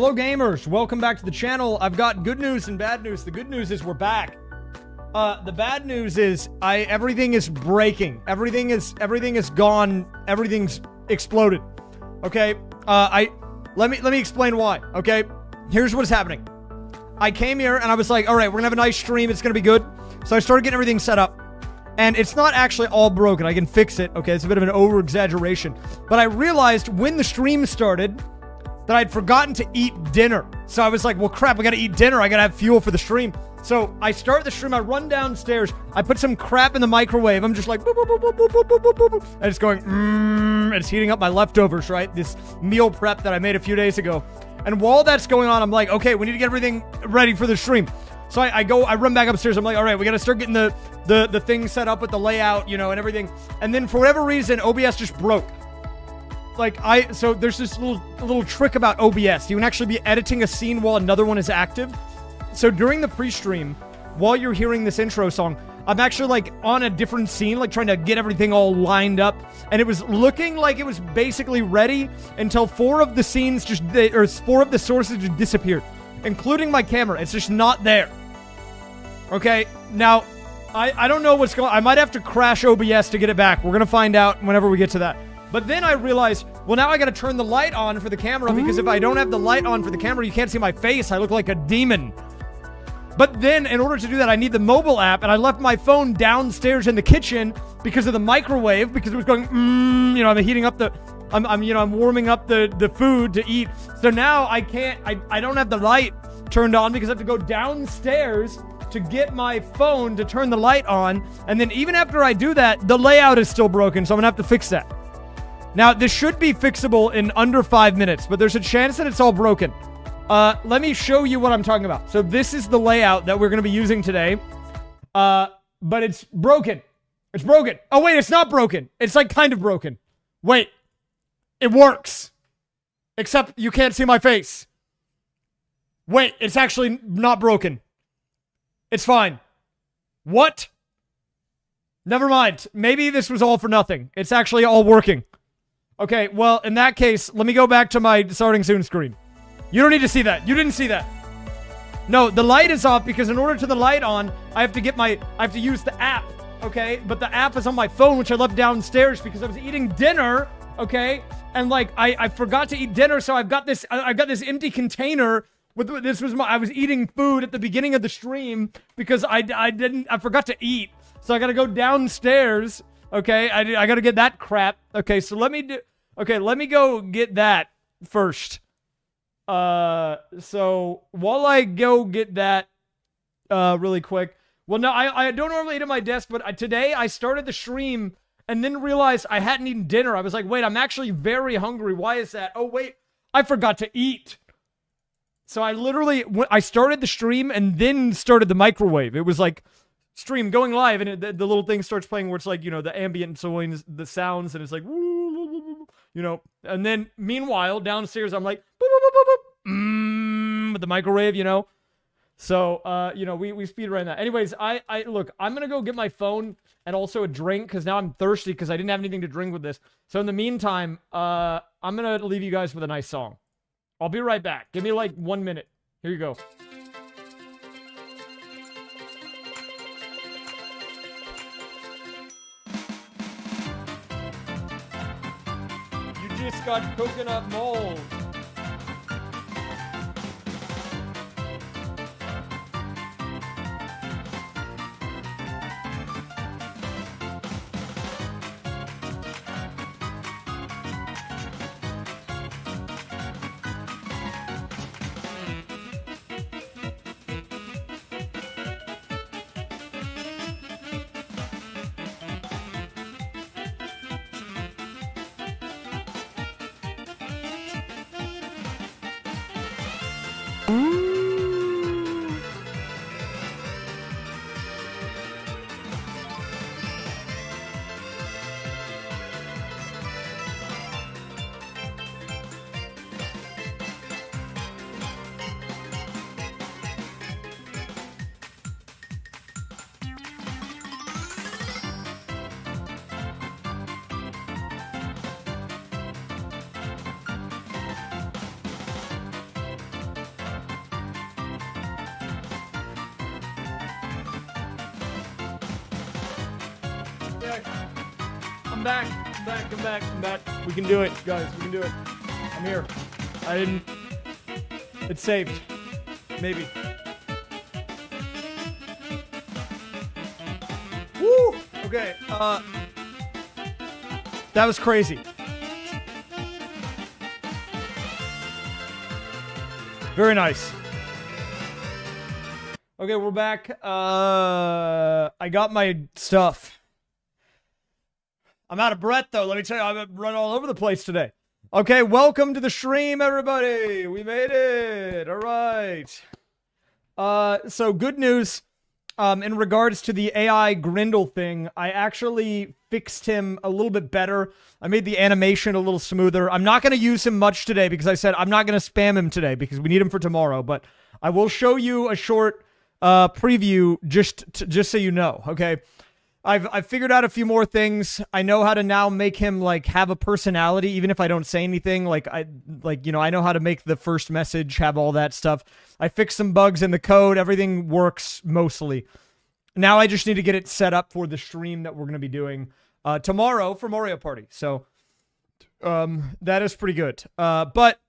Hello, gamers. Welcome back to the channel. I've got good news and bad news. The good news is we're back. Uh, the bad news is I everything is breaking. Everything is everything is gone. Everything's exploded. Okay. Uh, I let me let me explain why. Okay. Here's what's happening. I came here and I was like, all right, we're gonna have a nice stream. It's gonna be good. So I started getting everything set up. And it's not actually all broken. I can fix it. Okay, it's a bit of an over exaggeration. But I realized when the stream started that I'd forgotten to eat dinner. So I was like, well, crap, I gotta eat dinner. I gotta have fuel for the stream. So I start the stream, I run downstairs, I put some crap in the microwave. I'm just like, boop, boop, boop, boop, boop, boop, boop, boop, boop. and it's going, mmm, and it's heating up my leftovers, right? This meal prep that I made a few days ago. And while that's going on, I'm like, okay, we need to get everything ready for the stream. So I, I go, I run back upstairs. I'm like, all right, we got to start getting the, the the thing set up with the layout, you know, and everything. And then for whatever reason, OBS just broke. Like I, so there's this little little trick about OBS. You can actually be editing a scene while another one is active. So during the pre-stream, while you're hearing this intro song, I'm actually like on a different scene, like trying to get everything all lined up, and it was looking like it was basically ready until four of the scenes just or four of the sources just disappeared, including my camera. It's just not there. Okay, now I I don't know what's going. I might have to crash OBS to get it back. We're gonna find out whenever we get to that. But then I realized, well, now I gotta turn the light on for the camera because if I don't have the light on for the camera, you can't see my face. I look like a demon. But then, in order to do that, I need the mobile app, and I left my phone downstairs in the kitchen because of the microwave, because it was going, mm, you know, I'm heating up the, I'm, I'm, you know, I'm warming up the the food to eat. So now I can't, I, I don't have the light turned on because I have to go downstairs to get my phone to turn the light on, and then even after I do that, the layout is still broken, so I'm gonna have to fix that. Now, this should be fixable in under five minutes, but there's a chance that it's all broken. Uh, let me show you what I'm talking about. So this is the layout that we're going to be using today. Uh, but it's broken. It's broken. Oh, wait, it's not broken. It's like kind of broken. Wait. It works. Except you can't see my face. Wait, it's actually not broken. It's fine. What? Never mind. Maybe this was all for nothing. It's actually all working. Okay, well, in that case, let me go back to my starting soon screen. You don't need to see that. You didn't see that. No, the light is off because in order to the light on, I have to get my I have to use the app, okay? But the app is on my phone, which I left downstairs because I was eating dinner, okay? And like I, I forgot to eat dinner, so I've got this I've got this empty container with this was my I was eating food at the beginning of the stream because I I didn't I forgot to eat. So I got to go downstairs, okay? I I got to get that crap. Okay, so let me do Okay, let me go get that first. Uh, so while I go get that, uh, really quick. Well, no, I, I don't normally eat at my desk, but I, today I started the stream and then realized I hadn't eaten dinner. I was like, wait, I'm actually very hungry. Why is that? Oh, wait, I forgot to eat. So I literally, I started the stream and then started the microwave. It was like stream going live, and it, the, the, little thing starts playing where it's like you know the ambient noise, the sounds, and it's like you know. And then meanwhile downstairs, I'm like boop, boop, boop, mm, with the microwave, you know. So uh, you know, we we speed around that. Anyways, I I look, I'm gonna go get my phone and also a drink because now I'm thirsty because I didn't have anything to drink with this. So in the meantime, uh, I'm gonna leave you guys with a nice song. I'll be right back. Give me like one minute. Here you go. Just got coconut mold. Guys. We can do it. I'm here. I didn't. It's saved. Maybe. Woo! Okay. Uh. That was crazy. Very nice. Okay, we're back. Uh, I got my stuff. I'm out of breath though. Let me tell you, I've run all over the place today. Okay, welcome to the stream, everybody. We made it. All right. Uh, so good news. Um, in regards to the AI Grindel thing, I actually fixed him a little bit better. I made the animation a little smoother. I'm not going to use him much today because I said I'm not going to spam him today because we need him for tomorrow. But I will show you a short uh, preview just just so you know. Okay. I've I've figured out a few more things. I know how to now make him like have a personality, even if I don't say anything. Like I like you know I know how to make the first message have all that stuff. I fixed some bugs in the code. Everything works mostly. Now I just need to get it set up for the stream that we're going to be doing uh, tomorrow for Mario Party. So um, that is pretty good. Uh, but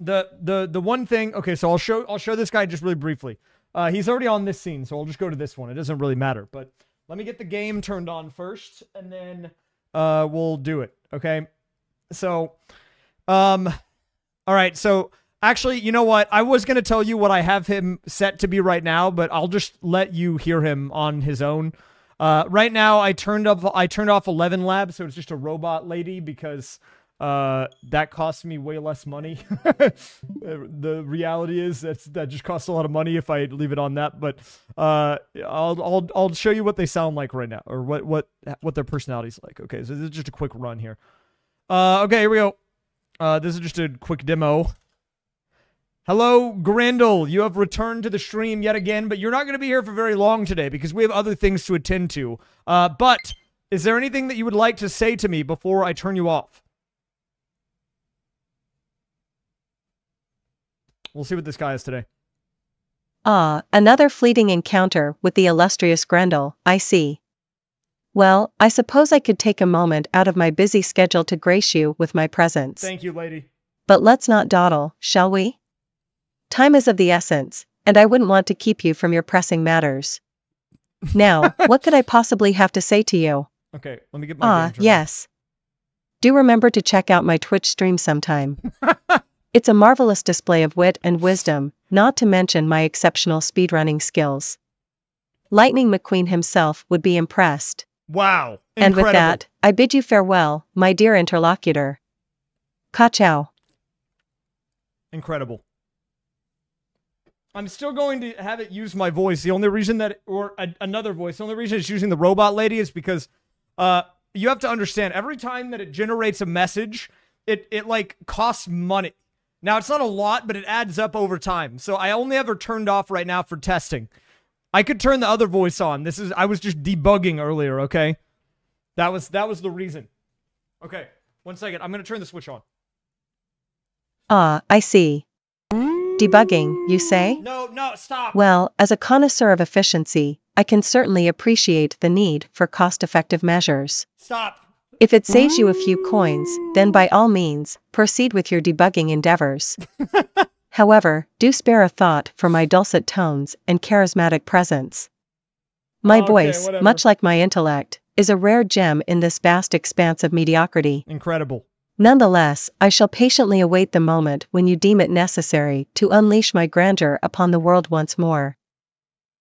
the the the one thing. Okay, so I'll show I'll show this guy just really briefly. Uh, he's already on this scene, so I'll just go to this one. It doesn't really matter, but let me get the game turned on first, and then uh, we'll do it. Okay. So, um, all right. So actually, you know what? I was gonna tell you what I have him set to be right now, but I'll just let you hear him on his own. Uh, right now, I turned off I turned off Eleven Labs, so it's just a robot lady because uh, that costs me way less money. the reality is that's that just costs a lot of money if I leave it on that. But uh, I'll I'll I'll show you what they sound like right now, or what what what their personality's like. Okay, so this is just a quick run here. Uh, okay, here we go. Uh, this is just a quick demo. Hello, Grindel. You have returned to the stream yet again, but you're not going to be here for very long today because we have other things to attend to. Uh, but is there anything that you would like to say to me before I turn you off? We'll see what this guy is today. Ah, another fleeting encounter with the illustrious Grendel, I see. Well, I suppose I could take a moment out of my busy schedule to grace you with my presence. Thank you, lady. But let's not dawdle, shall we? Time is of the essence, and I wouldn't want to keep you from your pressing matters. Now, what could I possibly have to say to you? Okay, let me get my Ah, yes. Do remember to check out my Twitch stream sometime. It's a marvelous display of wit and wisdom, not to mention my exceptional speedrunning skills. Lightning McQueen himself would be impressed. Wow. And with that, I bid you farewell, my dear interlocutor. Ka Incredible. I'm still going to have it use my voice. The only reason that, or a, another voice, the only reason it's using the robot lady is because uh, you have to understand every time that it generates a message, it, it like costs money. Now, it's not a lot, but it adds up over time. So I only have her turned off right now for testing. I could turn the other voice on. This is I was just debugging earlier, okay? That was that was the reason. Okay. One second. I'm going to turn the switch on. Ah, I see. Debugging, you say? No, no, stop. Well, as a connoisseur of efficiency, I can certainly appreciate the need for cost-effective measures. Stop. If it saves you a few coins, then by all means, proceed with your debugging endeavors. However, do spare a thought for my dulcet tones and charismatic presence. My Okay, voice, whatever. much like my intellect, is a rare gem in this vast expanse of mediocrity. Incredible. Nonetheless, I shall patiently await the moment when you deem it necessary to unleash my grandeur upon the world once more.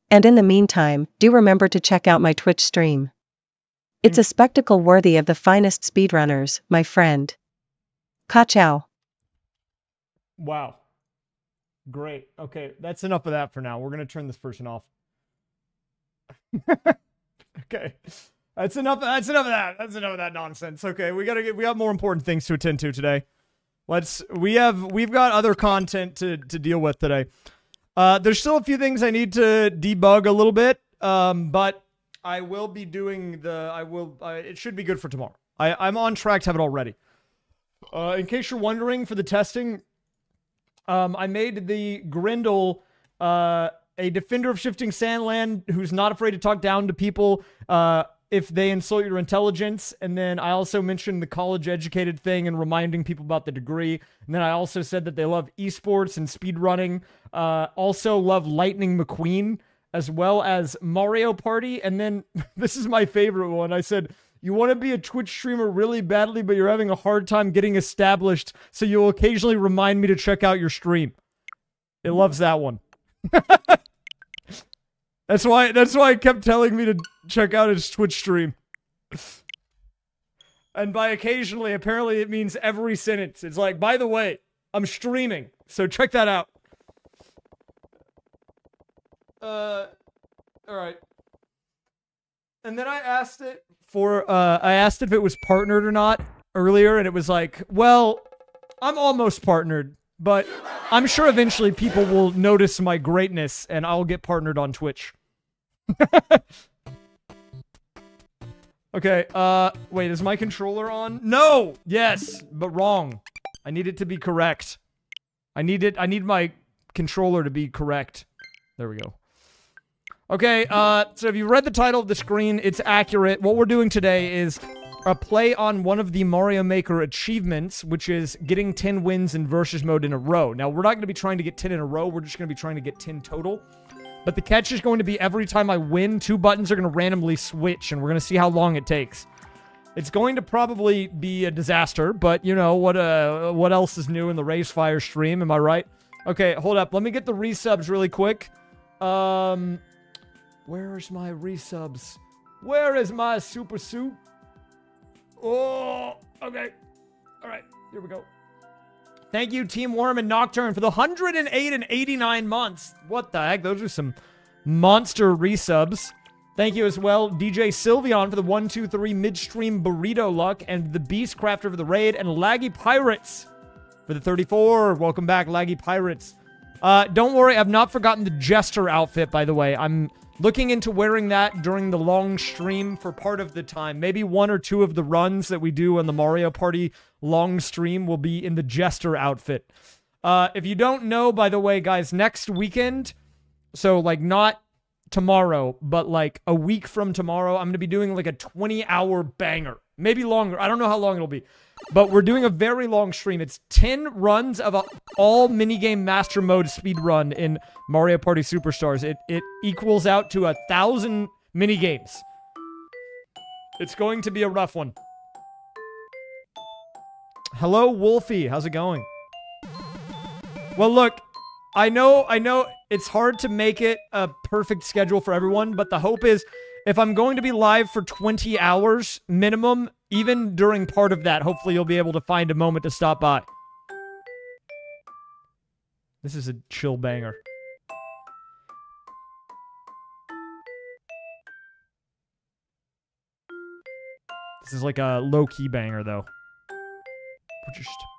And in the meantime, do remember to check out my Twitch stream. It's a spectacle worthy of the finest speedrunners, my friend. Ka chow. Wow. Great. Okay, that's enough of that for now. We're going to turn this person off. okay. That's enough that's enough of that. That's enough of that nonsense. Okay, we got to get we have more important things to attend to today. Let's we have we've got other content to to deal with today. Uh there's still a few things I need to debug a little bit. Um but I will be doing the I will uh, it should be good for tomorrow. I I'm on track to have it all ready. Uh in case you're wondering for the testing, um, I made the Grindel uh, a defender of shifting sandland who's not afraid to talk down to people. Uh, if they insult your intelligence. And then I also mentioned the college educated thing and reminding people about the degree. And then I also said that they love esports and speedrunning. Uh, also love Lightning McQueen as well as Mario Party. And then this is my favorite one. I said, you want to be a Twitch streamer really badly, but you're having a hard time getting established, so you'll occasionally remind me to check out your stream. It loves that one. that's why that's why it kept telling me to check out his Twitch stream. And by occasionally, apparently it means every sentence. It's like, by the way, I'm streaming, so check that out. Uh, all right. And then I asked it for, uh, I asked if it was partnered or not earlier, and it was like, well, I'm almost partnered, but I'm sure eventually people will notice my greatness and I'll get partnered on Twitch. okay, uh, wait, is my controller on? No! Yes, but wrong. I need it to be correct. I need it, I need my controller to be correct. There we go. Okay, uh, so if you read the title of the screen, it's accurate. What we're doing today is a play on one of the Mario Maker achievements, which is getting 10 wins in versus mode in a row. Now, we're not going to be trying to get 10 in a row. We're just going to be trying to get 10 total. But the catch is going to be every time I win, two buttons are going to randomly switch, and we're going to see how long it takes. It's going to probably be a disaster, but you know what? Uh, what else is new in the Raysfire stream? Am I right? Okay, hold up. Let me get the resubs really quick. Um, where's my resubs? Where is my super suit? Oh, okay. All right, here we go. Thank you, Team Worm and Nocturne, for the 108 and 89 months. What the heck? Those are some monster resubs. Thank you as well, DJ Sylveon, for the 123 midstream burrito luck, and the Beast Crafter for the raid, and Laggy Pirates for the 34. Welcome back, Laggy Pirates. Uh, don't worry, I've not forgotten the Jester outfit, by the way. I'm looking into wearing that during the long stream for part of the time. Maybe one or two of the runs that we do on the Mario Party long stream will be in the Jester outfit. Uh, if you don't know, by the way, guys, next weekend, so like not tomorrow, but like a week from tomorrow, I'm going to be doing like a 20 hour banger. Maybe longer. I don't know how long it'll be. But we're doing a very long stream. It's 10 runs of a all minigame master mode speed run in Mario Party Superstars. It it equals out to a thousand minigames. It's going to be a rough one. Hello, Wolfie. How's it going? Well, look, I know, I know it's hard to make it a perfect schedule for everyone, but the hope is if I'm going to be live for 20 hours minimum, even during part of that, hopefully you'll be able to find a moment to stop by. This is a chill banger. This is like a low key banger, though. We're just.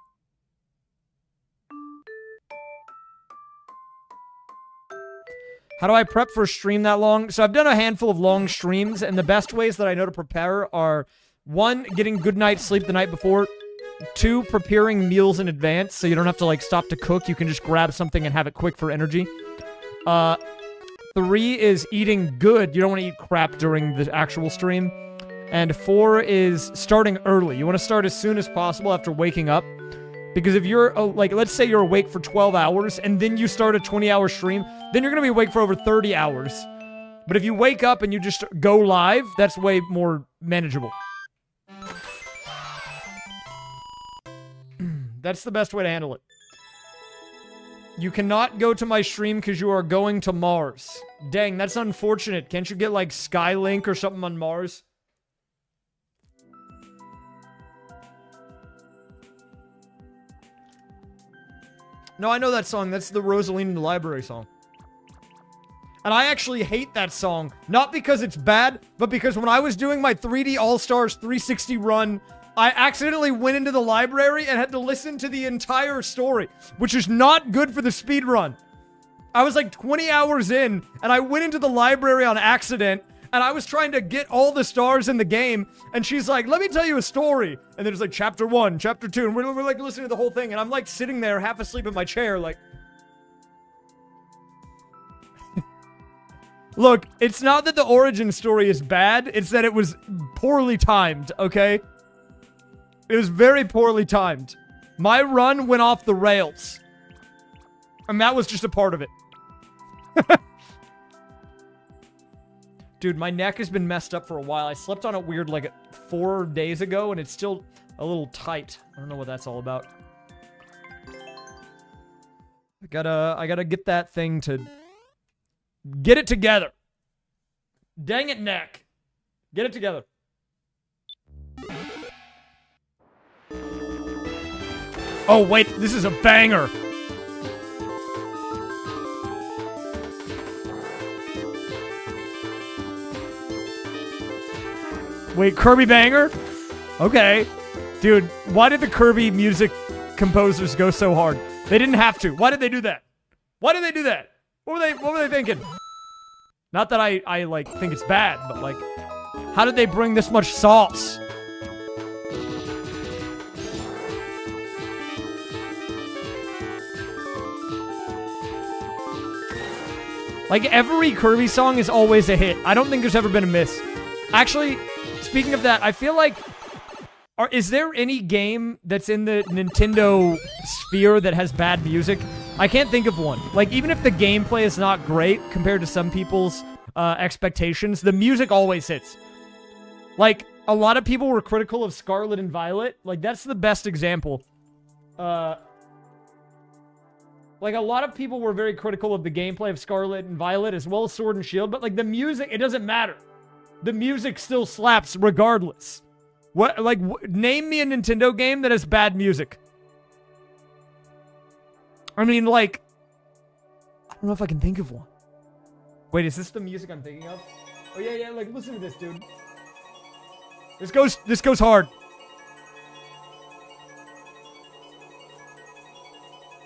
How do I prep for a stream that long? So I've done a handful of long streams, and the best ways that I know to prepare are one, getting good night's sleep the night before. Two, preparing meals in advance so you don't have to like stop to cook. You can just grab something and have it quick for energy. Uh, three is eating good. You don't want to eat crap during the actual stream. And four is starting early. You want to start as soon as possible after waking up. Because if you're, uh, like, let's say you're awake for 12 hours and then you start a 20 hour stream, then you're going to be awake for over 30 hours. But if you wake up and you just go live, that's way more manageable. that's the best way to handle it. You cannot go to my stream because you are going to Mars. Dang, that's unfortunate. Can't you get, like, Skylink or something on Mars? No, I know that song. That's the Rosalina in the Library song. And I actually hate that song. Not because it's bad, but because when I was doing my 3D All-Stars 360 run, I accidentally went into the library and had to listen to the entire story, which is not good for the speed run. I was like 20 hours in, and I went into the library on accident, and I was trying to get all the stars in the game, and she's like, let me tell you a story. And then it's like chapter one, chapter two, and we're, we're like listening to the whole thing, and I'm like sitting there half asleep in my chair, like. Look, it's not that the origin story is bad, it's that it was poorly timed, okay? It was very poorly timed. My run went off the rails. And that was just a part of it. Dude, my neck has been messed up for a while. I slept on it weird like four days ago, and it's still a little tight. I don't know what that's all about. I gotta, I gotta get that thing to get it together. Dang it, neck. Get it together. Oh, wait, this is a banger. Wait, Kirby Banger? Okay. Dude, why did the Kirby music composers go so hard? They didn't have to. Why did they do that? Why did they do that? What were they what were they thinking? Not that I I like think it's bad, but like how did they bring this much sauce? Like every Kirby song is always a hit. I don't think there's ever been a miss. Actually, speaking of that, I feel like are, is there any game that's in the Nintendo sphere that has bad music? I can't think of one. Like even if the gameplay is not great compared to some people's uh, expectations, the music always hits. Like a lot of people were critical of Scarlet and Violet. Like that's the best example. Uh, like a lot of people were very critical of the gameplay of Scarlet and Violet as well as Sword and Shield, but like the music, it doesn't matter. The music still slaps regardless. What like name me a Nintendo game that has bad music? I mean like I don't know if I can think of one. Wait, is this the music I'm thinking of? Oh yeah, yeah, like listen to this, dude. This goes this goes hard.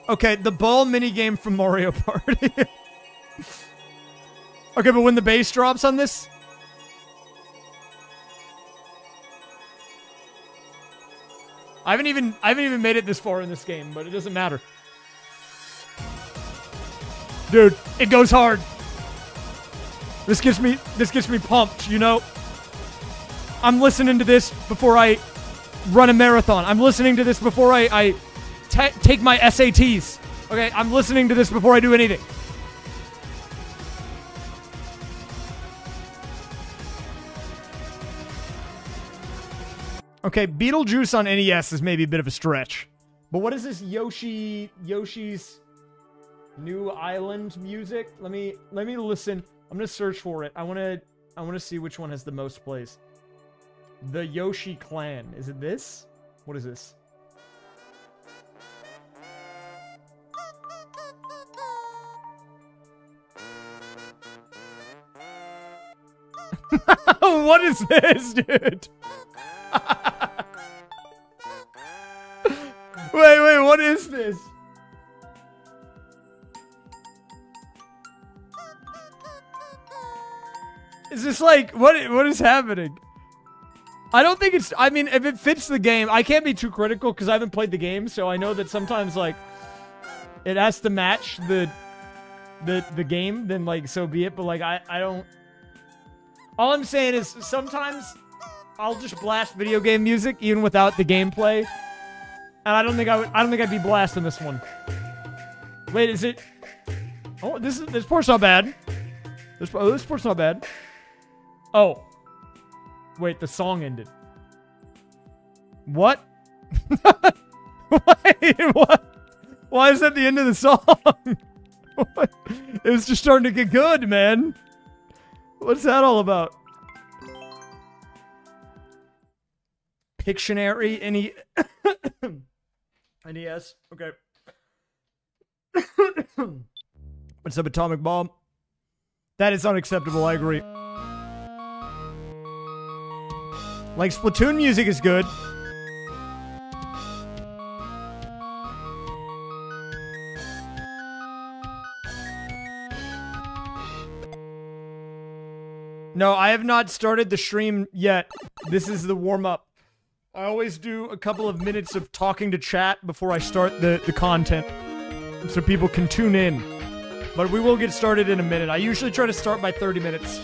Okay, the ball mini game from Mario Party. okay, but when the bass drops on this, I haven't even I haven't even made it this far in this game, but it doesn't matter. Dude, it goes hard. This gives me this gets me pumped, you know? I'm listening to this before I run a marathon. I'm listening to this before I, I take my SATs. Okay, I'm listening to this before I do anything. Okay, Beetlejuice on NES is maybe a bit of a stretch. But what is this Yoshi Yoshi's new island music? Let me let me listen. I'm gonna search for it. I wanna I wanna see which one has the most plays. The Yoshi Clan. Is it this? What is this? what is this, dude? wait, wait, what is this? Is this like what? What is happening? I don't think it's. I mean, if it fits the game, I can't be too critical because I haven't played the game, so I know that sometimes like it has to match the the the game. Then like so be it. But like I I don't. All I'm saying is sometimes I'll just blast video game music even without the gameplay. And I don't think I would I don't think I'd be blasting this one. Wait, is it Oh, this is this part's not bad. This oh, this not bad. Oh. Wait, the song ended. What? Wait, what? Why is that the end of the song? it was just starting to get good, man. What's that all about? Pictionary, any NES. Okay. What's up, Atomic Bomb? That is unacceptable, I agree. Like, Splatoon music is good. No, I have not started the stream yet. This is the warm-up. I always do a couple of minutes of talking to chat before I start the, the content. So people can tune in. But we will get started in a minute. I usually try to start by 30 minutes.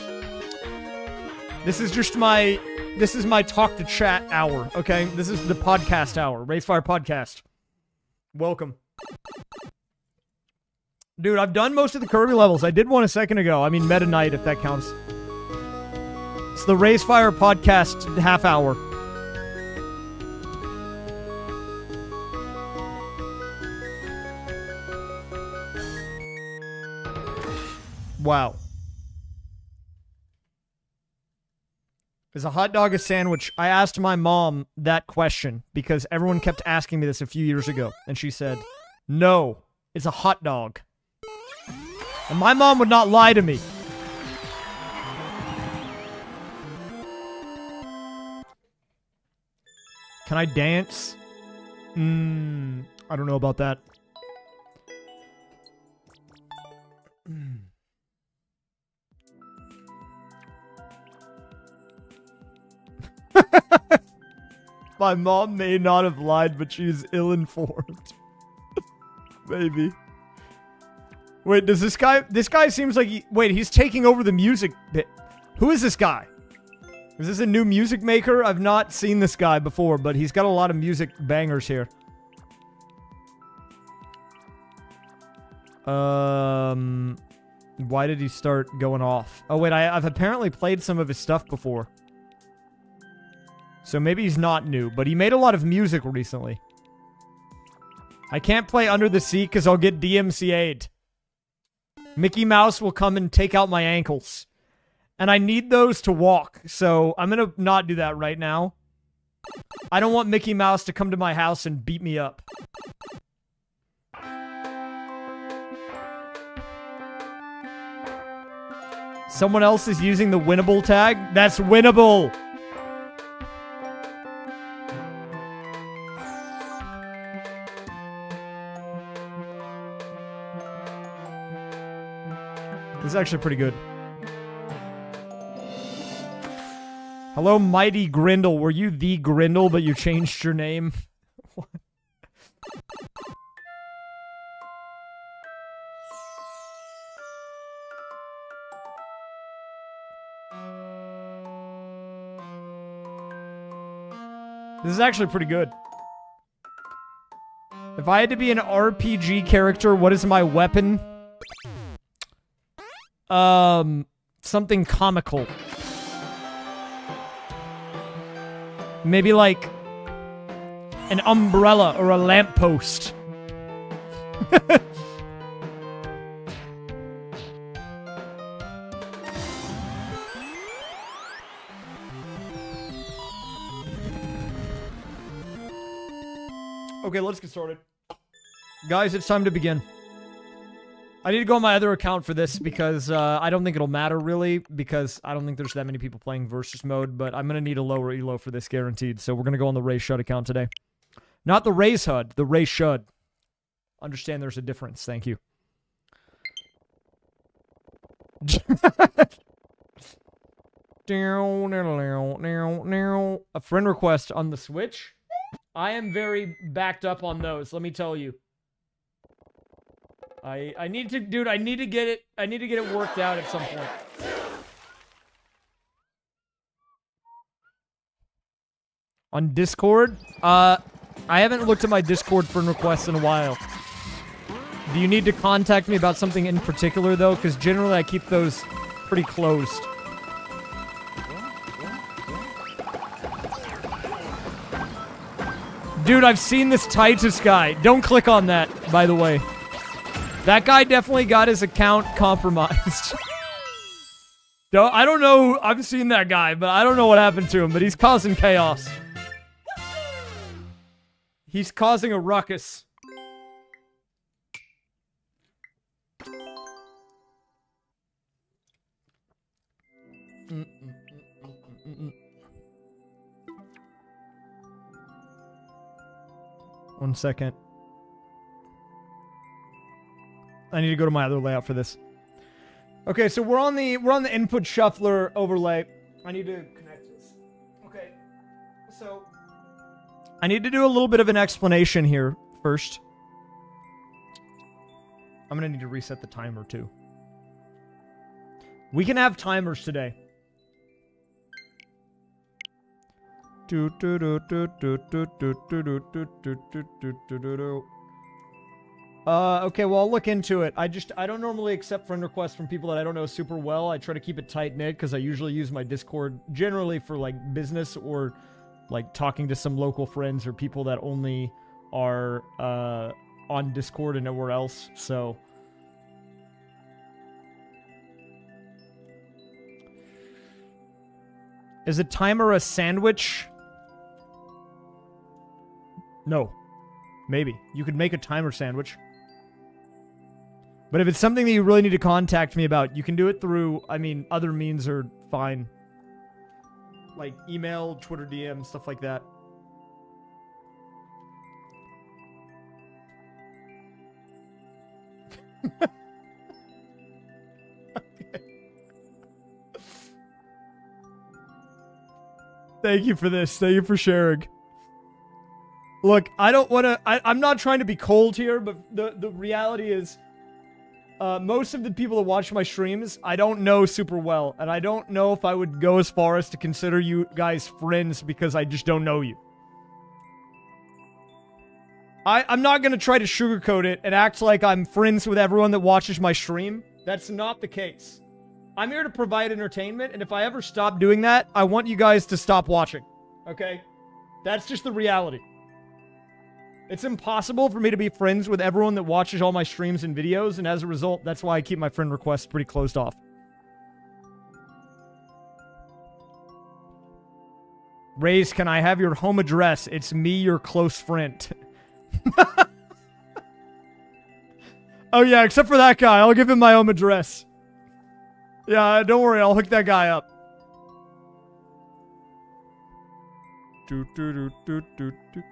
This is just my this is my talk to chat hour, okay? This is the podcast hour, Raysfire podcast. Welcome. Dude, I've done most of the Kirby levels. I did one a second ago. I mean Meta Knight if that counts. It's the Raysfire podcast half hour. Wow. Is a hot dog a sandwich? I asked my mom that question because everyone kept asking me this a few years ago, and she said, No, it's a hot dog. And my mom would not lie to me. Can I dance? Mmm, I don't know about that. My mom may not have lied, but she's ill-informed. Maybe. Wait, does this guy... This guy seems like he... Wait, he's taking over the music bit. Who is this guy? Is this a new music maker? I've not seen this guy before, but he's got a lot of music bangers here. Um... Why did he start going off? Oh, wait, I, I've apparently played some of his stuff before. So maybe he's not new, but he made a lot of music recently. I can't play Under the Sea because I'll get DMCA'd. Mickey Mouse will come and take out my ankles. And I need those to walk, so I'm going to not do that right now. I don't want Mickey Mouse to come to my house and beat me up. Someone else is using the winnable tag? That's winnable! This is actually pretty good. Hello, Mighty Grindle. Were you the Grindle, but you changed your name? This is actually pretty good. If I had to be an RPG character, what is my weapon? Um, something comical. Maybe like an umbrella or a lamppost. okay, let's get started. Guys, it's time to begin. I need to go on my other account for this because uh, I don't think it'll matter really because I don't think there's that many people playing versus mode, but I'm going to need a lower elo for this guaranteed. So we're going to go on the Ray Shud account today. Not the Ray's HUD, the Ray Shud. Understand there's a difference. Thank you. a friend request on the Switch? I am very backed up on those, let me tell you. I I need to, dude. I need to get it. I need to get it worked out at some point. On Discord, uh, I haven't looked at my Discord friend requests in a while. Do you need to contact me about something in particular though? Because generally I keep those pretty closed. Dude, I've seen this Titus guy. Don't click on that, by the way. That guy definitely got his account compromised. I don't know. I've seen that guy, but I don't know what happened to him, but he's causing chaos. He's causing a ruckus. One second. I need to go to my other layout for this. Okay, so we're on the we're on the input shuffler overlay. I need to connect this. Okay. So I need to do a little bit of an explanation here first. I'm gonna need to reset the timer too. We can have timers today. Uh, okay, well, I'll look into it. I just, I don't normally accept friend requests from people that I don't know super well. I try to keep it tight knit because I usually use my Discord generally for like business or like talking to some local friends or people that only are uh, on Discord and nowhere else. So, is a timer a sandwich? No. Maybe. You could make a timer sandwich. But if it's something that you really need to contact me about, you can do it through, I mean, other means are fine. Like email, Twitter DM, stuff like that. Thank you for this. Thank you for sharing. Look, I don't want to. I'm not trying to be cold here, but the the reality is, uh, most of the people that watch my streams, I don't know super well, and I don't know if I would go as far as to consider you guys friends because I just don't know you. I, I'm not gonna try to sugarcoat it and act like I'm friends with everyone that watches my stream. That's not the case. I'm here to provide entertainment, and if I ever stop doing that, I want you guys to stop watching. Okay? That's just the reality. It's impossible for me to be friends with everyone that watches all my streams and videos, and as a result, that's why I keep my friend requests pretty closed off. Raise, can I have your home address? It's me, your close friend. oh yeah, except for that guy. I'll give him my home address. Yeah, don't worry. I'll hook that guy up. Do, do, do, do, do, do.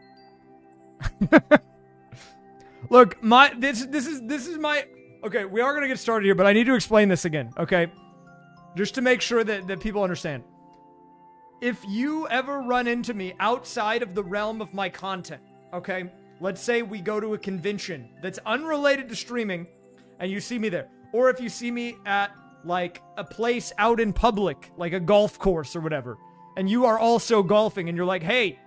Look, my this this is this is my okay. We are gonna get started here, but I need to explain this again. Okay, just to make sure that that people understand. If you ever run into me outside of the realm of my content, okay, let's say we go to a convention that's unrelated to streaming, and you see me there, or if you see me at like a place out in public, like a golf course or whatever, and you are also golfing, and you're like, hey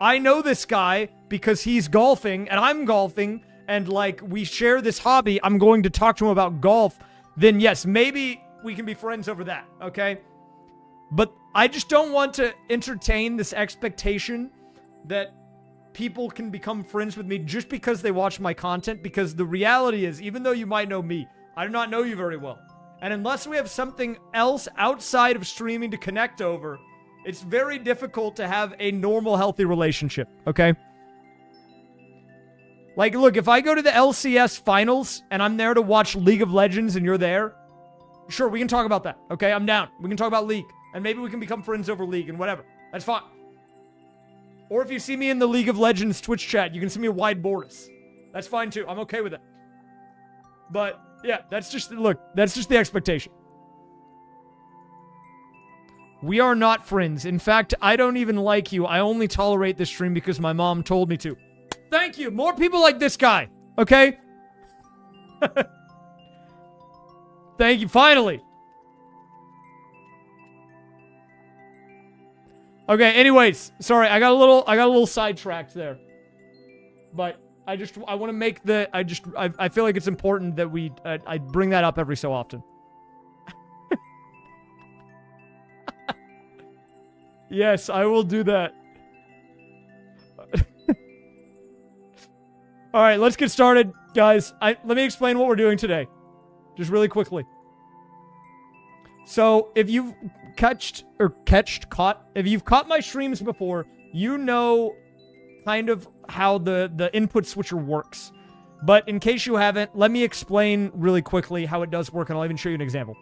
I know this guy because he's golfing and I'm golfing and like we share this hobby. I'm going to talk to him about golf. Then, yes, maybe we can be friends over that, okay? But I just don't want to entertain this expectation that people can become friends with me just because they watch my content. Because the reality is, even though you might know me, I do not know you very well. And unless we have something else outside of streaming to connect over, it's very difficult to have a normal, healthy relationship, okay? Like, look, if I go to the LCS finals and I'm there to watch League of Legends and you're there, sure, we can talk about that, okay? I'm down. We can talk about League. And maybe we can become friends over League and whatever. That's fine. Or if you see me in the League of Legends Twitch chat, you can see me a wide Boris. That's fine too. I'm okay with that. But yeah, that's just, look, that's just the expectation. We are not friends. In fact, I don't even like you. I only tolerate this stream because my mom told me to. Thank you. More people like this guy. Okay? Thank you. Finally. Okay, anyways, sorry. I got a little I got a little sidetracked there. But I just I want to make the I just I, I feel like it's important that we uh, I bring that up every so often. Yes, I will do that. All right, let's get started, guys. I, let me explain what we're doing today, just really quickly. So, if you've catched or catched caught, if you've caught my streams before, you know kind of how the the input switcher works. But in case you haven't, let me explain really quickly how it does work, and I'll even show you an example.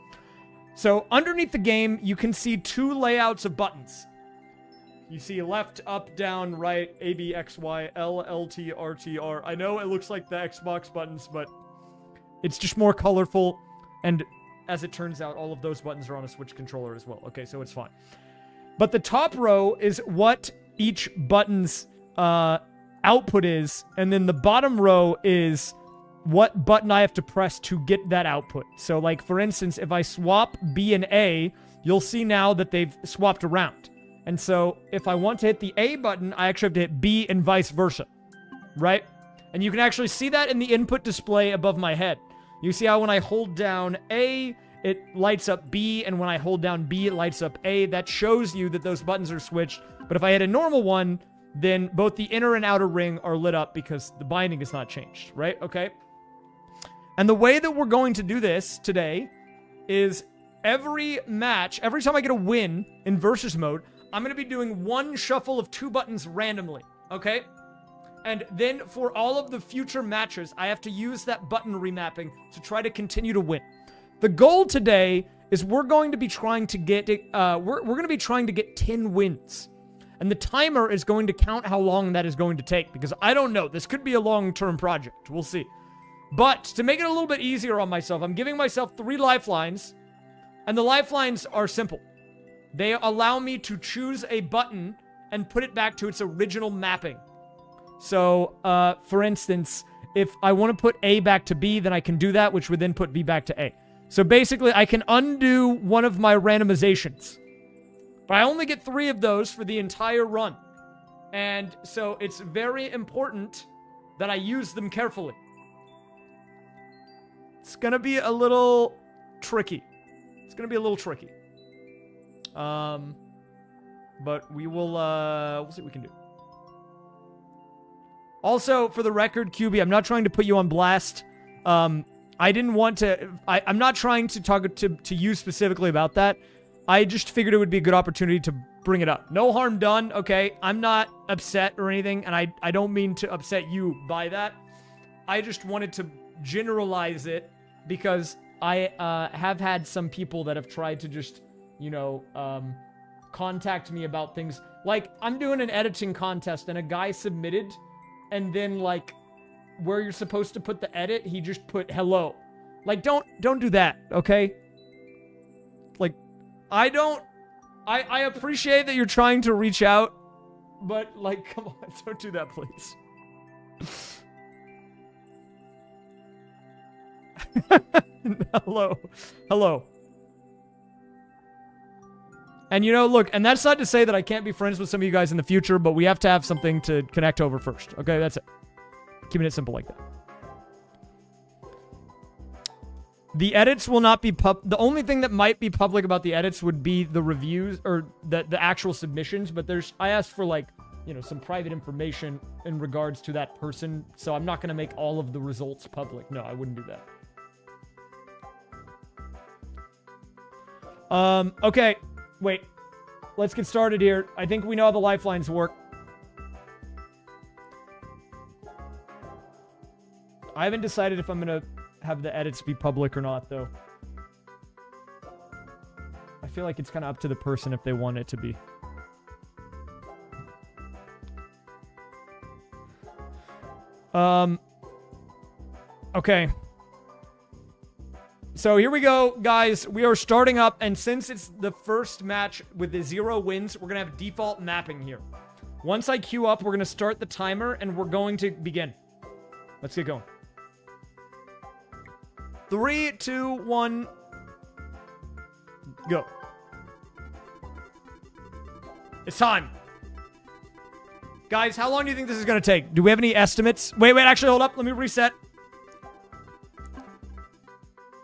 So, underneath the game, you can see two layouts of buttons. You see left, up, down, right, A, B, X, Y, L, L, T, R, T, R. I know it looks like the Xbox buttons, but it's just more colorful. And as it turns out, all of those buttons are on a Switch controller as well. Okay, so it's fine. But the top row is what each button's uh, output is, and then the bottom row is what button I have to press to get that output. So, like, for instance, if I swap B and A, you'll see now that they've swapped around. And so, if I want to hit the A button, I actually have to hit B and vice versa, right? And you can actually see that in the input display above my head. You see how when I hold down A, it lights up B, and when I hold down B, it lights up A. That shows you that those buttons are switched. But if I hit a normal one, then both the inner and outer ring are lit up because the binding is not changed, right? Okay. And the way that we're going to do this today is every match, every time I get a win in versus mode, I'm going to be doing one shuffle of two buttons randomly, okay? And then for all of the future matches, I have to use that button remapping to try to continue to win. The goal today is we're going to be trying to get uh, we're, we're going to be trying to get 10 wins. And the timer is going to count how long that is going to take because I don't know. This could be a long-term project. We'll see. But to make it a little bit easier on myself, I'm giving myself three lifelines, and the lifelines are simple. They allow me to choose a button and put it back to its original mapping. So, uh, for instance, if I want to put A back to B, then I can do that, which would then put B back to A. So basically, I can undo one of my randomizations. But I only get three of those for the entire run. And so it's very important that I use them carefully. It's gonna be a little tricky. It's gonna be a little tricky. Um, but we will. Uh, we'll see what we can do. Also, for the record, QB, I'm not trying to put you on blast. Um, I didn't want to. I, I'm not trying to talk to to you specifically about that. I just figured it would be a good opportunity to bring it up. No harm done, okay? I'm not upset or anything, and I, I don't mean to upset you by that. I just wanted to generalize it because I uh, have had some people that have tried to just, you know, um, contact me about things. Like, I'm doing an editing contest, and a guy submitted, and then, like, where you're supposed to put the edit, he just put hello. Like, don't don't do that, okay? Like, I don't. I I appreciate that you're trying to reach out, but like, come on, don't do that, please. Hello. Hello. And you know, look, and that's not to say that I can't be friends with some of you guys in the future, but we have to have something to connect over first. Okay, that's it. Keeping it simple like that. The edits will not be pub. The only thing that might be public about the edits would be the reviews or the the actual submissions. But there's I asked for like you know some private information in regards to that person, so I'm not going to make all of the results public. No, I wouldn't do that. Um, okay. Wait. Let's get started here. I think we know how the lifelines work. I haven't decided if I'm going to have the edits be public or not, though. I feel like it's kind of up to the person if they want it to be. Um, okay. So here we go, guys. We are starting up, and since it's the first match with the zero wins, we're going to have default mapping here. Once I queue up, we're going to start the timer, and we're going to begin. Let's get going. Three, two, one, go. It's time. Guys, how long do you think this is going to take? Do we have any estimates? Wait, wait, actually, hold up. Let me reset.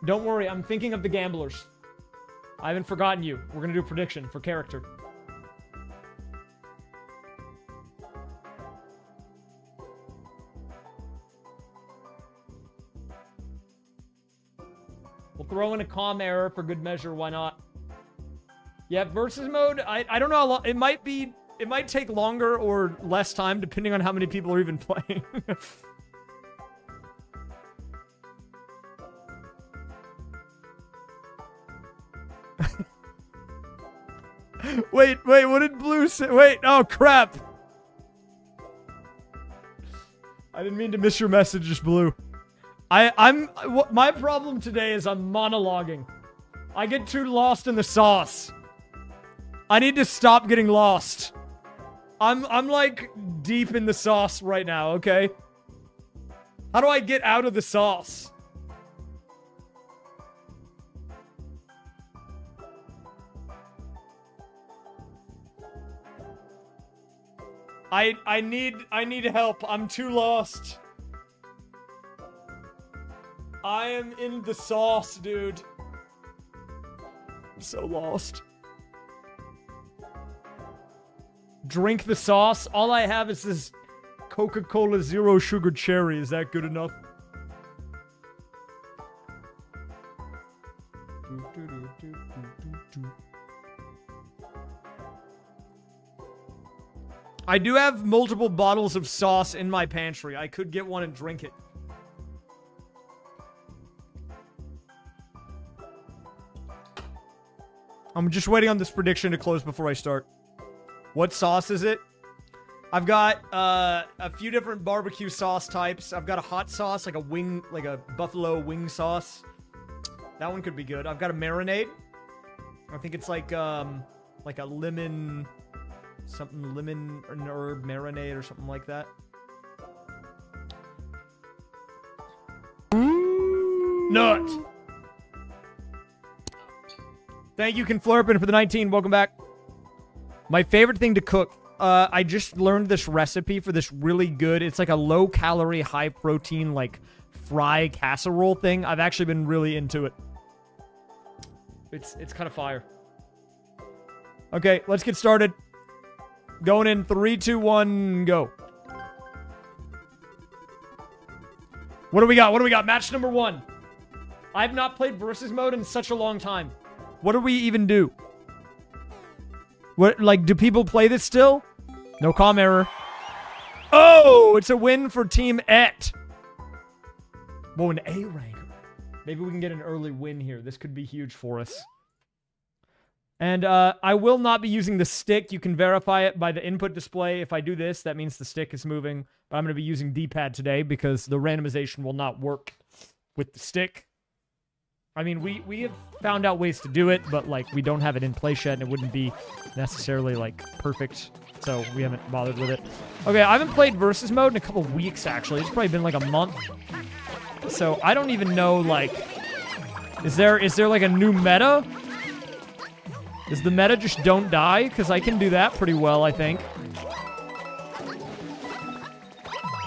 Don't worry, I'm thinking of the gamblers. I haven't forgotten you. We're gonna do a prediction for character. We'll throw in a com error for good measure, why not? Yeah, versus mode, I, I don't know how long, it might be, it might take longer or less time depending on how many people are even playing. Wait, wait, what did Blue say? Wait, oh crap. I didn't mean to miss your messages, Blue. I, I'm, my problem today is I'm monologuing. I get too lost in the sauce. I need to stop getting lost. I'm, I'm like deep in the sauce right now, okay? How do I get out of the sauce? I I need I need help. I'm too lost. I am in the sauce, dude. I'm so lost. Drink the sauce. All I have is this Coca-Cola Zero Sugar Cherry. Is that good enough? I do have multiple bottles of sauce in my pantry. I could get one and drink it. I'm just waiting on this prediction to close before I start. What sauce is it? I've got uh, a few different barbecue sauce types. I've got a hot sauce, like a wing, like a buffalo wing sauce. That one could be good. I've got a marinade. I think it's like um, like a lemon, something lemon herb marinade or something like that. Nut. Thank you, Conflurpin, for the 19. Welcome back. My favorite thing to cook. Uh, I just learned this recipe for this really good. It's like a low calorie, high protein, like fry casserole thing. I've actually been really into it. It's it's kind of fire. Okay, let's get started. Going in three, two, one, go. What do we got? What do we got? Match number one. I've not played versus mode in such a long time. What do we even do? What, like, do people play this still? No com error. Oh, it's a win for Team Et. Whoa, an A ranker. Maybe we can get an early win here. This could be huge for us. And uh, I will not be using the stick. You can verify it by the input display. If I do this, that means the stick is moving. But I'm going to be using D-pad today because the randomization will not work with the stick. I mean, we, we have found out ways to do it, but, like, we don't have it in place yet, and it wouldn't be necessarily, like, perfect. So we haven't bothered with it. Okay, I haven't played versus mode in a couple weeks, actually. It's probably been, like, a month. So I don't even know, like... Is there is there, like, a new meta? Is the meta just don't die? Because I can do that pretty well, I think.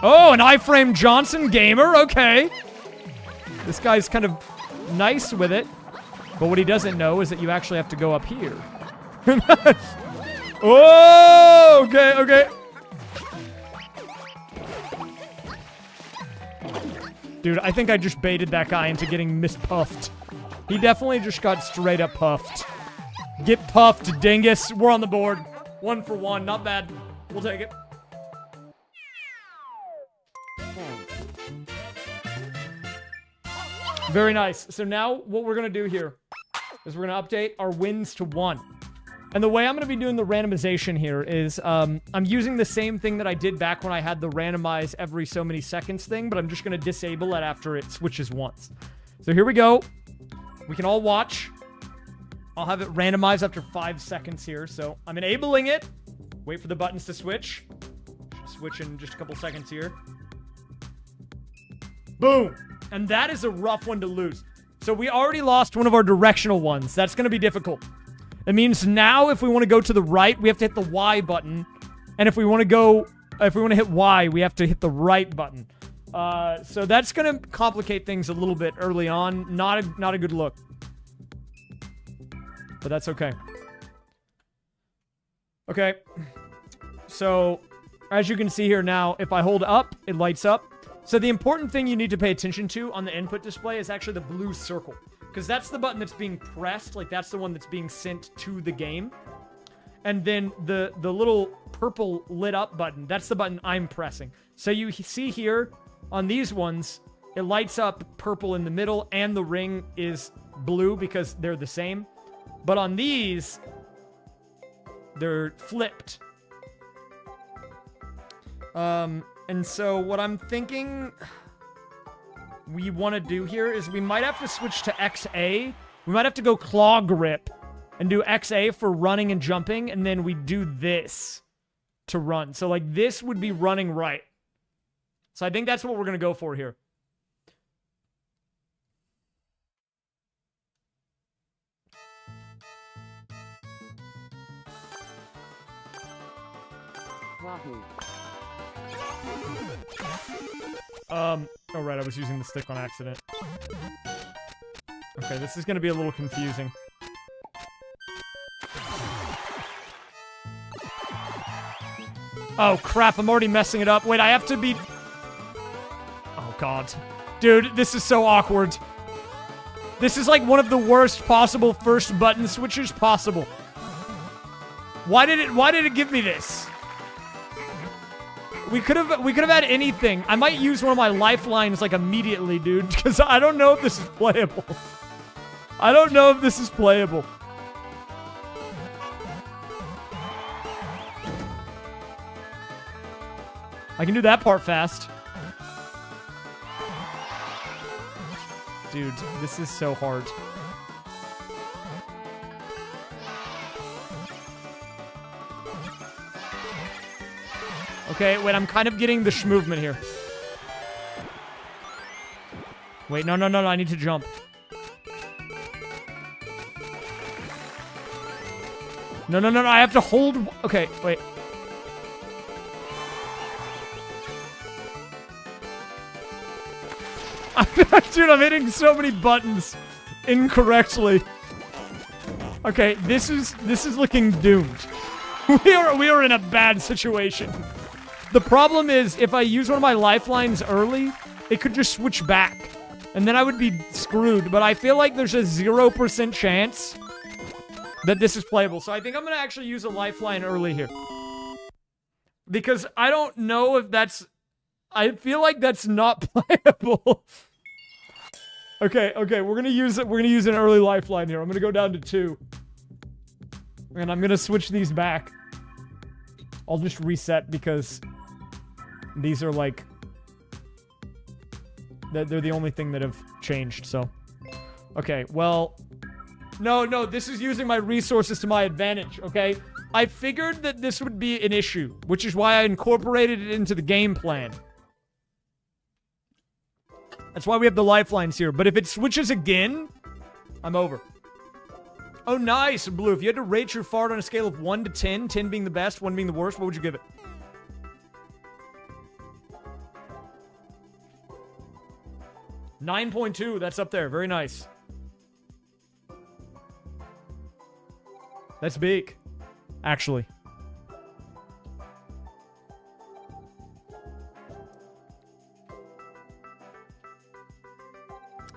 Oh, an iframe Johnson gamer? Okay. This guy's kind of nice with it. But what he doesn't know is that you actually have to go up here. oh, okay, okay. Dude, I think I just baited that guy into getting mispuffed. He definitely just got straight up puffed. Get puffed, dingus. We're on the board. One for one. Not bad. We'll take it. Very nice. So now what we're going to do here is we're going to update our wins to one. And the way I'm going to be doing the randomization here is um, I'm using the same thing that I did back when I had the randomize every so many seconds thing, but I'm just going to disable it after it switches once. So here we go. We can all watch. I'll have it randomized after five seconds here. So I'm enabling it. Wait for the buttons to switch. Switch in just a couple seconds here. Boom. And that is a rough one to lose. So we already lost one of our directional ones. That's going to be difficult. It means now if we want to go to the right, we have to hit the Y button. And if we want to go, if we want to hit Y, we have to hit the right button. Uh, so that's going to complicate things a little bit early on. Not a, not a good look. But that's okay. Okay. So, as you can see here now, if I hold up, it lights up. So the important thing you need to pay attention to on the input display is actually the blue circle. Because that's the button that's being pressed, like that's the one that's being sent to the game. And then the, the little purple lit up button, that's the button I'm pressing. So you see here, on these ones, it lights up purple in the middle and the ring is blue because they're the same. But on these, they're flipped. Um, and so what I'm thinking we want to do here is we might have to switch to XA. We might have to go claw grip and do XA for running and jumping, and then we do this to run. So like this would be running right. So I think that's what we're going to go for here. Um, oh right, I was using the stick on accident. Okay, this is gonna be a little confusing. Oh crap, I'm already messing it up. Wait, I have to be... Oh god. Dude, this is so awkward. This is like one of the worst possible first button switches possible. Why did it, why did it give me this? We could have we could have had anything. I might use one of my lifelines like immediately, dude, because I don't know if this is playable. I don't know if this is playable. I can do that part fast. Dude, this is so hard. Okay, wait, I'm kind of getting the movement here. Wait, no, no, no, no, I need to jump. No, no, no, no, I have to hold... Okay, wait. Dude, I'm hitting so many buttons incorrectly. Okay, this is this is looking doomed. We are we are in a bad situation. The problem is if I use one of my lifelines early, it could just switch back. And then I would be screwed, but I feel like there's a 0% chance that this is playable. So I think I'm going to actually use a lifeline early here. Because I don't know if that's I feel like that's not playable. okay, okay, we're gonna use it. We're gonna use an early lifeline here. I'm gonna go down to two, and I'm gonna switch these back. I'll just reset because these are like they're the only thing that have changed. So, okay, well, no, no, this is using my resources to my advantage. Okay, I figured that this would be an issue, which is why I incorporated it into the game plan. That's why we have the lifelines here. But if it switches again, I'm over. Oh, nice, Blue. If you had to rate your fart on a scale of 1 to 10, 10 being the best, 1 being the worst, what would you give it? Nine point two. That's up there. Very nice. That's big, actually.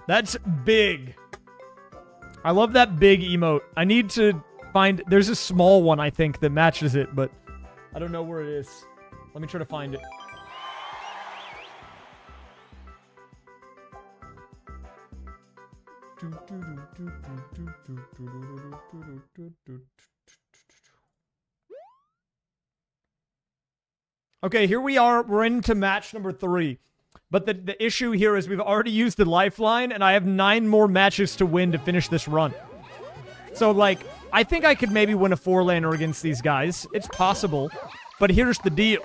That's big. I love that big emote. I need to find... There's a small one, I think, that matches it, but I don't know where it is. Let me try to find it. Okay, here we are. We're into match number three. But the, the issue here is we've already used the lifeline, and I have nine more matches to win to finish this run. So, like, I think I could maybe win a four-laner against these guys. It's possible. But here's the deal.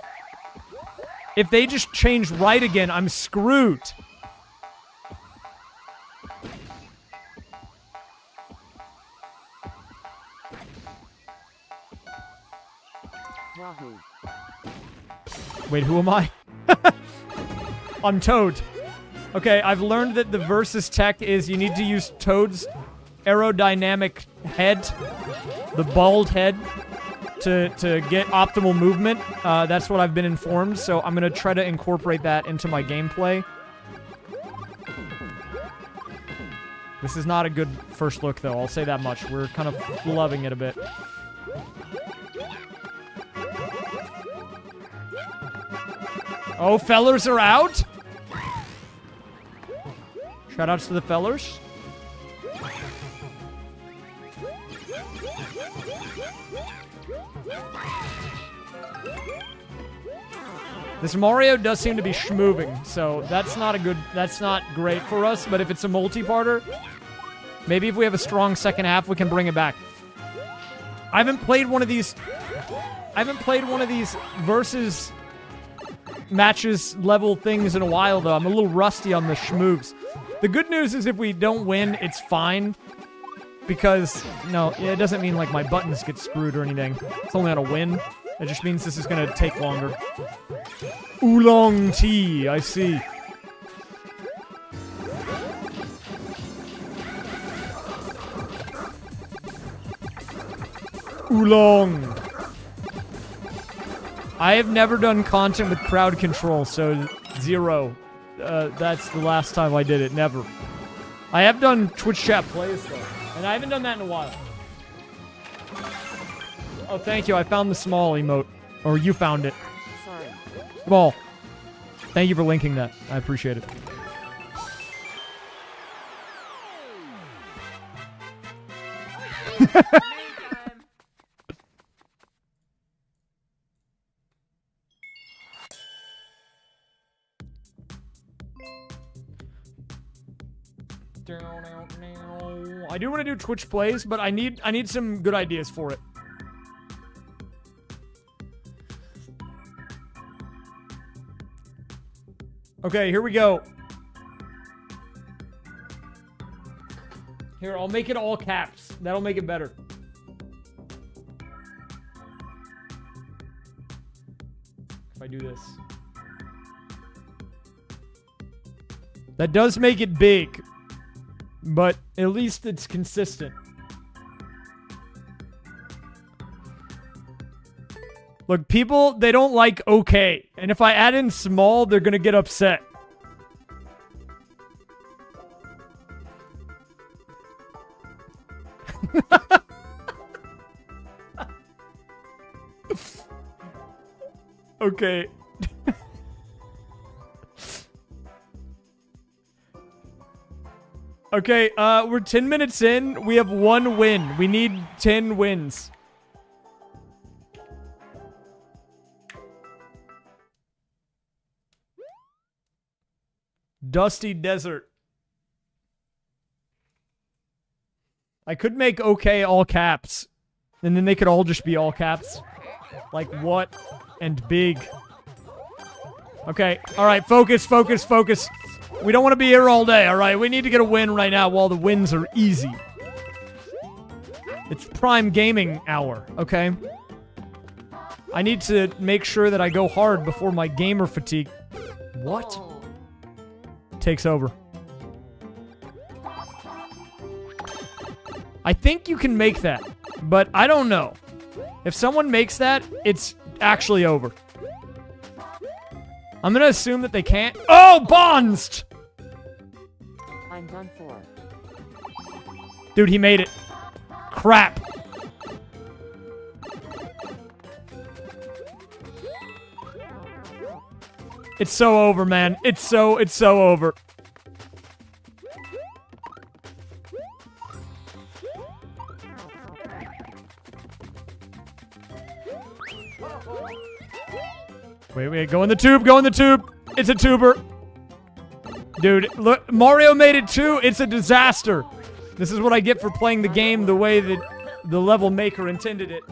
If they just change right again, I'm screwed. Wait, who am I? I'm Toad. Okay, I've learned that the versus tech is you need to use Toad's aerodynamic head, the bald head, to, to get optimal movement. Uh, that's what I've been informed, so I'm going to try to incorporate that into my gameplay. This is not a good first look, though. I'll say that much. We're kind of loving it a bit. Oh, fellers are out? Shoutouts to the fellers. This Mario does seem to be schmoving, so that's not a good, that's not great for us, but if it's a multi-parter, maybe if we have a strong second half, we can bring it back. I haven't played one of these, I haven't played one of these versus matches level things in a while, though. I'm a little rusty on the schmooves. The good news is if we don't win, it's fine. Because, no, it doesn't mean like my buttons get screwed or anything. It's only on a win. It just means this is going to take longer. Oolong tea, I see. Oolong. I have never done content with crowd control, so zero. Uh, that's the last time I did it. Never. I have done Twitch chat plays though, and I haven't done that in a while. Oh, thank you. I found the small emote, or you found it. Sorry. Small. Thank you for linking that. I appreciate it. I do want to do Twitch plays, but I need I need some good ideas for it. Okay, here we go. Here, I'll make it all caps. That'll make it better. If I do this. That does make it big, but at least it's consistent. Look, people, they don't like okay. And if I add in small, they're going to get upset. okay. Okay, uh, we're 10 minutes in. We have one win. We need 10 wins. Dusty Desert. I could make okay all caps. And then they could all just be all caps. Like what and big. Okay, alright, focus, focus, focus. We don't want to be here all day, alright? We need to get a win right now while the wins are easy. It's prime gaming hour, okay? I need to make sure that I go hard before my gamer fatigue. What? takes over. I think you can make that, but I don't know. If someone makes that, it's actually over. I'm gonna assume that they can't. Oh, Bonst! I'm done for. Dude, he made it. Crap. It's so over, man. It's so, it's so over. Go in the tube, go in the tube. It's a tuber. Dude, look, Mario made it too. It's a disaster. This is what I get for playing the game the way that the level maker intended it.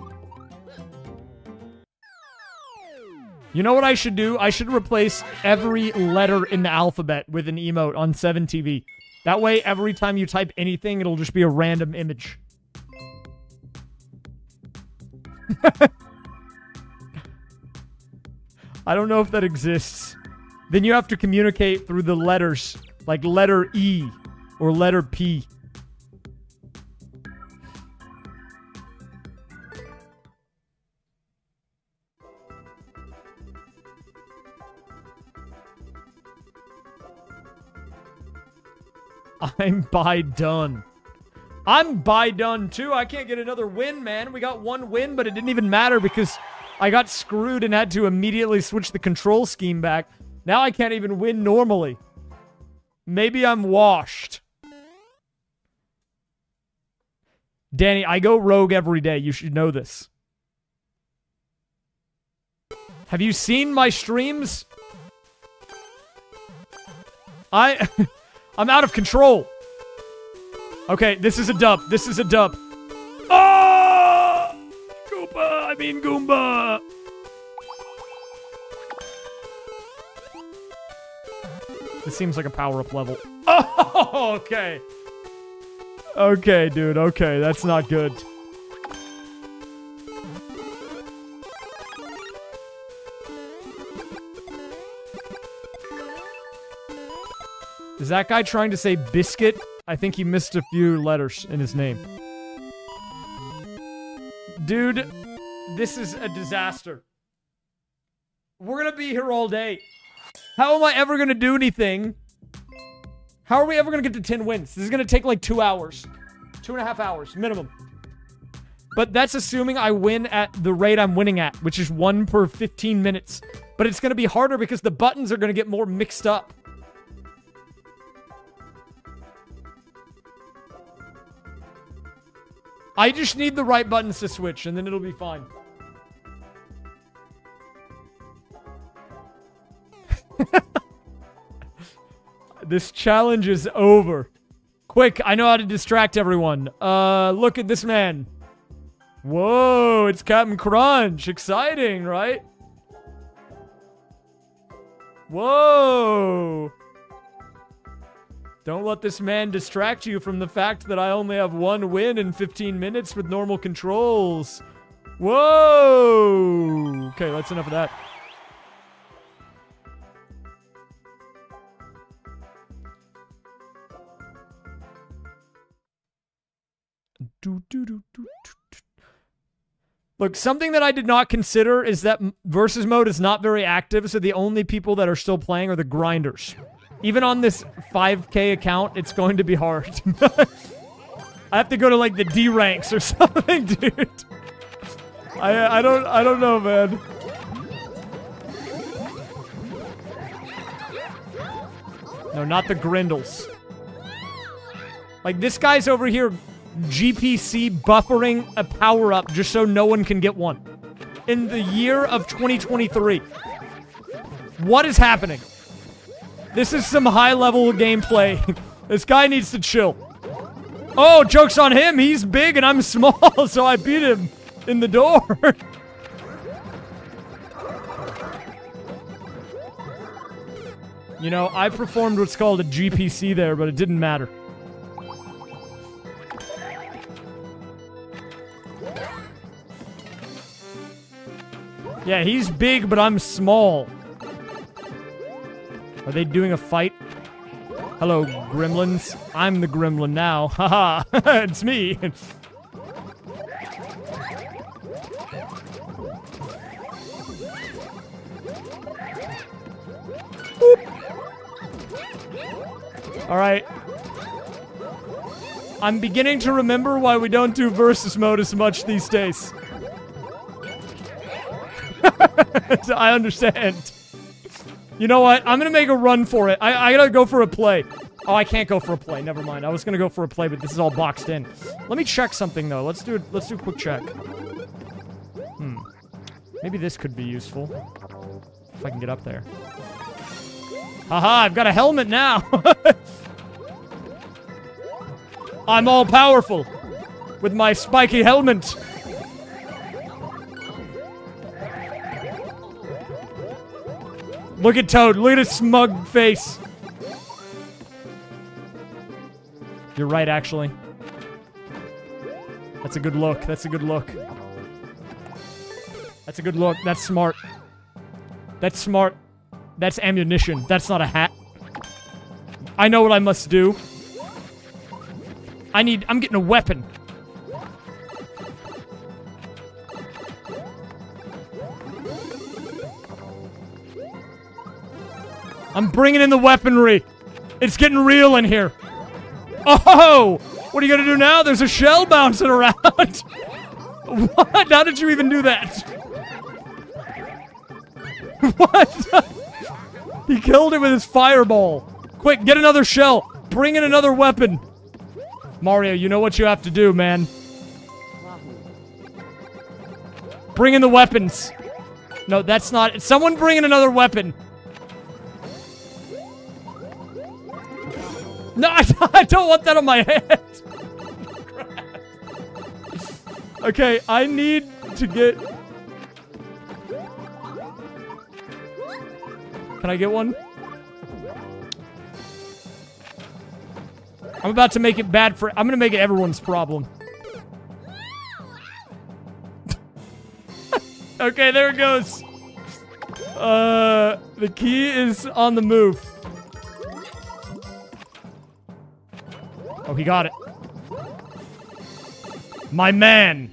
You know what I should do? I should replace every letter in the alphabet with an emote on 7TV. That way, every time you type anything, it'll just be a random image. I don't know if that exists. Then you have to communicate through the letters, like letter E or letter P. I'm by done. I'm by done too. I can't get another win, man. We got one win, but it didn't even matter because I got screwed and had to immediately switch the control scheme back. Now I can't even win normally. Maybe I'm washed. Danny, I go rogue every day. You should know this. Have you seen my streams? I I'm out of control. Okay, this is a dub. This is a dub. Oh! I mean Goomba! This seems like a power-up level. Oh, okay. Okay, dude, okay, that's not good. Is that guy trying to say biscuit? I think he missed a few letters in his name. Dude, this is a disaster. We're gonna be here all day. How am I ever gonna do anything? How are we ever gonna get to 10 wins? This is gonna take like two hours. Two and a half hours, minimum. But that's assuming I win at the rate I'm winning at, which is one per 15 minutes. But it's gonna be harder because the buttons are gonna get more mixed up. I just need the right buttons to switch, and then it'll be fine. this challenge is over. Quick, I know how to distract everyone. Uh, look at this man. Whoa, it's Captain Crunch. Exciting, right? Whoa. Don't let this man distract you from the fact that I only have one win in 15 minutes with normal controls. Whoa! Okay, that's enough of that. Look, something that I did not consider is that versus mode is not very active, so the only people that are still playing are the grinders. Even on this 5k account, it's going to be hard. I have to go to like the D ranks or something, dude. I I don't I don't know, man. No, not the Grindles. Like this guy's over here GPC buffering a power up just so no one can get one. In the year of 2023. What is happening? This is some high level gameplay. this guy needs to chill. Oh, joke's on him. He's big and I'm small, so I beat him in the door. you know, I performed what's called a GPC there, but it didn't matter. Yeah, he's big, but I'm small. Are they doing a fight? Hello, gremlins. I'm the gremlin now. Haha, it's me. All right. I'm beginning to remember why we don't do versus mode as much these days. I understand. You know what? I'm gonna make a run for it. I, I gotta go for a play. Oh, I can't go for a play. Never mind. I was gonna go for a play, but this is all boxed in. Let me check something though. Let's do it. Let's do a quick check. Hmm. Maybe this could be useful if I can get up there. Haha! I've got a helmet now. I'm all powerful with my spiky helmet. Look at Toad. Look at his smug face. You're right, actually. That's a good look. That's a good look. That's a good look. That's smart. That's smart. That's ammunition. That's not a hat. I know what I must do. I need... I'm getting a weapon. I'm bringing in the weaponry. It's getting real in here. Oh! What are you gonna do now? There's a shell bouncing around. what? How did you even do that? what? he killed it with his fireball. Quick, get another shell. Bring in another weapon. Mario, you know what you have to do, man. Bring in the weapons. No, that's not. Someone bring in another weapon. No, I, I don't want that on my head. okay, I need to get... Can I get one? I'm about to make it bad for... I'm going to make it everyone's problem. okay, there it goes. Uh, the key is on the move. Oh, he got it. My man.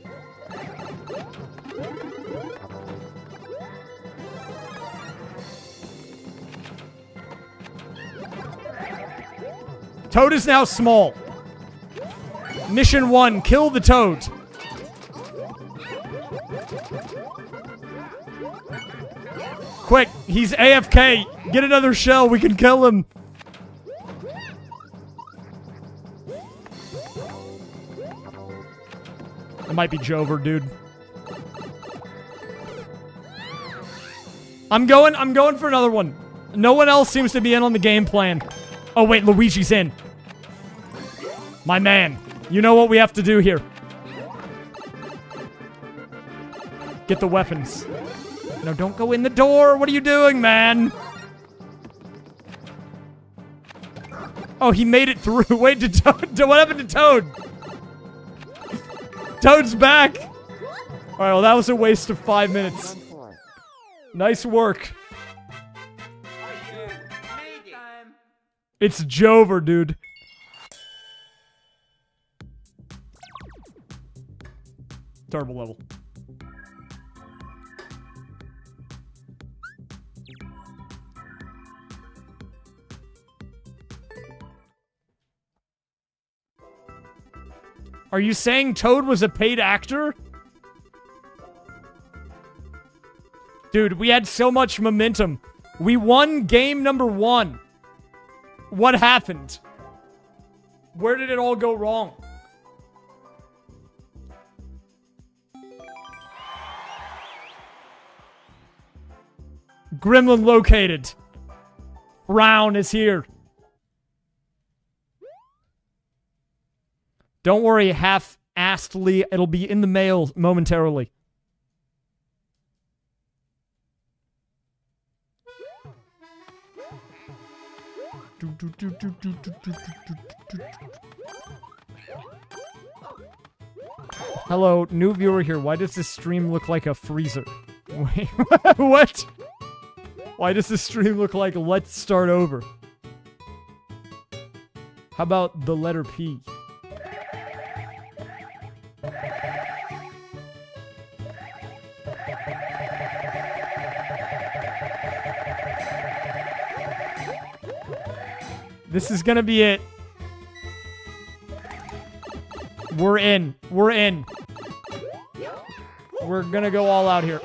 Toad is now small. Mission one, kill the toad. Quick, he's AFK. Get another shell, we can kill him. It might be Jover, dude. I'm going, I'm going for another one. No one else seems to be in on the game plan. Oh, wait, Luigi's in. My man, you know what we have to do here. Get the weapons. No, don't go in the door. What are you doing, man? Oh, he made it through. Wait, did Toad, what happened to Toad? Toad's back. All right, well, that was a waste of five minutes. Nice work. It's Jover, dude. Terrible level. Are you saying Toad was a paid actor? Dude, we had so much momentum. We won game number one. What happened? Where did it all go wrong? Gremlin located. Brown is here. Don't worry, half-assedly, it'll be in the mail momentarily. Hello, new viewer here. Why does this stream look like a freezer? Wait, what? Why does this stream look like let's start over? How about the letter P? This is gonna be it. We're in. We're in. We're gonna go all out here.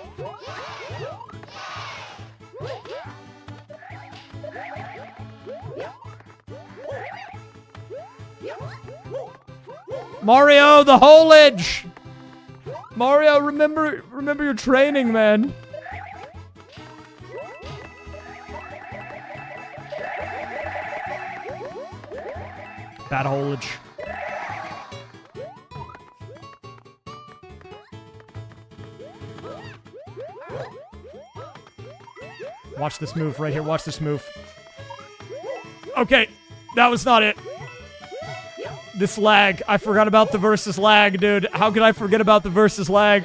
Mario, the holage! Mario, remember remember your training, man. Bad holage. Watch this move right here. Watch this move. Okay, that was not it. This lag. I forgot about the versus lag, dude. How could I forget about the versus lag?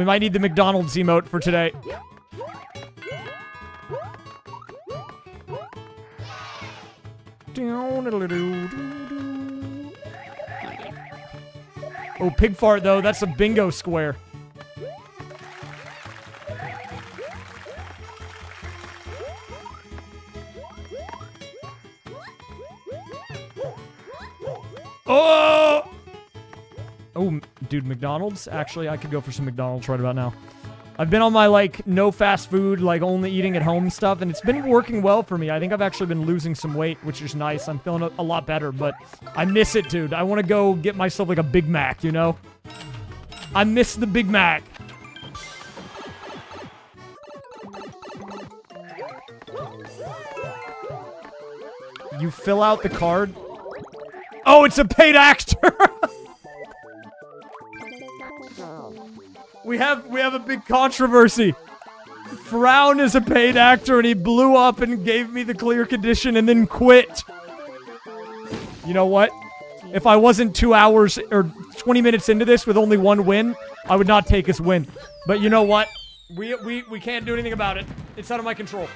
We- might need the McDonald's emote for today. Oh, pig fart though. That's a bingo square. Dude, McDonald's? Actually, I could go for some McDonald's right about now. I've been on my, like, no fast food, like, only eating at home stuff, and it's been working well for me. I think I've actually been losing some weight, which is nice. I'm feeling a, a lot better, but I miss it, dude. I want to go get myself, like, a Big Mac, you know? I miss the Big Mac. You fill out the card. Oh, it's a paid actor. We have we have a big controversy. Frown is a paid actor and he blew up and gave me the clear condition and then quit. You know what? If I wasn't two hours or 20 minutes into this with only one win, I would not take his win. But you know what? We, we, we can't do anything about it. It's out of my control.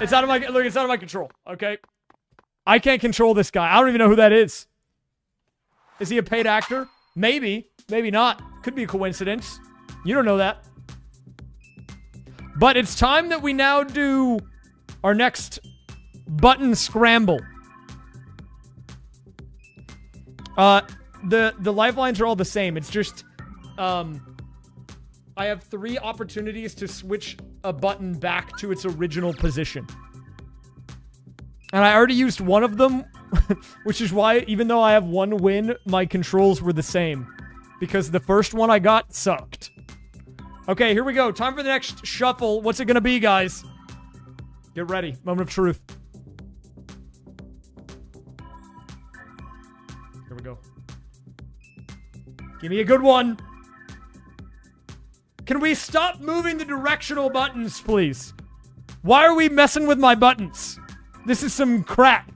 It's out of my look. It's out of my control. Okay, I can't control this guy. I don't even know who that is. Is he a paid actor? Maybe, maybe not. Could be a coincidence. You don't know that. But it's time that we now do our next button scramble. Uh, the the lifelines are all the same. It's just, um, I have three opportunities to switch a button back to its original position. And I already used one of them, which is why, even though I have one win, my controls were the same. Because the first one I got sucked. Okay, here we go. Time for the next shuffle. What's it gonna be, guys? Get ready. Moment of truth. Here we go. Give me a good one. Can we stop moving the directional buttons, please? Why are we messing with my buttons? This is some crap.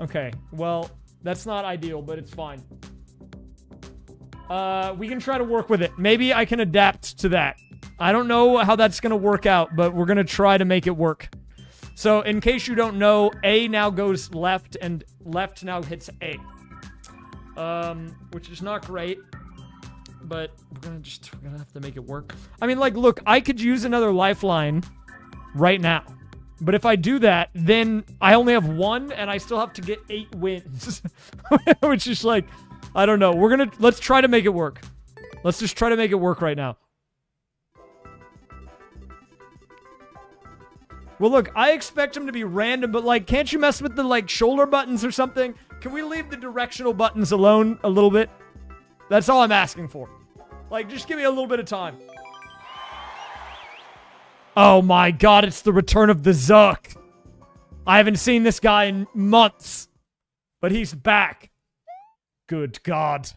Okay, well, that's not ideal, but it's fine. Uh, we can try to work with it. Maybe I can adapt to that. I don't know how that's going to work out, but we're going to try to make it work. So, in case you don't know, A now goes left, and left now hits A. Um, which is not great, but we're gonna just we're gonna have to make it work. I mean, like, look, I could use another lifeline right now, but if I do that, then I only have one, and I still have to get eight wins, which is like, I don't know. We're gonna let's try to make it work. Let's just try to make it work right now. Well, look, I expect them to be random, but like, can't you mess with the like shoulder buttons or something? Can we leave the directional buttons alone a little bit? That's all I'm asking for. Like, just give me a little bit of time. Oh my god, it's the return of the Zuck. I haven't seen this guy in months, but he's back. Good god.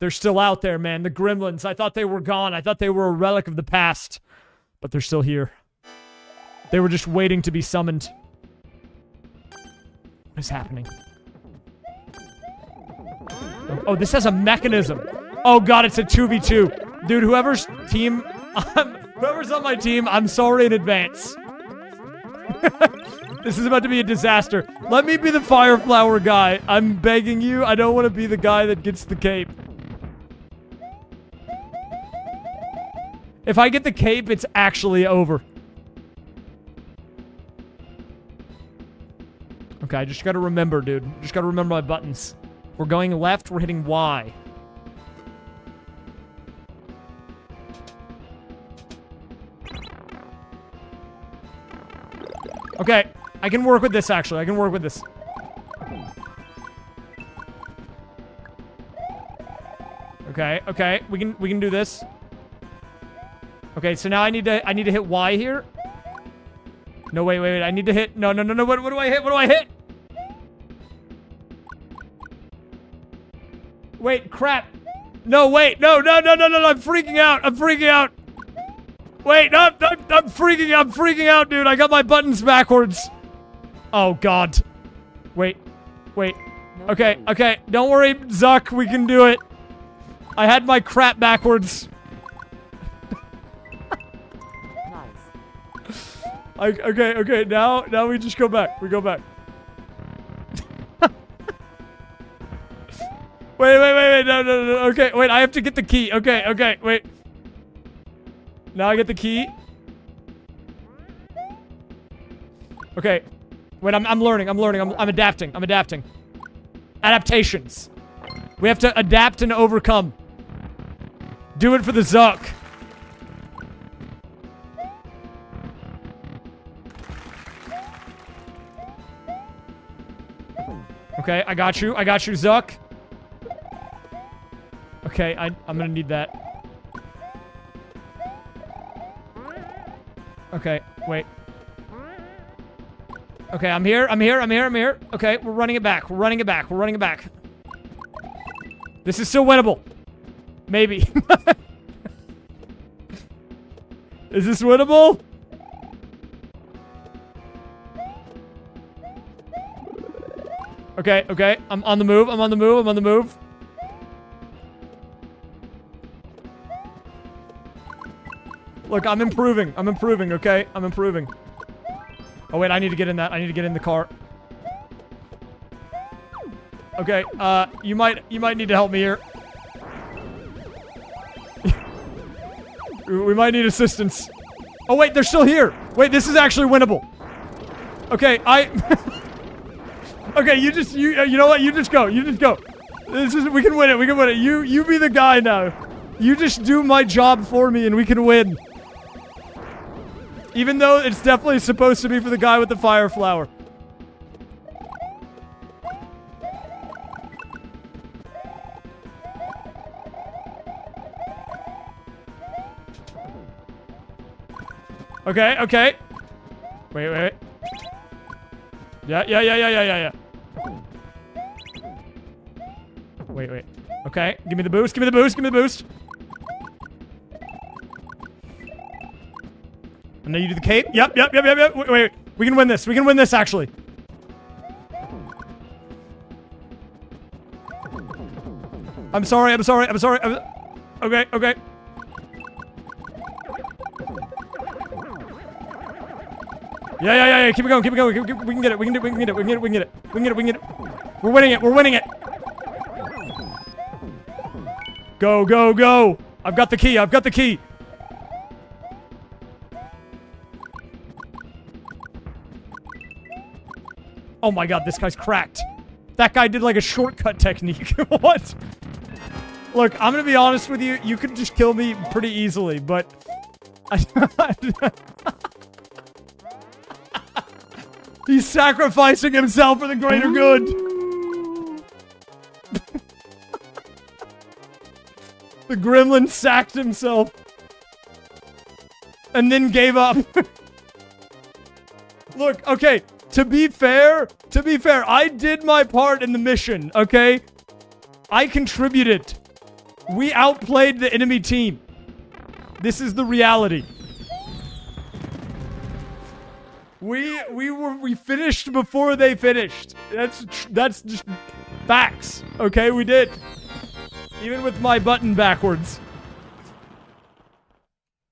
They're still out there, man. The gremlins. I thought they were gone. I thought they were a relic of the past, but they're still here. They were just waiting to be summoned. What is happening? Oh, this has a mechanism. Oh god, it's a 2v2. Dude, whoever's team I'm, whoever's on my team, I'm sorry in advance. this is about to be a disaster. Let me be the fire flower guy. I'm begging you. I don't want to be the guy that gets the cape. If I get the cape, it's actually over. Okay, I just gotta remember, dude. Just gotta remember my buttons. We're going left, we're hitting Y. Okay, I can work with this actually. I can work with this. Okay, okay, we can we can do this. Okay, so now I need to I need to hit Y here. No, wait, wait, wait. I need to hit. No, no, no, no. What, what do I hit? What do I hit? Wait, crap. No, wait. No, no, no, no, no, no. I'm freaking out. I'm freaking out. Wait, no, I'm, I'm, I'm freaking I'm freaking out, dude. I got my buttons backwards. Oh, God. Wait. Wait. Okay, okay. Don't worry, Zuck. We can do it. I had my crap backwards. Nice. I, okay, okay. Now, now we just go back. We go back. wait, wait, wait, wait. No, no, no, no. Okay, wait. I have to get the key. Okay, okay. Wait. Now I get the key. Okay. Wait, I'm, I'm learning. I'm learning. I'm, I'm adapting. I'm adapting. Adaptations. We have to adapt and overcome. Do it for the Zuck. Okay, I got you. I got you, Zuck. Okay, I, I'm gonna need that. Okay, wait. Okay, I'm here. I'm here. I'm here. I'm here. Okay, we're running it back. We're running it back. We're running it back. This is still winnable. Maybe. is this winnable? Okay, okay. I'm on the move. I'm on the move. I'm on the move. Look, I'm improving. I'm improving, okay? I'm improving. Oh, wait, I need to get in that. I need to get in the car. Okay, uh, you might, you might need to help me here. we might need assistance. Oh, wait, they're still here. Wait, this is actually winnable. Okay, I... okay, you just, you, uh, you know what? You just go. You just go. This is, we can win it. We can win it. You, you be the guy now. You just do my job for me and we can win. Even though it's definitely supposed to be for the guy with the fire flower. Okay, okay. Wait, wait. Yeah, yeah, yeah, yeah, yeah, yeah, yeah. Wait, wait. Okay, give me the boost, give me the boost, give me the boost. And then you do the cape. Yep, yep, yep, yep, yep. Wait, wait, we can win this. We can win this, actually. I'm sorry, I'm sorry, I'm sorry. I'm... Okay, okay. Yeah, yeah, yeah, yeah. Keep it going, keep it going. Keep, keep, we can get it, we can get it, we can get it, we can get it, we can get it. We can get it, we can get it. We're winning it, we're winning it. Go, go, go. I've got the key, I've got the key. Oh my god, this guy's cracked. That guy did like a shortcut technique. what? Look, I'm gonna be honest with you. You could just kill me pretty easily, but... He's sacrificing himself for the greater good. the gremlin sacked himself. And then gave up. Look, okay, to be fair, to be fair, I did my part in the mission, okay? I contributed. We outplayed the enemy team. This is the reality. We we were we finished before they finished. That's that's just facts. Okay, we did. Even with my button backwards.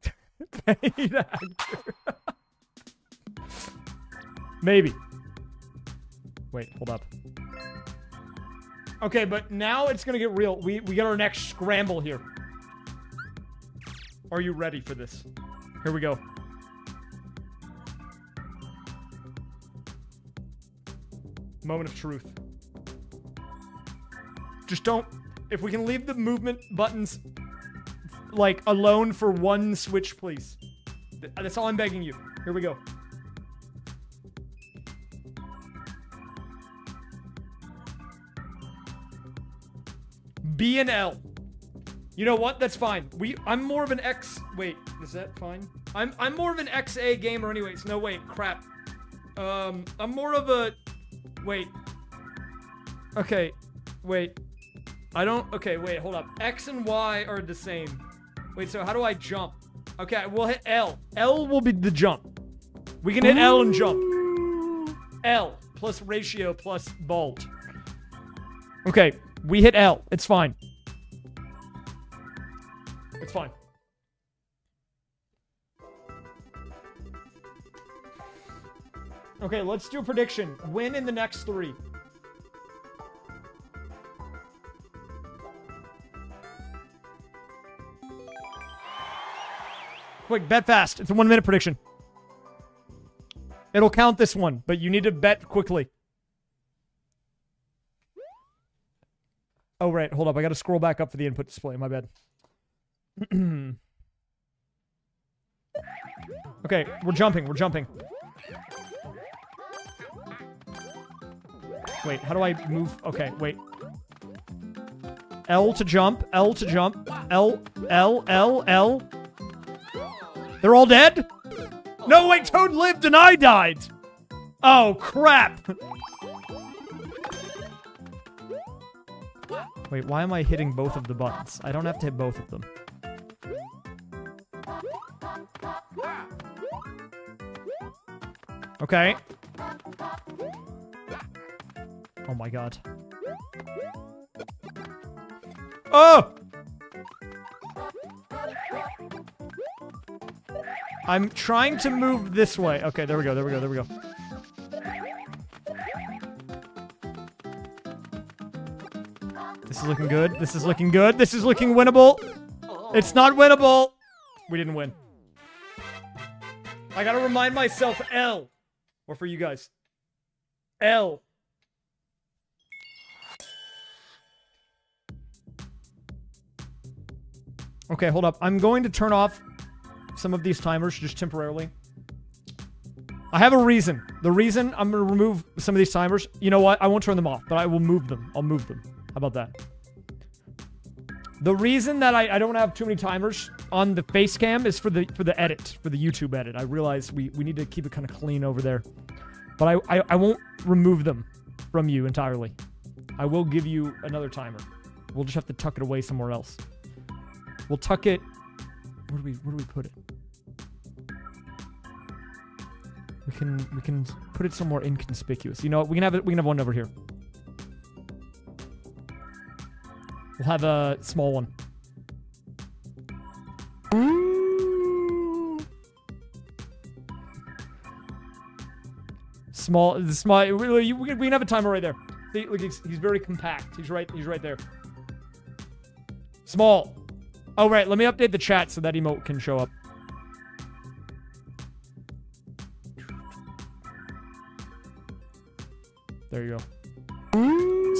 Paid actor. Maybe. Wait, hold up. Okay, but now it's gonna get real. We we got our next scramble here. Are you ready for this? Here we go. Moment of truth. Just don't. If we can leave the movement buttons like alone for one switch, please. That's all I'm begging you. Here we go. B and L. You know what? That's fine. We I'm more of an X wait, is that fine? I'm I'm more of an XA gamer anyways. No wait, crap. Um I'm more of a wait. Okay. Wait. I don't okay, wait, hold up. X and Y are the same. Wait, so how do I jump? Okay, we'll hit L. L will be the jump. We can hit L and jump. L plus ratio plus bolt. Okay, we hit L. It's fine. It's fine. Okay, let's do a prediction. Win in the next three. Quick, bet fast. It's a one minute prediction. It'll count this one, but you need to bet quickly. Oh, right. Hold up. I got to scroll back up for the input display. My bad. okay, we're jumping. We're jumping. Wait, how do I move? Okay, wait. L to jump. L to jump. L, L, L, L. They're all dead? No, wait, Toad lived and I died. Oh, crap. Wait, why am I hitting both of the buttons? I don't have to hit both of them. Okay. Oh my god. Oh! I'm trying to move this way. Okay, there we go, there we go, there we go. This is looking good. This is looking good. This is looking winnable. It's not winnable. We didn't win. I gotta remind myself L. Or for you guys. L. Okay, hold up. I'm going to turn off some of these timers just temporarily. I have a reason. The reason I'm going to remove some of these timers, you know what? I won't turn them off, but I will move them. I'll move them. How about that? The reason that I, I don't have too many timers on the face cam is for the for the edit, for the YouTube edit. I realize we, we need to keep it kind of clean over there. But I, I, I won't remove them from you entirely. I will give you another timer. We'll just have to tuck it away somewhere else. We'll tuck it. Where do we where do we put it? We can we can put it somewhere inconspicuous. You know, what? we can have it. We can have one over here. We'll have a small one. Small, the small. We we can, have a timer right there. See, look, he's, he's very compact. He's right. He's right there. Small. Oh right. Let me update the chat so that emote can show up. There you go.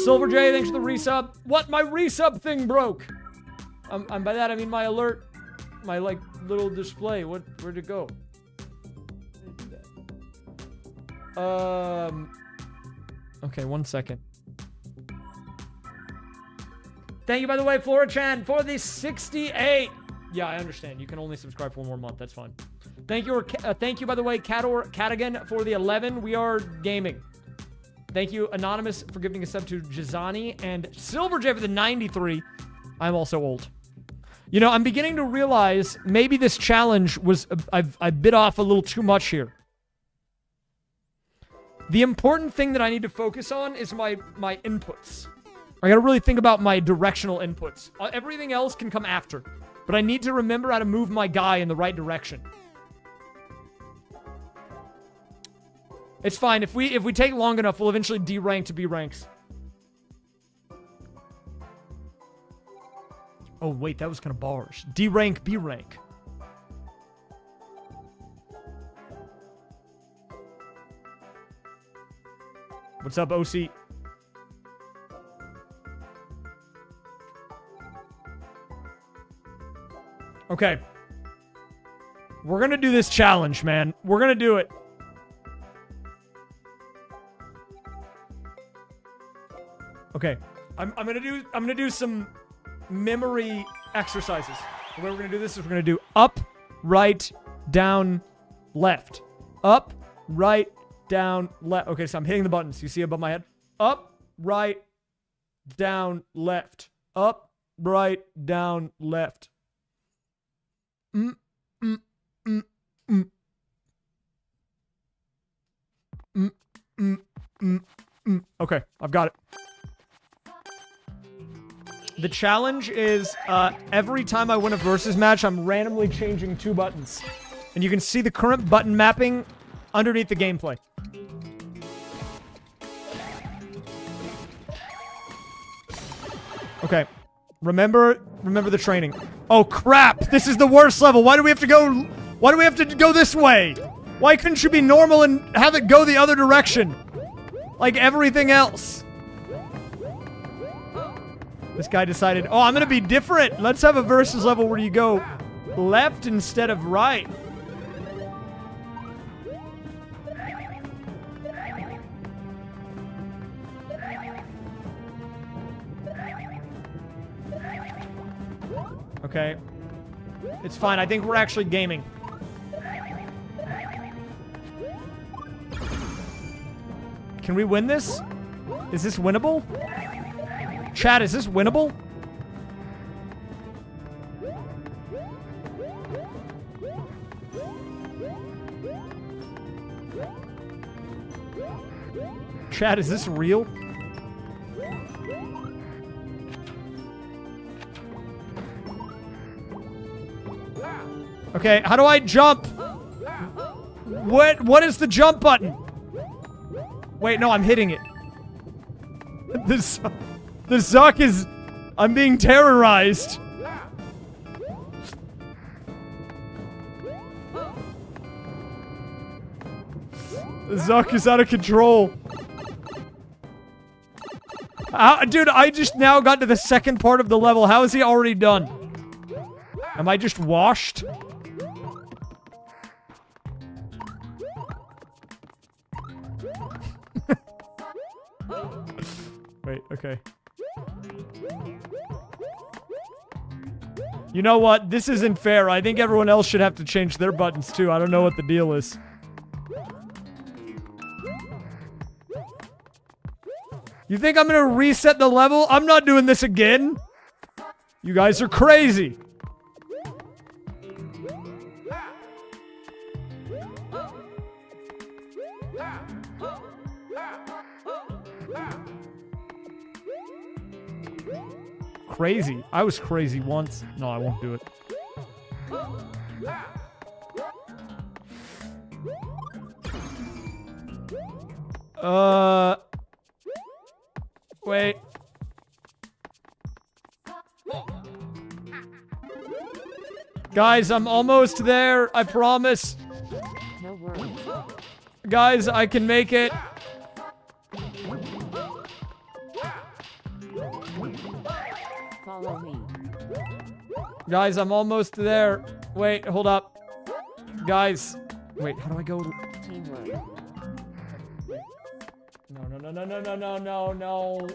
Silver J, thanks for the resub. What? My resub thing broke. Um, and by that I mean my alert, my like little display. What? Where'd it go? Um. Okay, one second. Thank you, by the way, Flora Chan, for the 68. Yeah, I understand. You can only subscribe for one more month. That's fine. Thank you, uh, thank you, by the way, Cator Cadigan for the 11. We are gaming. Thank you, Anonymous, for giving a sub to Jazani and Silver J for the 93. I'm also old. You know, I'm beginning to realize maybe this challenge was I've I bit off a little too much here. The important thing that I need to focus on is my my inputs. I gotta really think about my directional inputs. Uh, Everything else can come after, but I need to remember how to move my guy in the right direction. It's fine. If we if we take long enough, we'll eventually D rank to B ranks. Oh wait, that was kind of bars. D rank, B rank. What's up, OC? Okay. We're gonna do this challenge, man. We're gonna do it. Okay. I'm, I'm gonna do I'm gonna do some memory exercises. The way we're gonna do this is we're gonna do up, right, down, left. Up, right, down, left. Okay, so I'm hitting the buttons. You see above my head? Up, right, down, left. Up, right, down, left. Mm, mm, mm, mm. Mm, mm, mm, mm. Okay, I've got it. The challenge is uh, every time I win a versus match, I'm randomly changing two buttons. And you can see the current button mapping underneath the gameplay. Okay. Remember remember the training. Oh crap! This is the worst level. Why do we have to go Why do we have to go this way? Why couldn't you be normal and have it go the other direction? Like everything else. This guy decided, "Oh, I'm going to be different. Let's have a versus level where you go left instead of right." Okay. It's fine. I think we're actually gaming. Can we win this? Is this winnable? Chad, is this winnable? Chad, is this real? Okay, how do I jump? What what is the jump button? Wait, no, I'm hitting it. This the Zuck is I'm being terrorized. The Zuck is out of control. Uh, dude, I just now got to the second part of the level. How is he already done? Am I just washed? Wait, okay. You know what? This isn't fair. I think everyone else should have to change their buttons too. I don't know what the deal is. You think I'm gonna reset the level? I'm not doing this again. You guys are crazy. Crazy. I was crazy once. No, I won't do it. Uh. Wait. Guys, I'm almost there. I promise. No worries. Guys, I can make it. Follow me. Guys, I'm almost there. Wait, hold up. Guys. Wait, how do I go? Teamwork. No, no, no, no, no, no, no, no, no.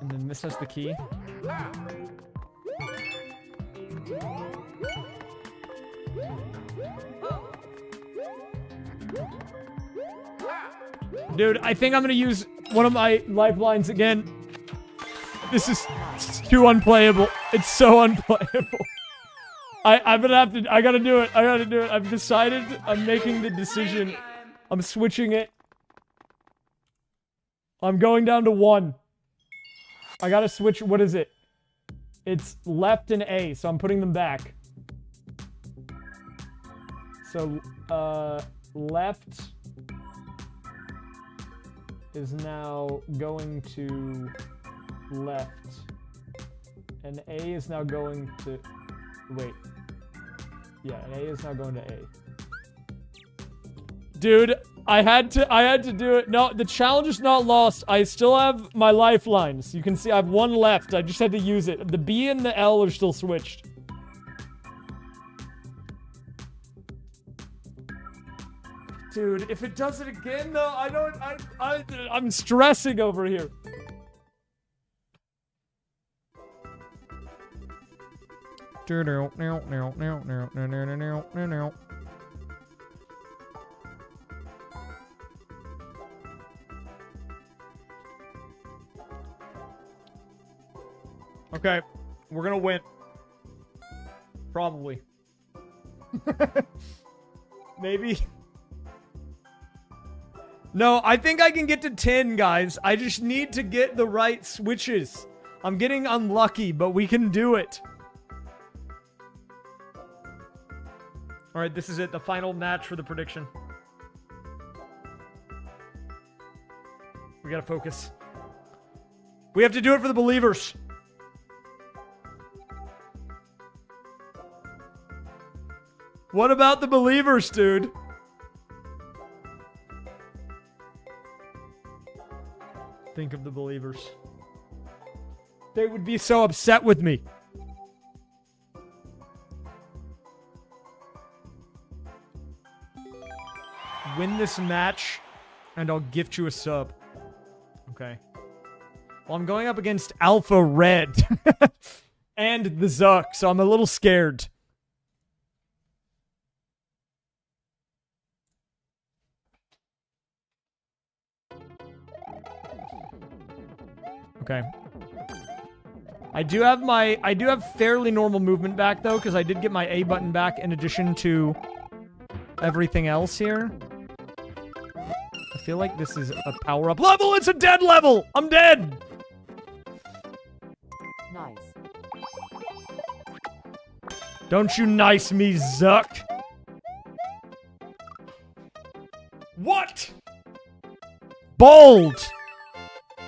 And then this has the key. Dude, I think I'm gonna use one of my lifelines again. This is too unplayable. It's so unplayable. I, I'm gonna have to, I gotta do it. I gotta do it. I've decided, I'm making the decision. I'm switching it. I'm going down to one. I gotta switch, what is it? It's left and A, so I'm putting them back. So, uh, left is now going to left. And A is now going to, wait. Yeah, and A is now going to A. Dude, I had to I had to do it. No, the challenge is not lost. I still have my lifelines. You can see I have one left. I just had to use it. The B and the L are still switched. Dude, if it does it again though, I don't I I I'm stressing over here. Okay, we're gonna win. Probably. Maybe. No, I think I can get to 10, guys. I just need to get the right switches. I'm getting unlucky, but we can do it. All right, this is it. The final match for the prediction. We gotta focus. We have to do it for the believers. What about the believers, dude? Think of the believers. They would be so upset with me. Win this match, and I'll gift you a sub. Okay. Well, I'm going up against Alpha Red and the Zuck, so I'm a little scared. Okay. I do have my I do have fairly normal movement back though because I did get my A button back in addition to everything else here. I feel like this is a power up level. It's a dead level. I'm dead. Nice. Don't you nice me, Zuck. What? Bold.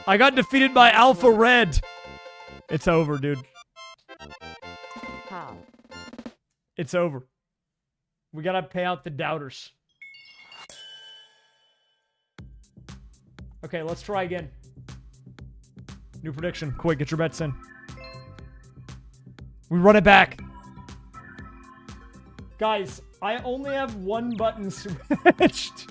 I got defeated by Alpha Red. It's over, dude. How? It's over. We gotta pay out the doubters. Okay, let's try again. New prediction. Quick, get your bets in. We run it back. Guys, I only have one button switched.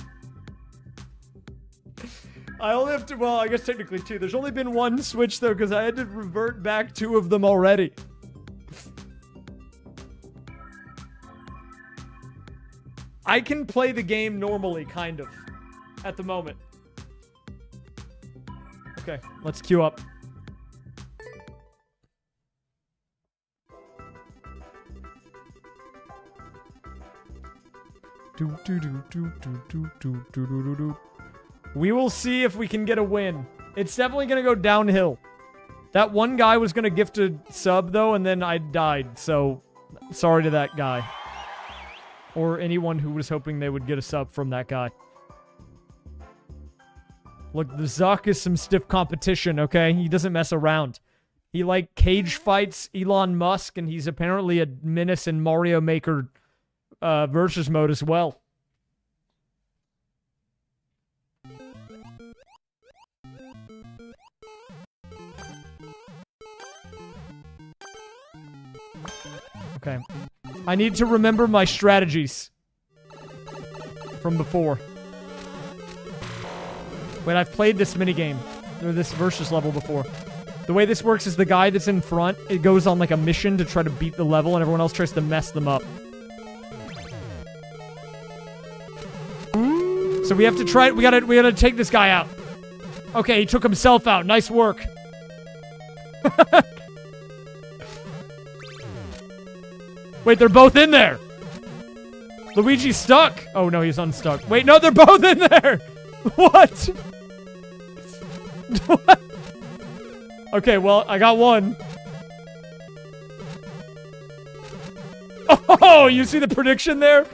I only have to, well, I guess technically two. There's only been one switch though, because I had to revert back two of them already. I can play the game normally, kind of, at the moment. Okay, let's queue up. Do, do, do, do, do, do, do, do, do, do. We will see if we can get a win. It's definitely going to go downhill. That one guy was going to gift a sub, though, and then I died. So, sorry to that guy. Or anyone who was hoping they would get a sub from that guy. Look, the Zuck is some stiff competition, okay? He doesn't mess around. He, like, cage fights Elon Musk, and he's apparently a menace in Mario Maker uh, versus mode as well. Okay. I need to remember my strategies from before. Wait, I've played this minigame, or this versus level before. The way this works is the guy that's in front, it goes on like a mission to try to beat the level, and everyone else tries to mess them up. So we have to try. We gotta. We gotta take this guy out. Okay, he took himself out. Nice work. Wait, they're both in there. Luigi's stuck. Oh no, he's unstuck. Wait, no, they're both in there. What? Okay, well, I got one. Oh, you see the prediction there?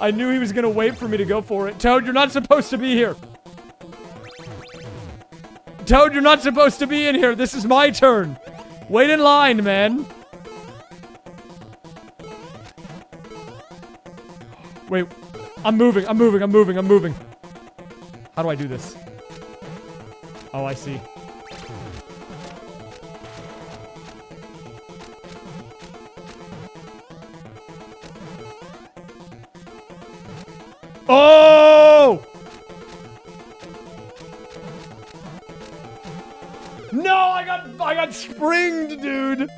I knew he was gonna wait for me to go for it. Toad, you're not supposed to be here. Toad, you're not supposed to be in here. This is my turn. Wait in line, man. Wait. I'm moving. I'm moving. I'm moving. I'm moving. How do I do this? Oh, I see. Oh! No, I got I got springed, dude.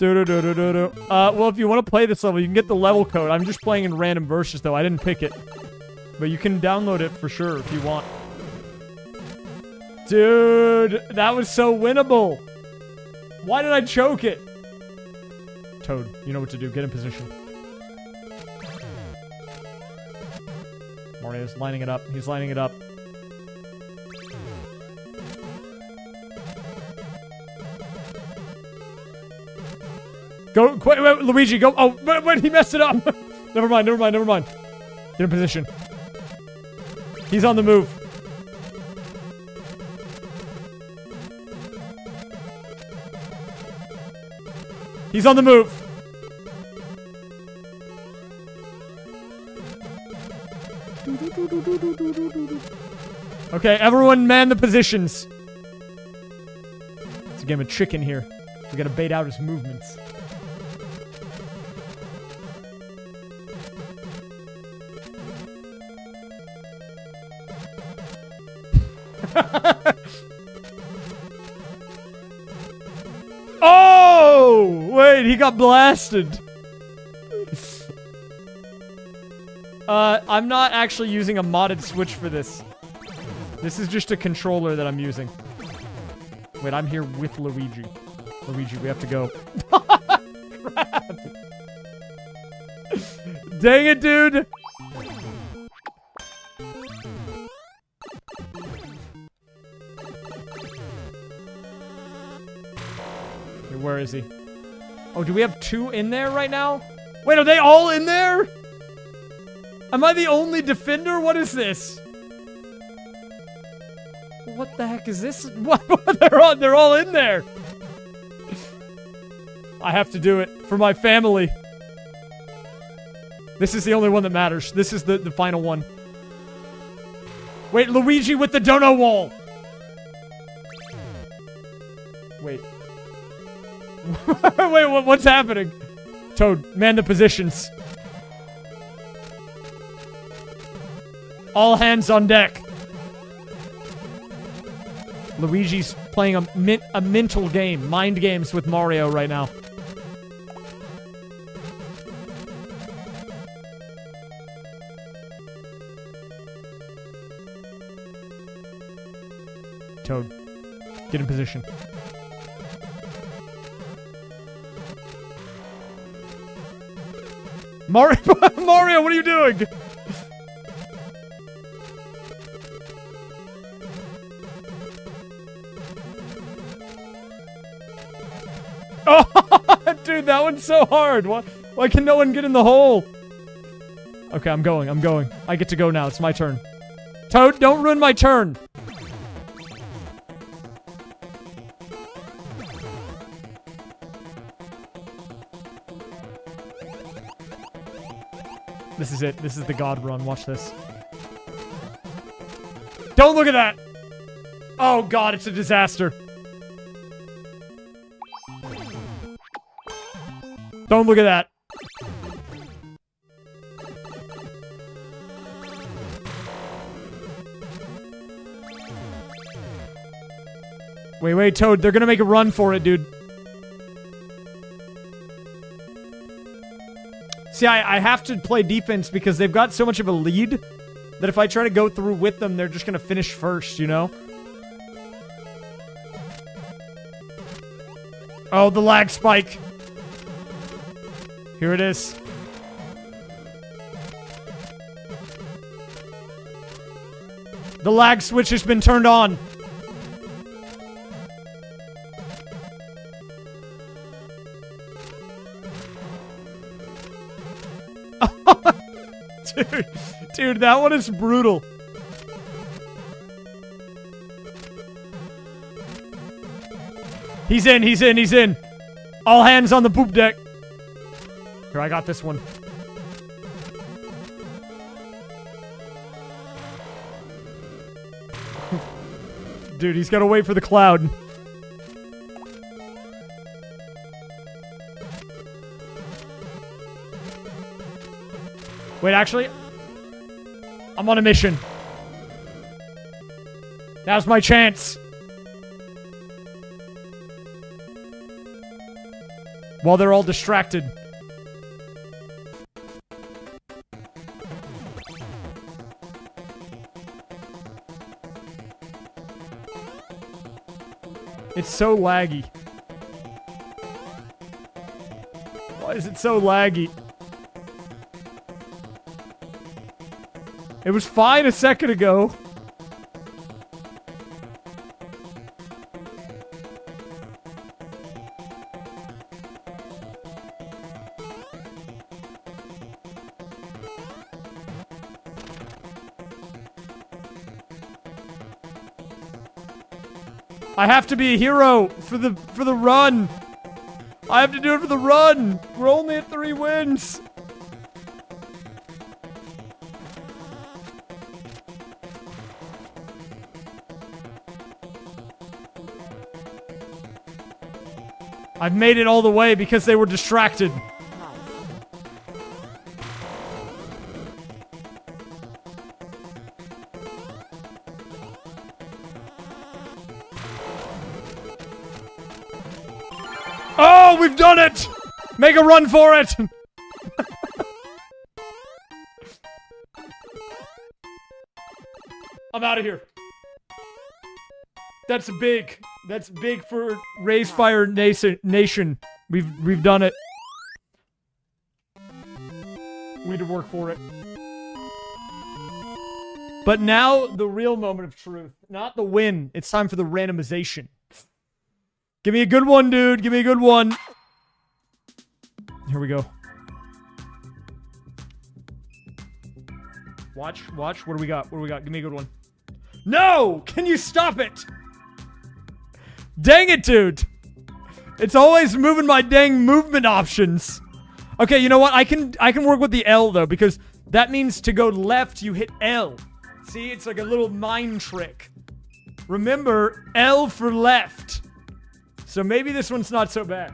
Do, do, do, do, do. Uh, well, if you want to play this level, you can get the level code. I'm just playing in random verses, though. I didn't pick it. But you can download it for sure if you want. Dude, that was so winnable. Why did I choke it? Toad, you know what to do. Get in position. Mario's lining it up. He's lining it up. Go, wait, wait, Luigi, go. Oh, wait, wait, he messed it up. never mind, never mind, never mind. Get in position. He's on the move. He's on the move. Okay, everyone man the positions. It's a game of chicken here. We gotta bait out his movements. oh! Wait, he got blasted. Uh, I'm not actually using a modded Switch for this. This is just a controller that I'm using. Wait, I'm here with Luigi. Luigi, we have to go. Dang it, dude! Where is he? Oh, do we have two in there right now? Wait, are they all in there? Am I the only defender? What is this? What the heck is this? What? they're all they're all in there. I have to do it for my family. This is the only one that matters. This is the, the final one. Wait, Luigi with the dono wall. Wait. Wait, what, what's happening? Toad, man the positions. All hands on deck. Luigi's playing a, min- a mental game, mind games with Mario right now. Toad, get in position. Mario, Mario, what are you doing? Oh, dude, that one's so hard. Why, why can no one get in the hole? Okay, I'm going. I'm going. I get to go now. It's my turn. Toad, don't ruin my turn. This is it. This is the God run. Watch this. Don't look at that. Oh, God, it's a disaster. Don't look at that. Wait, wait, Toad. They're gonna make a run for it, dude. See, I, I have to play defense because they've got so much of a lead that if I try to go through with them, they're just gonna finish first, you know? Oh, the lag spike. Here it is. The lag switch has been turned on. dude, dude, that one is brutal. He's in, he's in, he's in. All hands on the poop deck. Here, I got this one. Dude, he's gotta wait for the cloud. Wait, actually, I'm on a mission. Now's my chance. While they're all distracted. It's so laggy. Why is it so laggy? It was fine a second ago. I have to be a hero for the for the run. I have to do it for the run. We're only at three wins. I've made it all the way because they were distracted. Oh, we've done it! Make a run for it! I'm out of here. That's a big. That's big for Raysfire Nation. We've we've done it. We to work for it. But now the real moment of truth, not the win. It's time for the randomization. Give me a good one, dude. Give me a good one. Here we go. Watch, watch. What do we got? What do we got? Give me a good one. No! Can you stop it? Dang it, dude. It's always moving my dang movement options. Okay, you know what? I can I can work with the L though because that means to go left you hit L. See, it's like a little mind trick. Remember, L for left. So maybe this one's not so bad.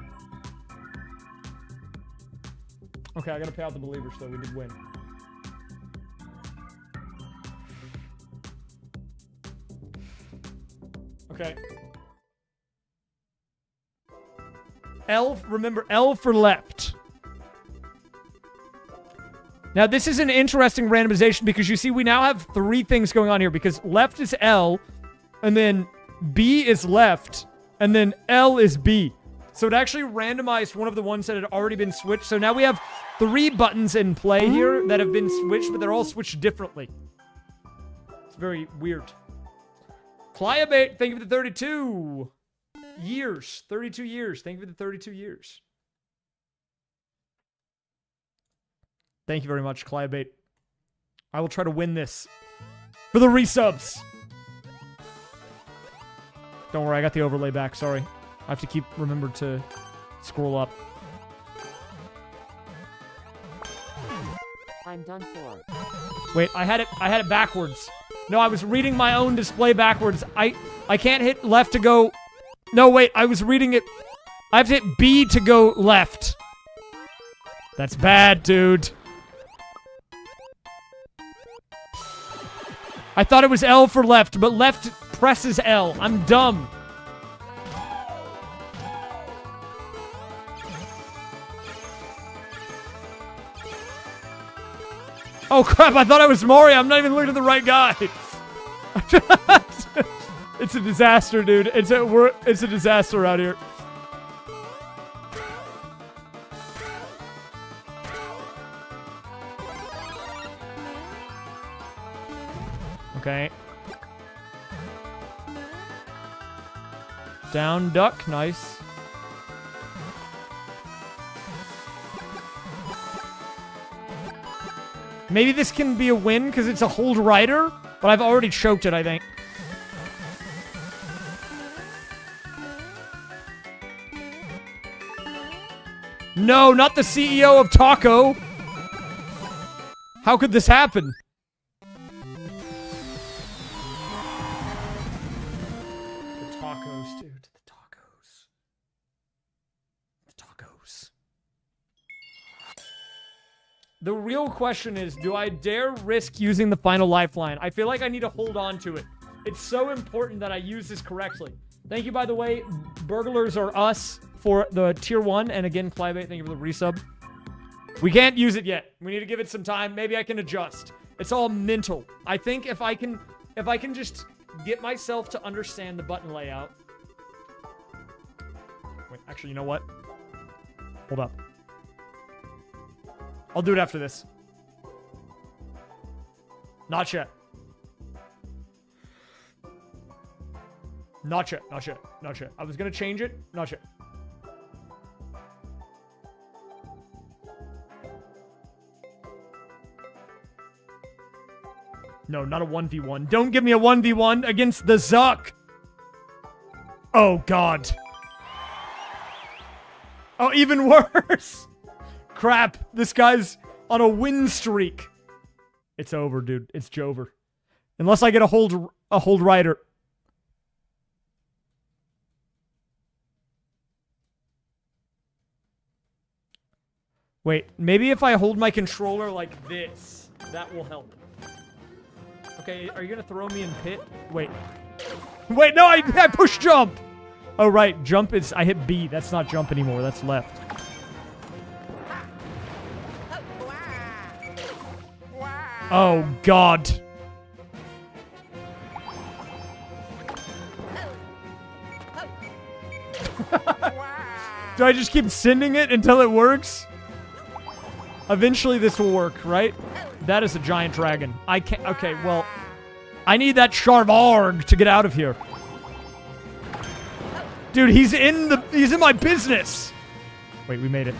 Okay, I gotta pay out the believers though. We did win. Okay. L, remember, L for left. Now, this is an interesting randomization because you see, we now have three things going on here because left is L, and then B is left, and then L is B. So it actually randomized one of the ones that had already been switched. So now we have three buttons in play here that have been switched, but they're all switched differently. It's very weird. Cliabate, thank you for the 32 years. 32 years. Thank you for the 32 years. Thank you very much, Cliabate. I will try to win this for the resubs. Don't worry, I got the overlay back. Sorry. I have to keep remember to scroll up. I'm done for. Wait, I had it I had it backwards. No, I was reading my own display backwards. I I can't hit left to go No, wait, I was reading it I have to hit B to go left. That's bad, dude. I thought it was L for left, but left presses L. I'm dumb. Oh crap, I thought I was Mario. I'm not even looking at the right guy. it's a disaster, dude. It's a we're, it's a disaster out here. Okay. Down duck, nice. Maybe this can be a win because it's a hold rider, but I've already choked it, I think. No, not the CEO of Taco. How could this happen? The tacos, dude. The tacos. The tacos. The real question is do I dare risk using the final lifeline? I feel like I need to hold on to it. It's so important that I use this correctly. Thank you, by the way, Burglars are us for the tier one. And again, Clive, thank you for the resub. We can't use it yet. We need to give it some time. Maybe I can adjust. It's all mental. I think if I can if I can just get myself to understand the button layout. Wait, actually, you know what? Hold up. I'll do it after this. Not yet. Not yet. Not yet. Not yet. I was gonna change it. Not yet. No, not a 1v1. Don't give me a 1v1 against the Zuck. Oh, God. Oh, even worse. Crap. This guy's on a win streak. It's over, dude. It's Jover. Unless I get a hold a hold rider. Wait, maybe if I hold my controller like this, that will help. Okay, are you gonna throw me in pit? Wait. Wait, no, I, I push jump! Oh, right, jump is, I hit B. That's not jump anymore, that's left. Oh, God. Do I just keep sending it until it works? Eventually this will work, right? That is a giant dragon. I can't. Okay, well, I need that Charvaargh to get out of here. Dude, he's in the. He's in my business. Wait, we made it.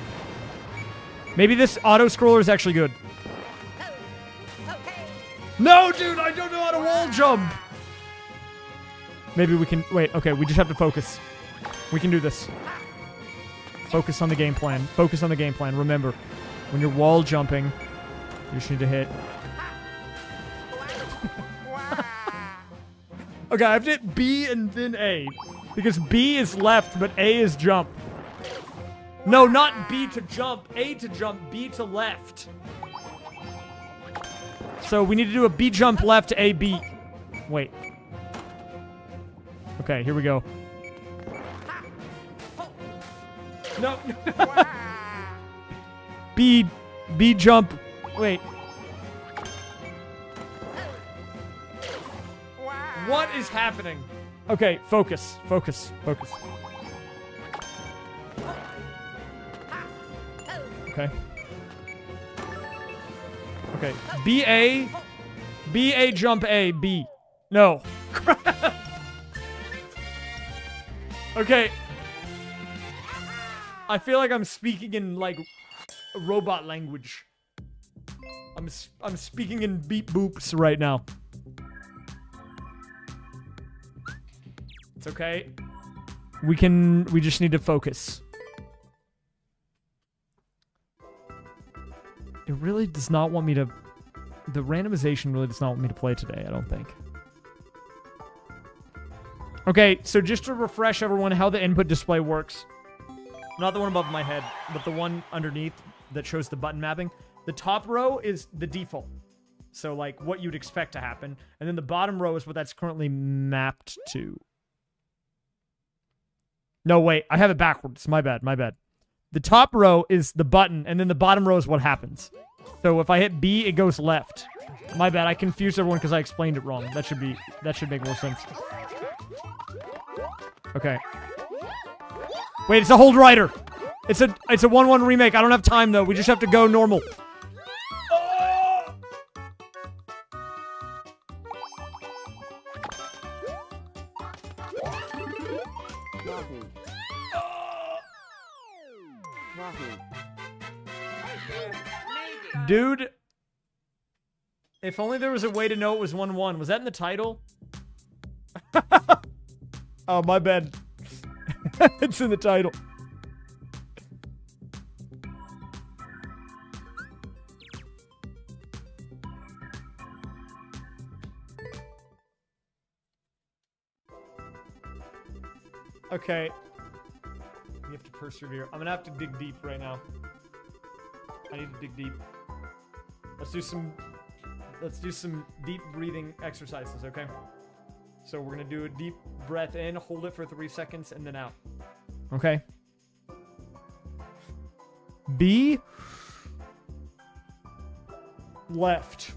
Maybe this auto scroller is actually good. No, dude, I don't know how to wall jump. Maybe we can. Wait, okay, we just have to focus. We can do this. Focus on the game plan. Focus on the game plan. Remember, when you're wall jumping, you just need to hit. okay, I have to hit B and then A. Because B is left, but A is jump. No, not B to jump. A to jump, B to left. So we need to do a B jump left, A, B. Wait. Okay, here we go. No. B, B jump. Wait. What is happening? Okay, focus, focus, focus. Okay. Okay. B A. B A jump A B. No. okay. I feel like I'm speaking in like robot language. I'm I'm speaking in beep boops right now. It's okay. We can we just need to focus. It really does not want me to the randomization really does not want me to play today, I don't think. Okay, so just to refresh everyone how the input display works. Not the one above my head, but the one underneath that shows the button mapping. The top row is the default. So like what you'd expect to happen. And then the bottom row is what that's currently mapped to. No, wait, I have it backwards. My bad, my bad. The top row is the button, and then the bottom row is what happens. So if I hit B, it goes left. My bad, I confused everyone because I explained it wrong. That should be that should make more sense. Okay. Wait, it's a hold rider. It's a it's a 1-1 remake. I don't have time though. We just have to go normal. Dude, if only there was a way to know it was 1-1. Was that in the title? oh, my bad. it's in the title. Okay. You have to persevere. I'm gonna have to dig deep right now. I need to dig deep. Let's do some let's do some deep breathing exercises, okay? So we're gonna do a deep breath in, hold it for three seconds, and then out. Okay. B left.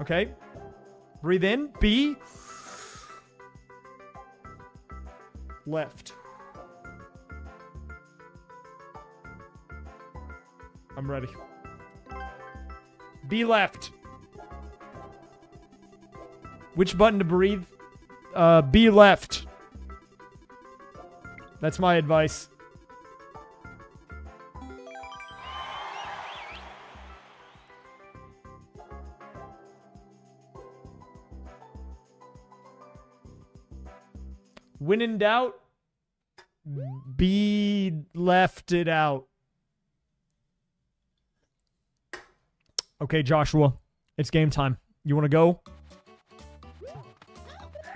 Okay. Breathe in. B left. I'm ready. B left. Which button to breathe? Uh, B left. That's my advice. When in doubt, be left it out. Okay, Joshua, it's game time. You want to go?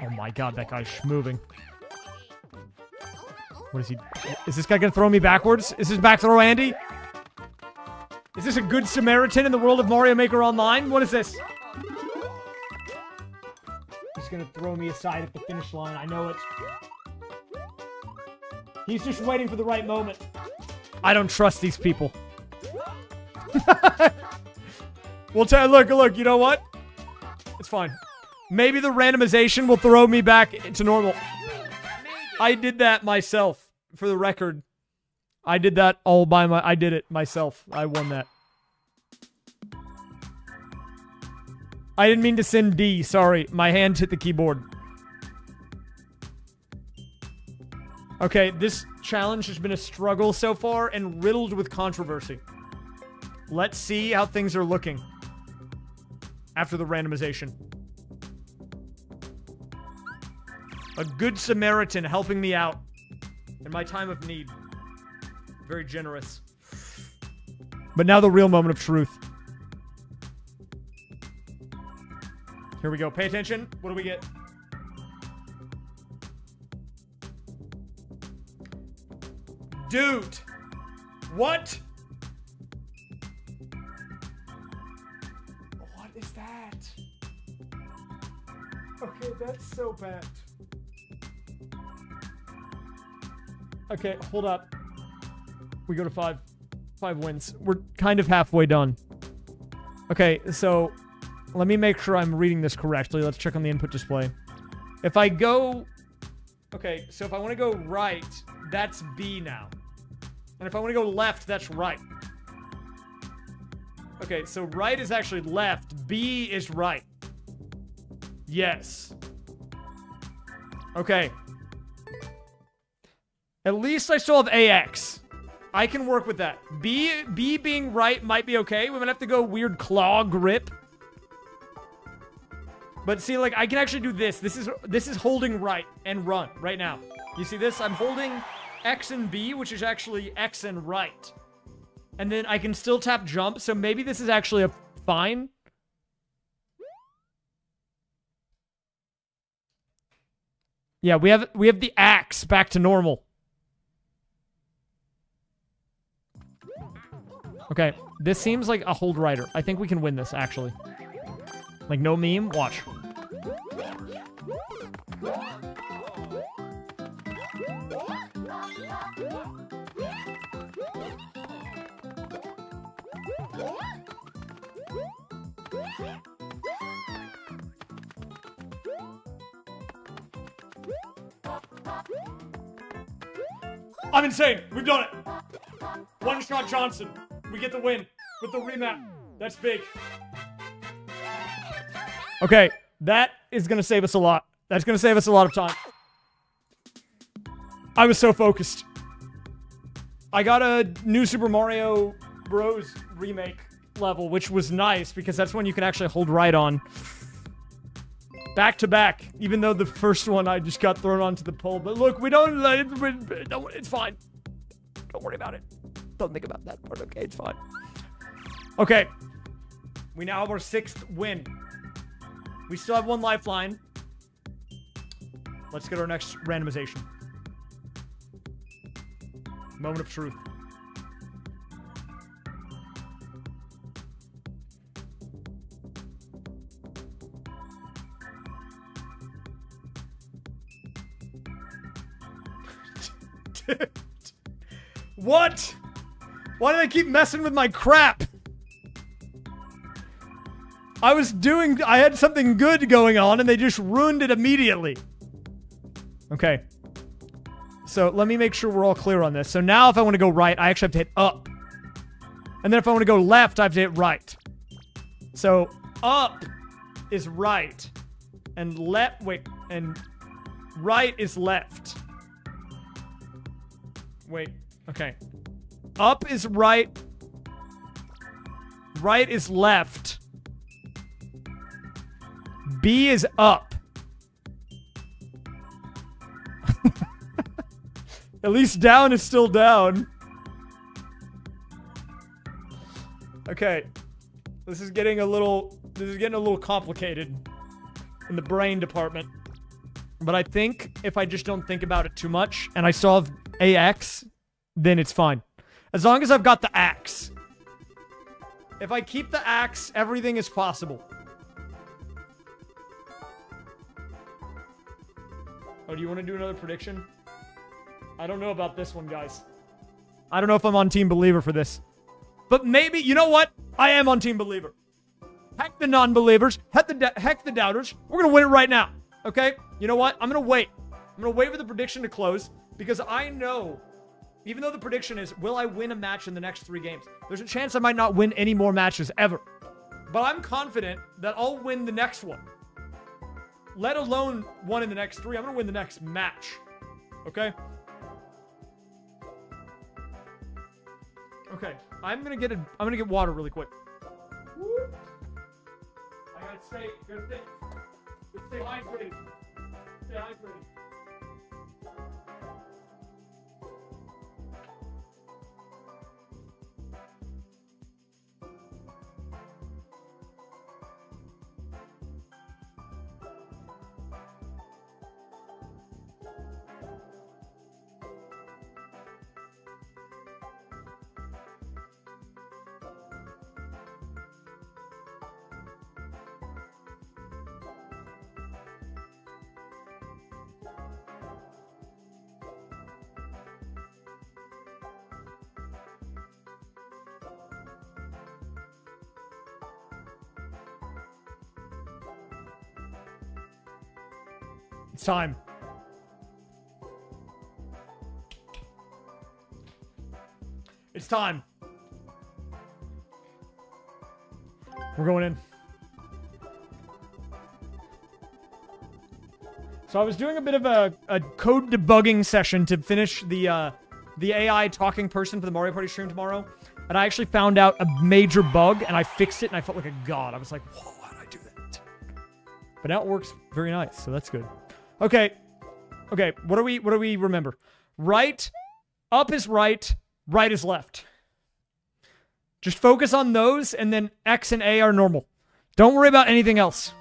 Oh my god, that guy's moving. What is he? Is this guy gonna throw me backwards? Is this back throw Andy? Is this a good Samaritan in the world of Mario Maker Online? What is this? He's gonna throw me aside at the finish line. I know it. He's just waiting for the right moment. I don't trust these people. well, tell look, look. You know what? It's fine. Maybe the randomization will throw me back to normal. I did that myself. for the record, I did that all by my. I did it myself. I won that. I didn't mean to send D. Sorry, my hand hit the keyboard. Okay, this challenge has been a struggle so far and riddled with controversy. Let's see how things are looking after the randomization. A good Samaritan helping me out in my time of need. Very generous. But now the real moment of truth. Here we go. Pay attention. What do we get? Dude. What? What is that? Okay, that's so bad. Okay, hold up. We go to five. Five wins. We're kind of halfway done. Okay, so let me make sure I'm reading this correctly. Let's check on the input display. If I go... Okay, so if I want to go right, that's B now. And if I want to go left, that's right. Okay, so right is actually left. B is right. Yes. Okay. At least I still have AX. I can work with that. B B being right might be okay. We might have to go weird claw grip. But see, like, I can actually do this. This is this is holding right and run right now. You see this? I'm holding X and B, which is actually X and right. And then I can still tap jump, so maybe this is actually a fine. Yeah, we have we have the axe back to normal. Okay, this seems like a hold rider. I think we can win this, actually. Like, no meme? Watch. I'm insane. We've done it. One shot Johnson. We get the win with the remap. That's big. Okay, that is going to save us a lot. That's going to save us a lot of time. I was so focused. I got a new Super Mario Bros. remake level, which was nice because that's when you can actually hold right on. Back to back, even though the first one I just got thrown onto the pole. But look, we don't, don't it's fine. Don't worry about it. Don't think about that part, okay? It's fine. Okay. We now have our sixth win. We still have one lifeline. Let's get our next randomization. Moment of truth. what? Why do they keep messing with my crap? I was doing, I had something good going on and they just ruined it immediately. Okay. So let me make sure we're all clear on this. So now if I want to go right, I actually have to hit up. And then if I want to go left, I have to hit right. So up is right. And left, wait, and right is left. Wait, okay. Up is right. Right is left. B is up. At least down is still down. Okay. This is getting a little this is getting a little complicated in the brain department. But I think if I just don't think about it too much and I solve AX, then it's fine. As long as I've got the axe. If I keep the axe, everything is possible. Oh, do you want to do another prediction? I don't know about this one, guys. I don't know if I'm on Team Believer for this. But maybe, you know what? I am on Team Believer. Heck the non-believers. Heck the, heck the doubters. We're going to win it right now. Okay? You know what? I'm going to wait. I'm going to wait for the prediction to close. because I know, even though the prediction is, will I win a match in the next three games? There's a chance I might not win any more matches ever. But I'm confident that I'll win the next one. Let alone one in the next three. I'm gonna win the next match. Okay? Okay. I'm gonna get a I'm gonna get water really quick. I gotta stay gotta stay, gotta stay hydrated. Stay hydrated. It's time. It's time. We're going in. So I was doing a bit of a, a code debugging session to finish the uh, the AI talking person for the Mario Party stream tomorrow, and I actually found out a major bug, and I fixed it, and I felt like a god. I was like, "Whoa, how did I do that?" But now it works very nice, so that's good. Okay, okay. What do we what do we remember? Right, up is right, right is left. Just focus on those, and then X and A are normal. Don't worry about anything else.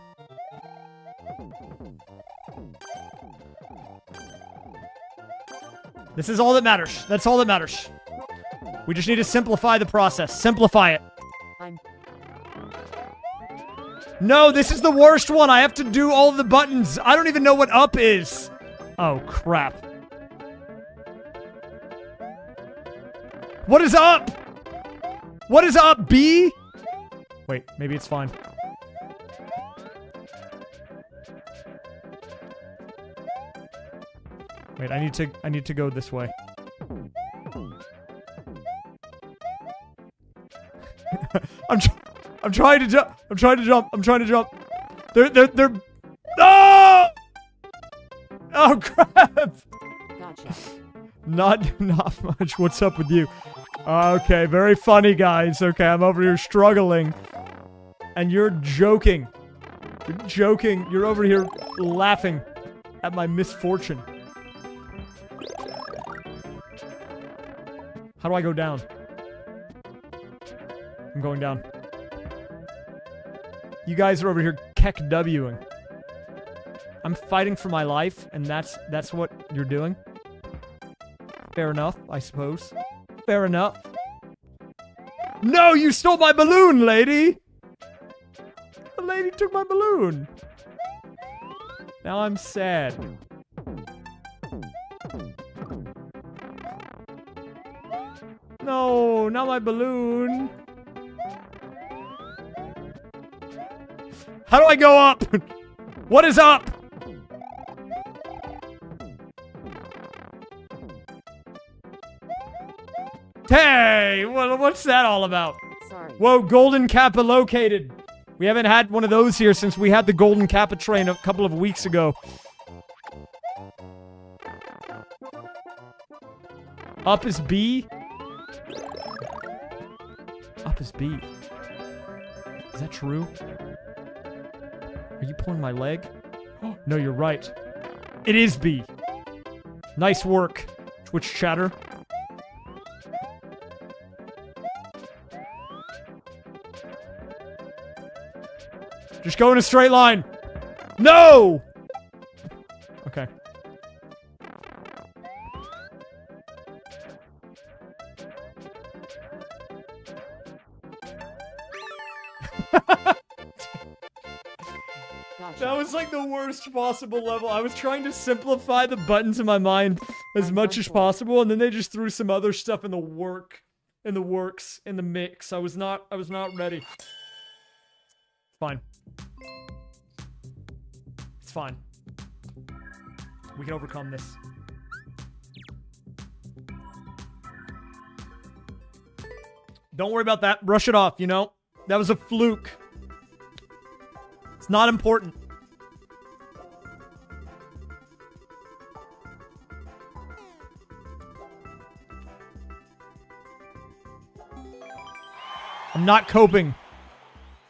This is all that matters. That's all that matters. We just need to simplify the process. Simplify it. No, this is the worst one. I have to do all the buttons. I don't even know what up is. Oh, crap. What is up? What is up, B? Wait, maybe it's fine. Wait, I need to I need to go this way. I'm I'm trying to jump. I'm trying to jump. I'm trying to jump. They're they're they're Oh! Oh crap. gotcha. Not not much. What's up with you? Okay, very funny guys. Okay, I'm over here struggling. And you're joking. You're joking. You're over here laughing at my misfortune. How do I go down? I'm going down. You guys are over here keck Wing. I'm fighting for my life, and that's that's what you're doing. Fair enough, I suppose. Fair enough. No, you stole my balloon, lady! The lady took my balloon. Now I'm sad. No, not my balloon. How do I go up? What is up? Hey, what, what's that all about? Sorry. Whoa, Golden Kappa located. We haven't had one of those here since we had the Golden Kappa train a couple of weeks ago. Up is B. Up is B. Is that true? Are you pulling my leg? no, you're right. It is B. Nice work, Twitch chatter. Just go in a straight line. No! worst possible level. I was trying to simplify the buttons in my mind as much as possible, and then they just threw some other stuff in the work, in the works, in the mix. I was not, I was not ready. Fine. It's fine. We can overcome this. Don't worry about that. Brush it off, you know? That was a fluke. It's not important. I'm not coping.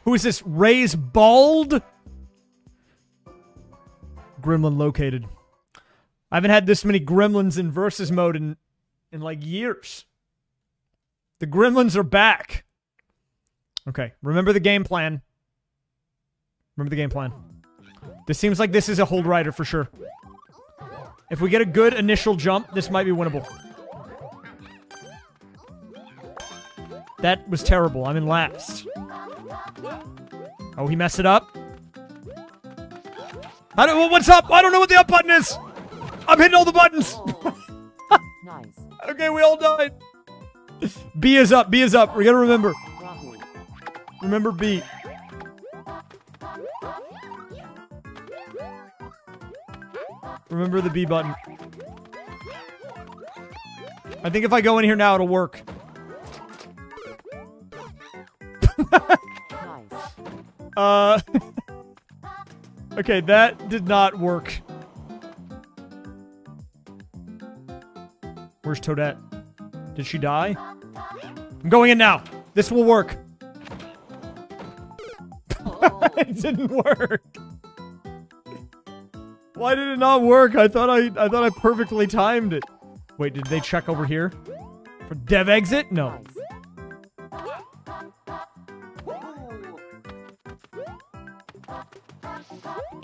Who is this? Ray's bald? Gremlin located. I haven't had this many gremlins in versus mode in in like years. The gremlins are back. Okay, remember the game plan. Remember the game plan. This seems like this is a hold rider for sure. If we get a good initial jump, this might be winnable. That was terrible. I'm in last. Oh, he messed it up. I don't. What's up? I don't know what the up button is. I'm hitting all the buttons. Nice. okay, we all died. B is up. B is up. We gotta remember. Remember B. Remember the B button. I think if I go in here now, it'll work. Uh. okay, that did not work. Where's Toadette? Did she die? I'm going in now. This will work. it didn't work. Why did it not work? I thought I I thought I perfectly timed it. Wait, did they check over here? For dev exit? No.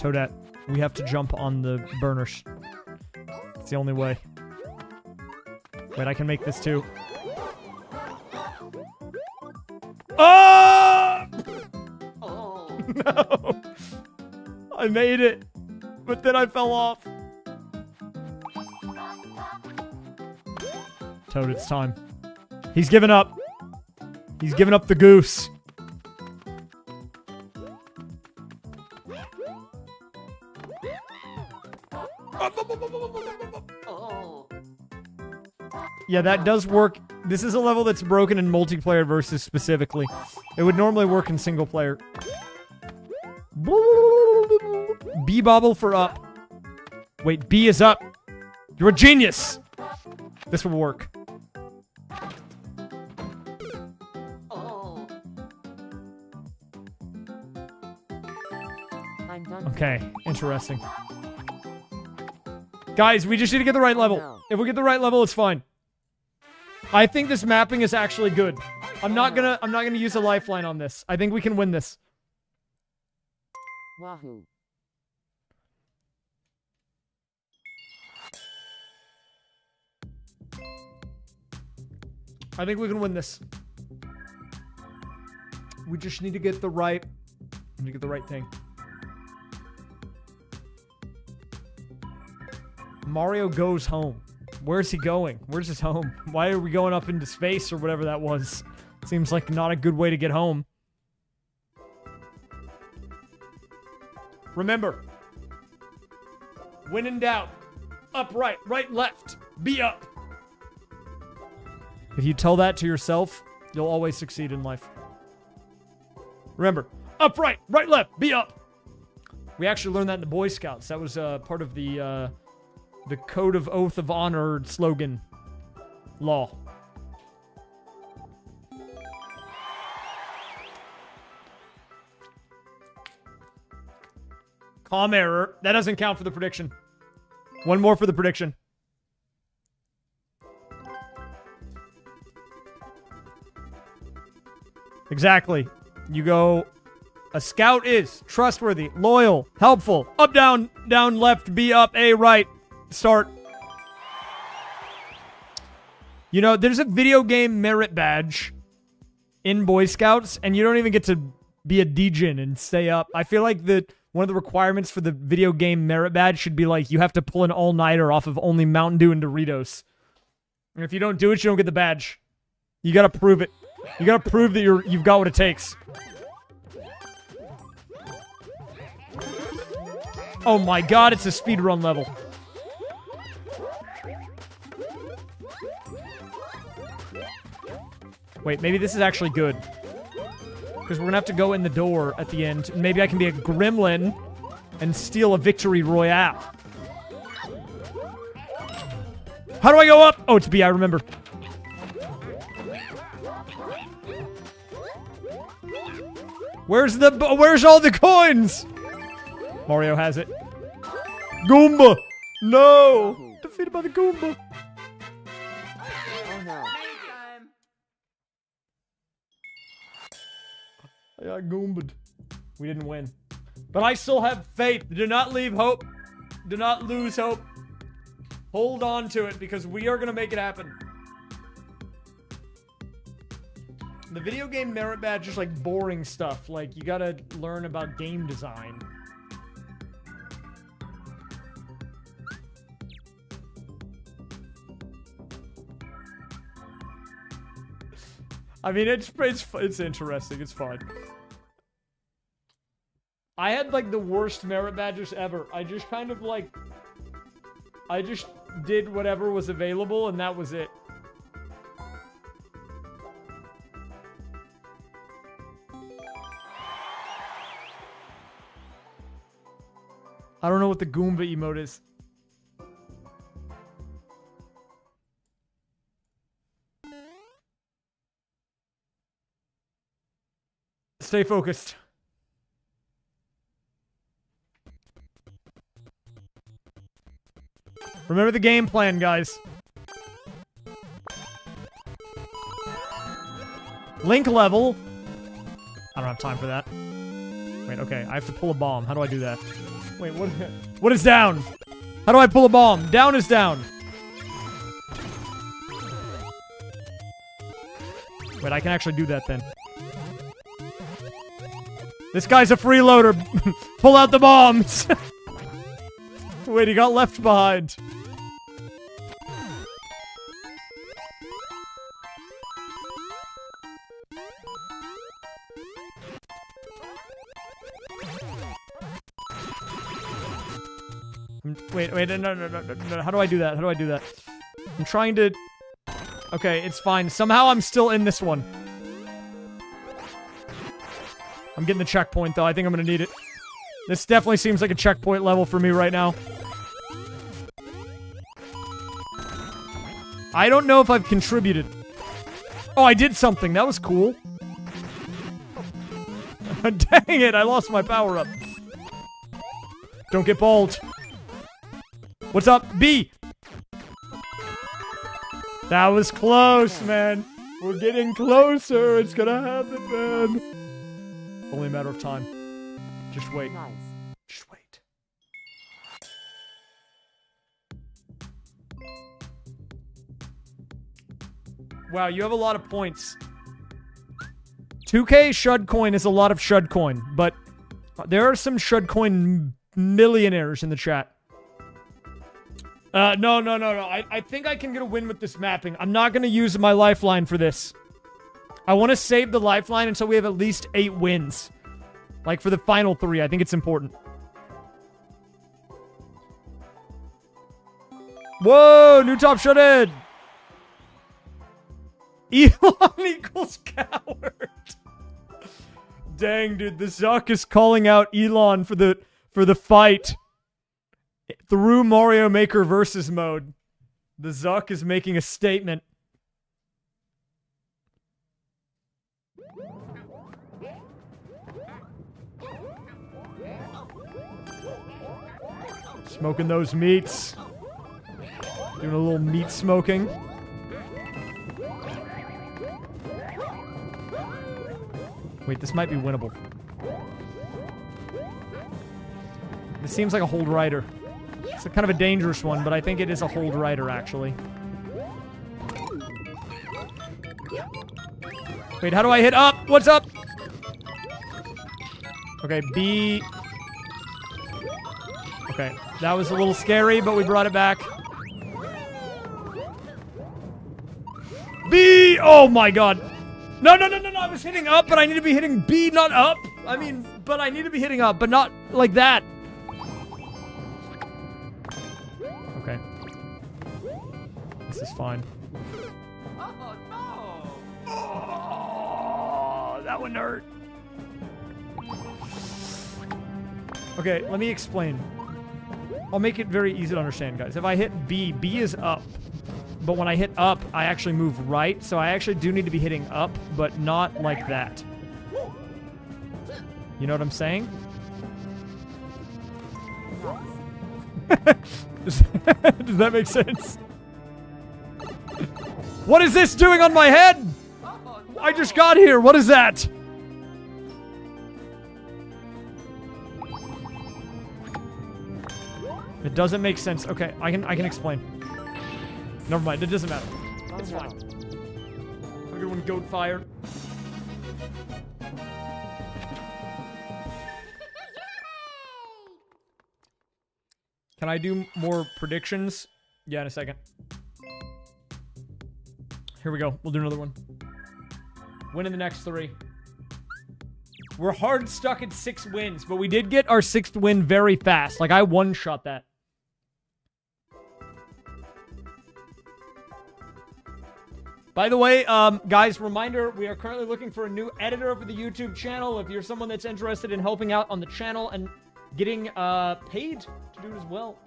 Toadette, we have to jump on the burners. It's the only way. Wait, I can make this too. Oh! no! I made it, but then I fell off. Toad, it's time. He's given up. He's given up the goose. Yeah, that does work. This is a level that's broken in multiplayer versus specifically. It would normally work in single player. B bobble for up. Wait, B is up. You're a genius. This will work. Okay, interesting. Guys, we just need to get the right level. If we get the right level, it's fine. I think this mapping is actually good. I'm not gonna I'm not gonna use a lifeline on this. I think we can win this. Wahoo. I think we can win this. We just need to get the right need to get the right thing. Mario goes home. Where's he going? Where's his home? Why are we going up into space or whatever that was? Seems like not a good way to get home. Remember, when in doubt, up, right, right, left, be up. If you tell that to yourself, you'll always succeed in life. Remember, up, right, right, left, be up. We actually learned that in the Boy Scouts. That was uh, part of the uh, the Code of Oath of Honor slogan law. Calm error. That doesn't count for the prediction. One more for the prediction. Exactly. You go. A scout is trustworthy, loyal, helpful. Up, down, down, left, B, up, A, right. Start. You know, there's a video game merit badge in Boy Scouts, and you don't even get to be a degen and stay up. I feel like the one of the requirements for the video game merit badge should be like you have to pull an all nighter off of only Mountain Dew and Doritos. And if you don't do it, you don't get the badge. You gotta prove it. You gotta prove that you're you've got what it takes. Oh my god, it's a speedrun level. Wait, maybe this is actually good. Because we're gonna have to go in the door at the end. Maybe I can be a gremlin and steal a victory royale. How do I go up? Oh, it's B, I remember. Where's the where's all the coins? Mario has it. Goomba! No! Defeated by the Goomba. I got Goomba'd. We didn't win. But I still have faith. Do not leave hope. Do not lose hope. Hold on to it because we are going to make it happen. The video game merit badge is like boring stuff. Like, you gotta learn about game design. I mean, it's it's it's interesting. It's fun. I had like the worst merit badges ever. I just kind of like, I just did whatever was available, and that was it. I don't know what the Goomba emote is. Stay focused. Remember the game plan, guys. Link level. I don't have time for that. Wait, okay. I have to pull a bomb. How do I do that? Wait, what? What is down? How do I pull a bomb? Down is down. Wait, I can actually do that then. This guy's a freeloader. Pull out the bombs. Wait, he got left behind. Wait, wait, no, no, no, no, no. How do I do that? How do I do that? I'm trying to... Okay, it's fine. Somehow I'm still in this one. I'm getting the checkpoint, though. I think I'm gonna need it. This definitely seems like a checkpoint level for me right now. I don't know if I've contributed. Oh, I did something. That was cool. Dang it, I lost my power up. Don't get bald. What's up? B! That was close, man. We're getting closer. It's gonna happen, man. Only a matter of time. Just wait. Nice. Just wait. Wow, you have a lot of points. 2k Shud coin is a lot of Shud coin, but there are some Shud coin millionaires in the chat. Uh, no, no, no, no. I, I think I can get a win with this mapping. I'm not going to use my lifeline for this. I want to save the lifeline until we have at least eight wins. Like for the final three, I think it's important. Whoa, new top shut in. Elon equals coward. Dang, dude, the Zuck is calling out Elon for the for the fight through Mario Maker versus mode. The Zuck is making a statement. Smoking those meats. Doing a little meat smoking. Wait, this might be winnable. This seems like a hold rider. It's a kind of a dangerous one, but I think it is a hold rider, actually. Wait, how do I hit up? What's up? Okay, B. Okay, that was a little scary, but we brought it back. B! Oh my god. No, no, no, no, no. I was hitting up, but I need to be hitting B, not up. I mean, but I need to be hitting up, but not like that. This is fine. Oh no! Oh, that one hurt. Okay, let me explain. I'll make it very easy to understand, guys. If I hit B, B is up. But when I hit up, I actually move right. So I actually do need to be hitting up, but not like that. You know what I'm saying? Does, does that make sense? What is this doing on my head? I just got here. What is that? It doesn't make sense. Okay, I can I can explain. Never mind. It doesn't matter. It's fine. Have a good one, goat fire. Can I do more predictions? Yeah, in a second. Here we go. We'll do another one. Win in the next three. We're hard stuck at six wins, but we did get our sixth win very fast. Like, I one shot that. By the way, um, guys, reminder, we are currently looking for a new editor for the YouTube channel. If you're someone that's interested in helping out on the channel and getting uh, paid to do it as well,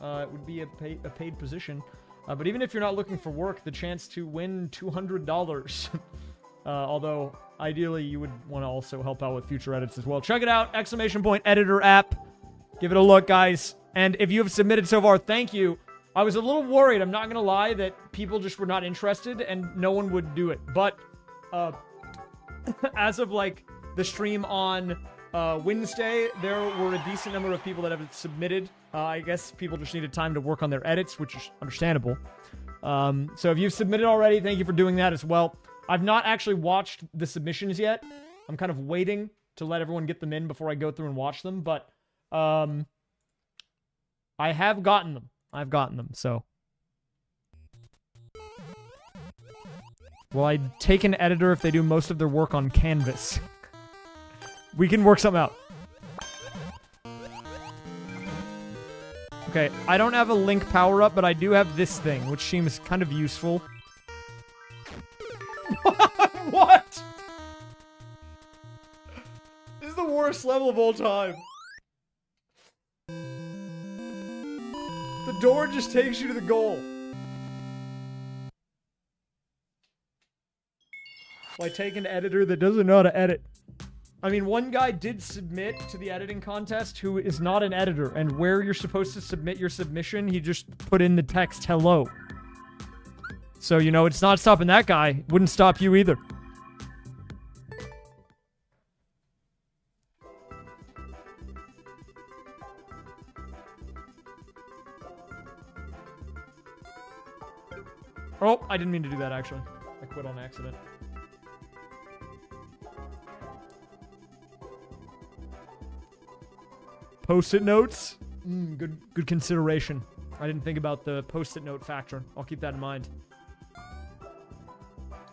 uh, it would be a, pay- a paid position. Uh, but even if you're not looking for work, the chance to win $200. uh, although, ideally, you would want to also help out with future edits as well. Check it out, exclamation point editor app. Give it a look, guys. And if you have submitted so far, thank you. I was a little worried, I'm not going to lie, that people just were not interested and no one would do it. But uh, as of like the stream on uh, Wednesday, there were a decent number of people that have submitted. Uh, I guess people just needed time to work on their edits, which is understandable. Um, so if you've submitted already, thank you for doing that as well. I've not actually watched the submissions yet. I'm kind of waiting to let everyone get them in before I go through and watch them, but um, I have gotten them. I've gotten them, so. Well, I'd take an editor if they do most of their work on Canvas. we can work something out. Okay, I don't have a Link power up, but I do have this thing, which seems kind of useful. what? This is the worst level of all time. The door just takes you to the goal. Why take an editor that doesn't know how to edit? I mean, one guy did submit to the editing contest who is not an editor, and where you're supposed to submit your submission, he just put in the text hello. So, you know, it's not stopping that guy. Wouldn't stop you either. Oh, I didn't mean to do that actually. I quit on accident. Post-it notes? Mm, good good consideration. I didn't think about the post-it note factor. I'll keep that in mind.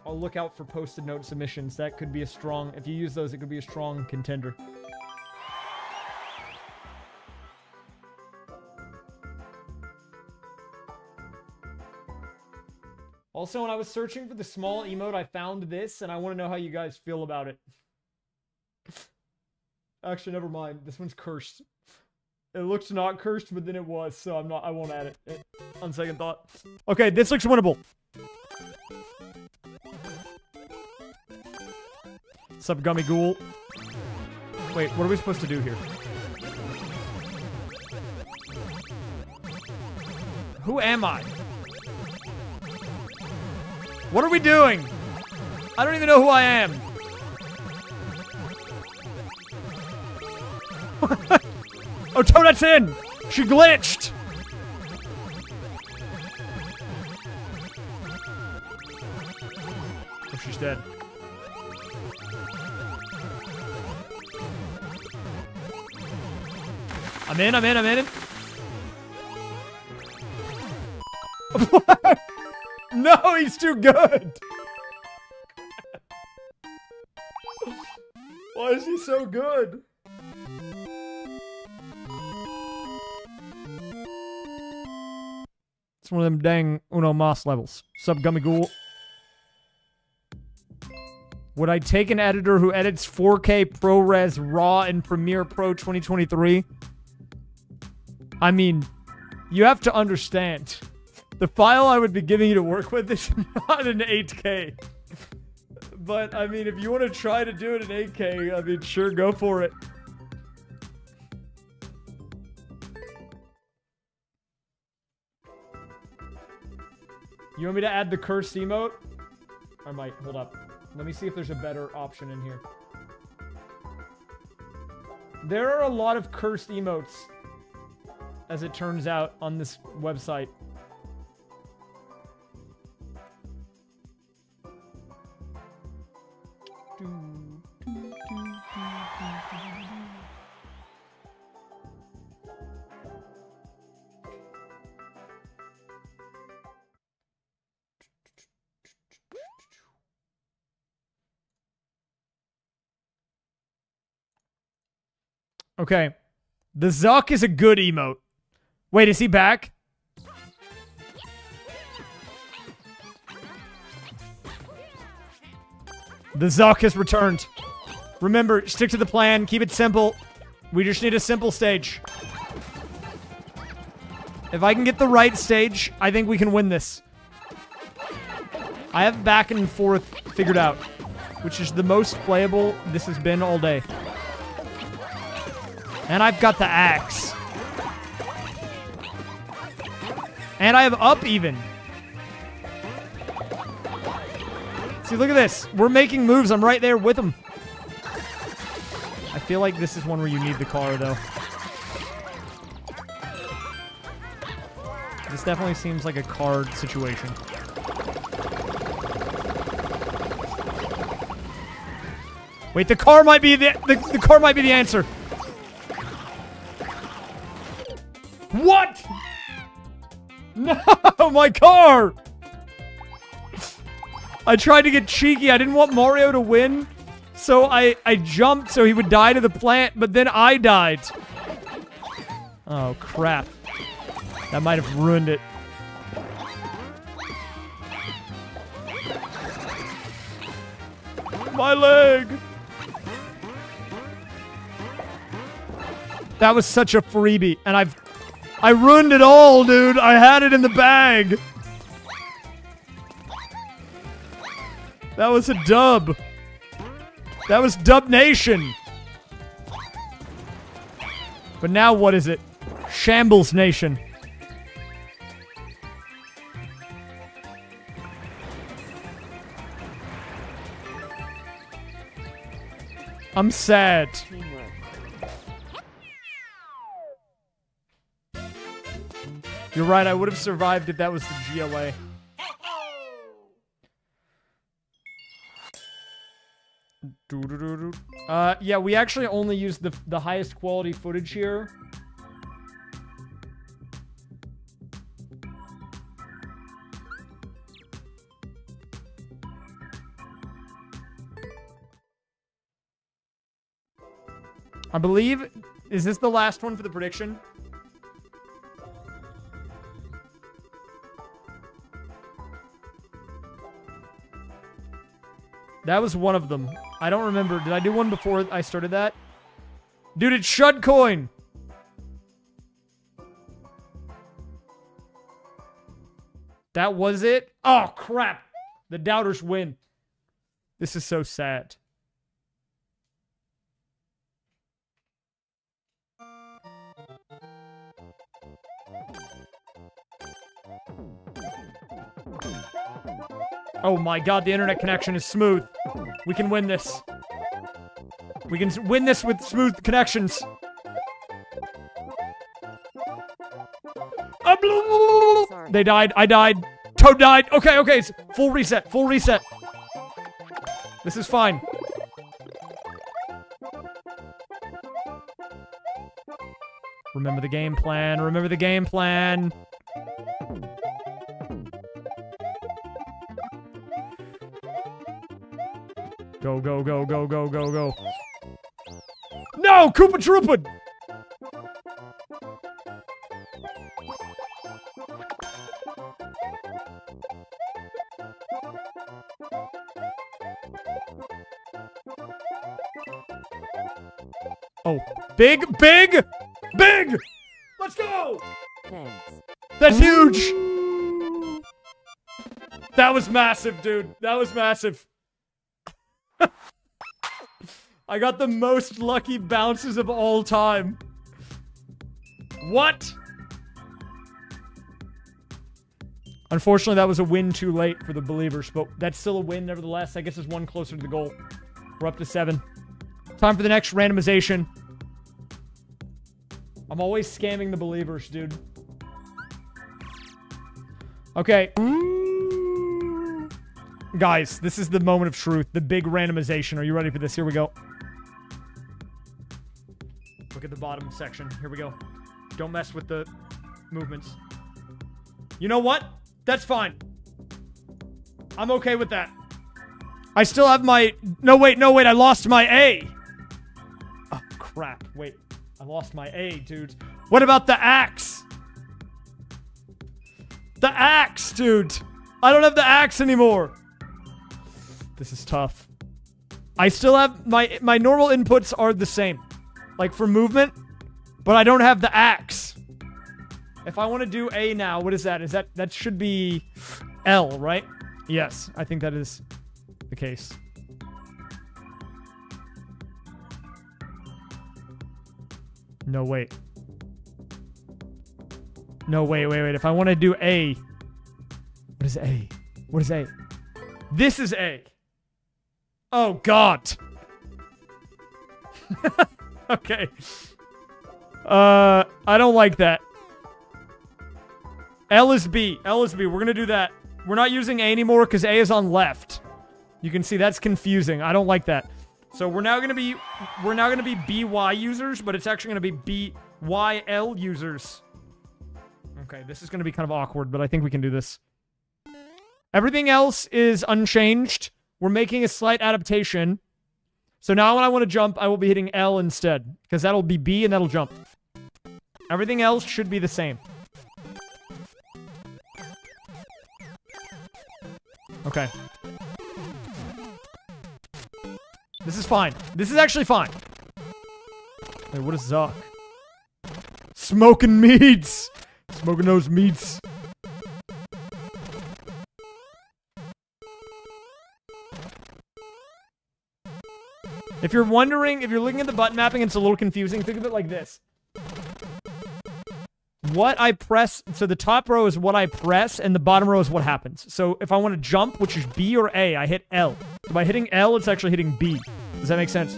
I'll look out for post-it note submissions. That could be a strong if you use those, it could be a strong contender. Also, when I was searching for the small emote, I found this, and I want to know how you guys feel about it. Actually, never mind. This one's cursed. It looks not cursed, but then it was, so I'm not. I won't add it. it on second thought. Okay, this looks winnable. Sup, Gummy Ghoul? Wait, what are we supposed to do here? Who am I? What are we doing? I don't even know who I am. oh, Toadette's in! She glitched! Oh, she's dead. I'm in, I'm in, I'm in. No, he's too good. Why is he so good? It's one of them dang Uno Mas levels. Sub Gummy Ghoul. Would I take an editor who edits 4K ProRes RAW in Premiere Pro 2023? I mean, you have to understand. The file I would be giving you to work with is not an 8K. But, I mean, if you want to try to do it in 8K, I mean, sure, go for it. You want me to add the cursed emote? I might. Hold up. Let me see if there's a better option in here. There are a lot of cursed emotes, as it turns out, on this website. Okay. The Zuck is a good emote. Wait, is he back? The Zuck has returned. Remember, stick to the plan. Keep it simple. We just need a simple stage. If I can get the right stage, I think we can win this. I have back and forth figured out, which is the most playable this has been all day. And I've got the axe. And I have up even. See, look at this. We're making moves. I'm right there with them. I feel like this is one where you need the car, though. This definitely seems like a card situation. Wait, the car might be the, the the car might be the answer. No, my car! I tried to get cheeky. I didn't want Mario to win. So I, I jumped so he would die to the plant, but then I died. Oh, crap. That might have ruined it. My leg! That was such a freebie, and I've I ruined it all, dude. I had it in the bag. That was a dub. That was Dub Nation. But now what is it? Shambles Nation. I'm sad. You're right, I would have survived if that was the GLA. Uh, yeah, we actually only used the, the highest quality footage here. I believe, is this the last one for the prediction? That was one of them. I don't remember. Did I do one before I started that? Dude, it's Shud Coin. That was it? Oh, crap. The doubters win. This is so sad. Oh my god, the internet connection is smooth. We can win this. We can win this with smooth connections. Sorry. They died. I died. Toad died. Okay, okay. It's full reset. Full reset. This is fine. Remember the game plan. Remember the game plan. Go, go, go, go, go, go, go. No! Koopa Troopa! Oh, big, big, big! Let's go! Thanks. That's huge! That was massive, dude. That was massive. I got the most lucky bounces of all time. What? Unfortunately, that was a win too late for the believers, but that's still a win nevertheless. I guess it's one closer to the goal. We're up to seven. Time for the next randomization. I'm always scamming the believers, dude. Okay. Guys, this is the moment of truth. The big randomization. Are you ready for this? Here we go. Look at the bottom section. Here we go. Don't mess with the movements. You know what? That's fine. I'm okay with that. I still have my... No, wait, no, wait. I lost my A. Oh, crap. Wait. I lost my A, dude. What about the axe? The axe, dude. I don't have the axe anymore. This is tough. I still have my my normal inputs are the same. Like for movement, but I don't have the axe. If I want to do A now, what is that? Is that that should be L, right? Yes, I think that is the case. No, wait. No, wait, wait, wait. If I want to do A, what is A? What is A? This is A. Oh, God. okay. Uh, I don't like that. L is B. L is B. We're gonna do that. We're not using A anymore because A is on left. You can see that's confusing. I don't like that. So we're now gonna be we're now gonna be BY users, but it's actually gonna be BYL users. Okay, this is gonna be kind of awkward, but I think we can do this. Everything else is unchanged. We're making a slight adaptation. So now when I want to jump, I will be hitting L instead. Because that'll be B and that'll jump. Everything else should be the same. Okay. This is fine. This is actually fine. Wait, what is Zuck? Smoking meats! Smoking those meats. If you're wondering, if you're looking at the button mapping, it's a little confusing. Think of it like this. What I press, so the top row is what I press, and the bottom row is what happens. So if I want to jump, which is B or A, I hit L. So by hitting L, it's actually hitting B. Does that make sense?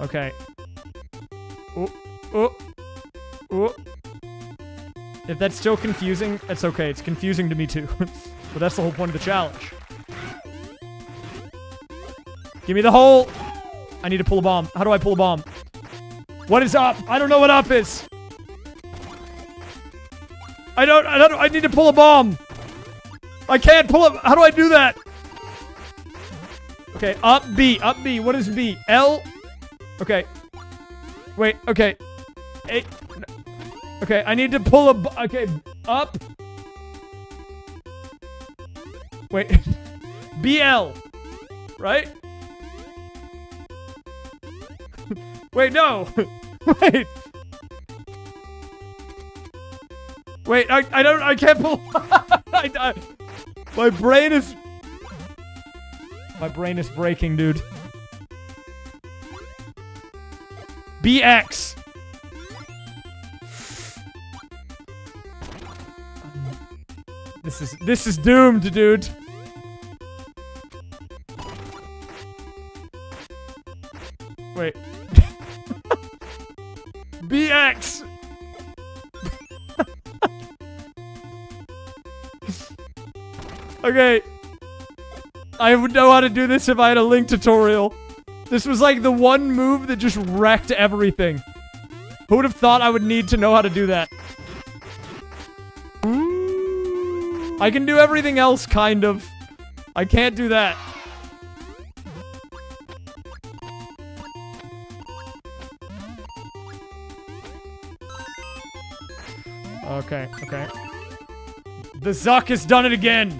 Okay. Oh, oh, oh. If that's still confusing, it's okay. It's confusing to me too. but that's the whole point of the challenge. Give me the hole. I need to pull a bomb. How do I pull a bomb? What is up? I don't know what up is. I don't, I don't, I need to pull a bomb. I can't pull it. How do I do that? Okay, up B, up B. What is B? L. Okay. Wait, okay. A. Okay, I need to pull a. Okay, up. Wait. BL. Right? Wait, no. Wait. Wait, I, I don't, I can't pull. I, I, my brain is. My brain is breaking, dude. BX. This is this is doomed, dude. Wait. BX. okay. I would know how to do this if I had a Link tutorial. This was like the one move that just wrecked everything. Who would have thought I would need to know how to do that? I can do everything else, kind of. I can't do that. Okay, okay. The Zuck has done it again.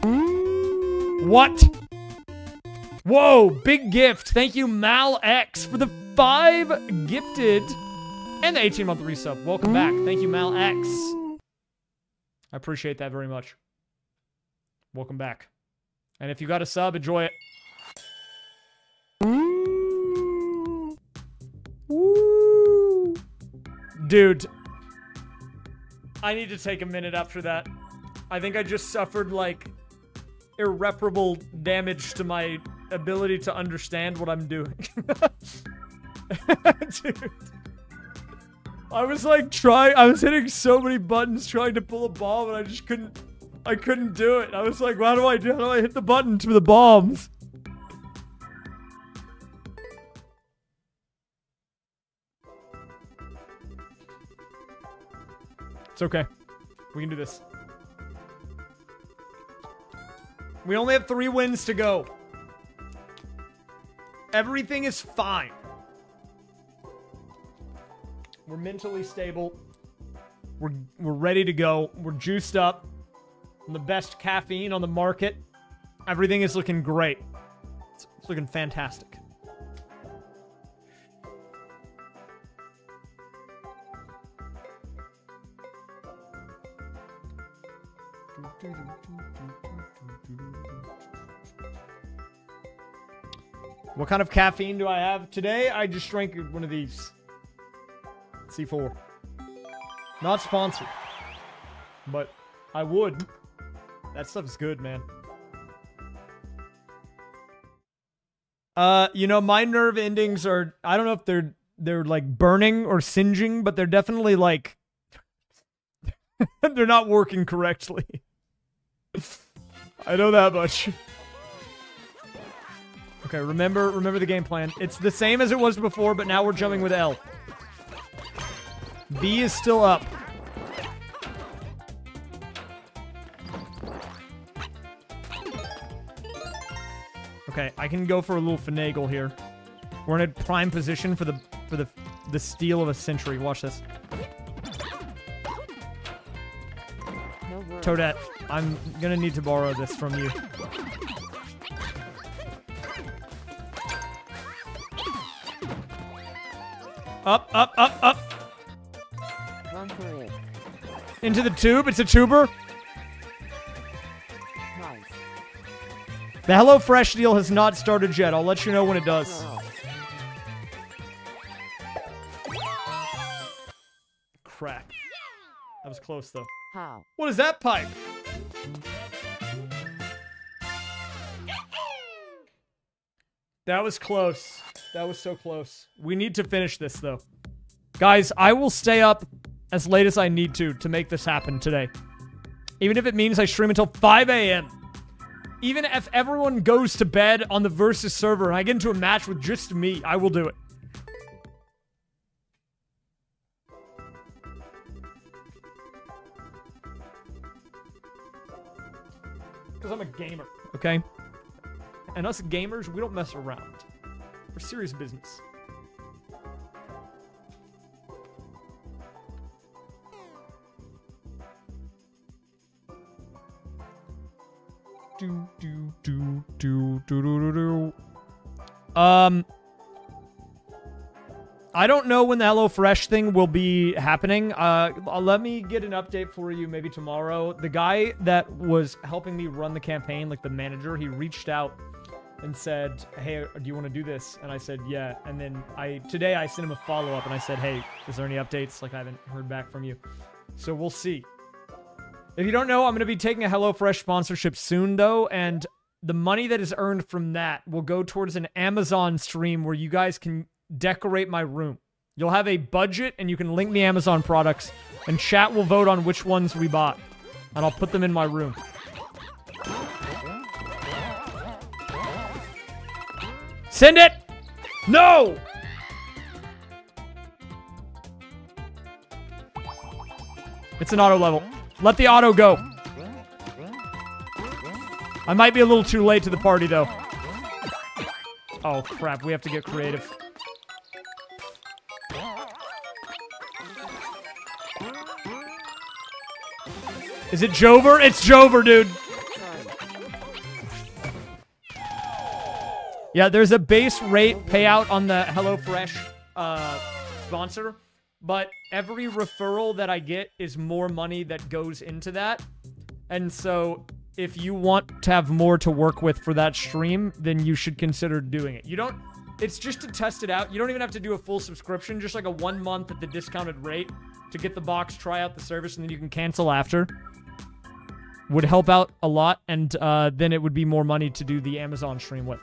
What? Whoa, big gift. Thank you, Mal X, for the five gifted and the 18 month resub. Welcome back. Thank you, Mal X. I appreciate that very much. Welcome back. And if you got a sub, enjoy it. Woo. Dude, I need to take a minute after that. I think I just suffered like irreparable damage to my ability to understand what I'm doing. Dude. I was like trying I was hitting so many buttons trying to pull a bomb and I just couldn't I couldn't do it. I was like, how do I do how do I hit the button to the bombs? It's okay. We can do this. We only have three wins to go. Everything is fine. We're mentally stable. We're, we're ready to go. We're juiced up. The best caffeine on the market. Everything is looking great. It's, it's looking fantastic. What kind of caffeine do I have today? I just drank one of these. C4. Not sponsored. But I would. That stuff is good, man. Uh, you know, my nerve endings are I don't know if they're they're like burning or singeing, but they're definitely like they're not working correctly. I know that much. Okay, remember remember the game plan. It's the same as it was before, but now we're jumping with L. B is still up. Okay, I can go for a little finagle here. We're in a prime position for the for the the steal of a century. Watch this. No. Toadette, I'm gonna need to borrow this from you. Up, up, up, up. Run for it. Into the tube. It's a tuber. The HelloFresh deal has not started yet. I'll let you know when it does. Crap. That was close, though. how? What is that pipe? That was close. That was so close. We need to finish this, though. Guys, I will stay up as late as I need to to make this happen today. Even if it means I stream until 5 a.m. Even if everyone goes to bed on the Versus server and I get into a match with just me, I will do it. Because I'm a gamer, okay? And us gamers, we don't mess around. We're serious business. Do do do do do do do do. Um, I don't know when the HelloFresh thing will be happening. Uh, let me get an update for you maybe tomorrow. The guy that was helping me run the campaign, like the manager, he reached out and said, "Hey, do you want to do this?" And I said, "Yeah." And then I today I sent him a follow up and I said, "Hey, is there any updates? Like I haven't heard back from you." So we'll see. If you don't know, I'm going to be taking a HelloFresh sponsorship soon though, and the money that is earned from that will go towards an Amazon stream where you guys can decorate my room. You'll have a budget and you can link me Amazon products and chat will vote on which ones we bought. And I'll put them in my room. Send it! No! It's an auto level. Let the auto go. I might be a little too late to the party, though. Oh, crap. We have to get creative. Is it Jover? It's Jover, dude. Yeah, there's a base rate payout on the HelloFresh uh, sponsor, but every referral that I get is more money that goes into that. And so if you want to have more to work with for that stream, then you should consider doing it. You don't it's just to test it out. You don't even have to do a full subscription, just like a one month at the discounted rate to get the box, try out the service, and then you can cancel after. Would help out a lot, and uh, then it would be more money to do the Amazon stream with.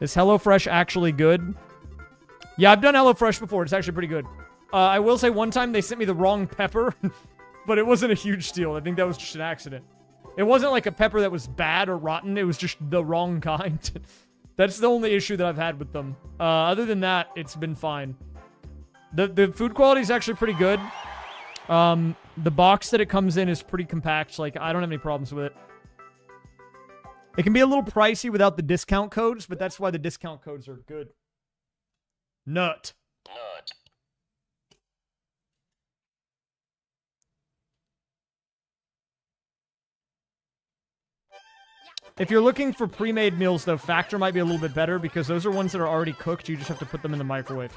Is HelloFresh actually good? Yeah, I've done HelloFresh before. It's actually pretty good. Uh, I will say one time they sent me the wrong pepper, but it wasn't a huge deal. I think that was just an accident. It wasn't like a pepper that was bad or rotten. It was just the wrong kind. That's the only issue that I've had with them. Uh, other than that, it's been fine. The the food quality is actually pretty good. Um, the box that it comes in is pretty compact. Like, I don't have any problems with it. It can be a little pricey without the discount codes, but that's why the discount codes are good. Nut. Nut. If you're looking for pre-made meals, though, Factor might be a little bit better because those are ones that are already cooked. You just have to put them in the microwave.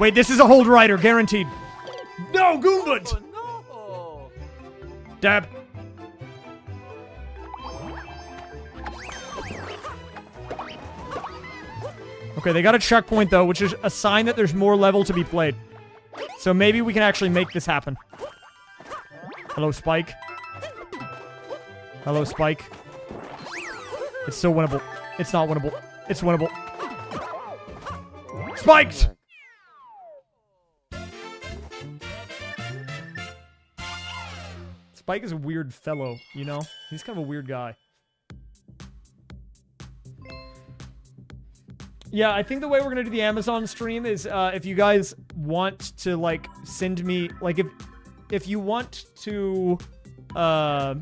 Wait, this is a hold rider, guaranteed. No, Goombas! Oh, Dab. Okay, they got a checkpoint, though, which is a sign that there's more level to be played. So maybe we can actually make this happen. Hello, Spike. Hello, Spike. It's still winnable. It's not winnable. It's winnable. Spiked! Spike is a weird fellow, you know? He's kind of a weird guy. Yeah, I think the way we're gonna do the Amazon stream is uh, if you guys want to like send me like if if you want to uh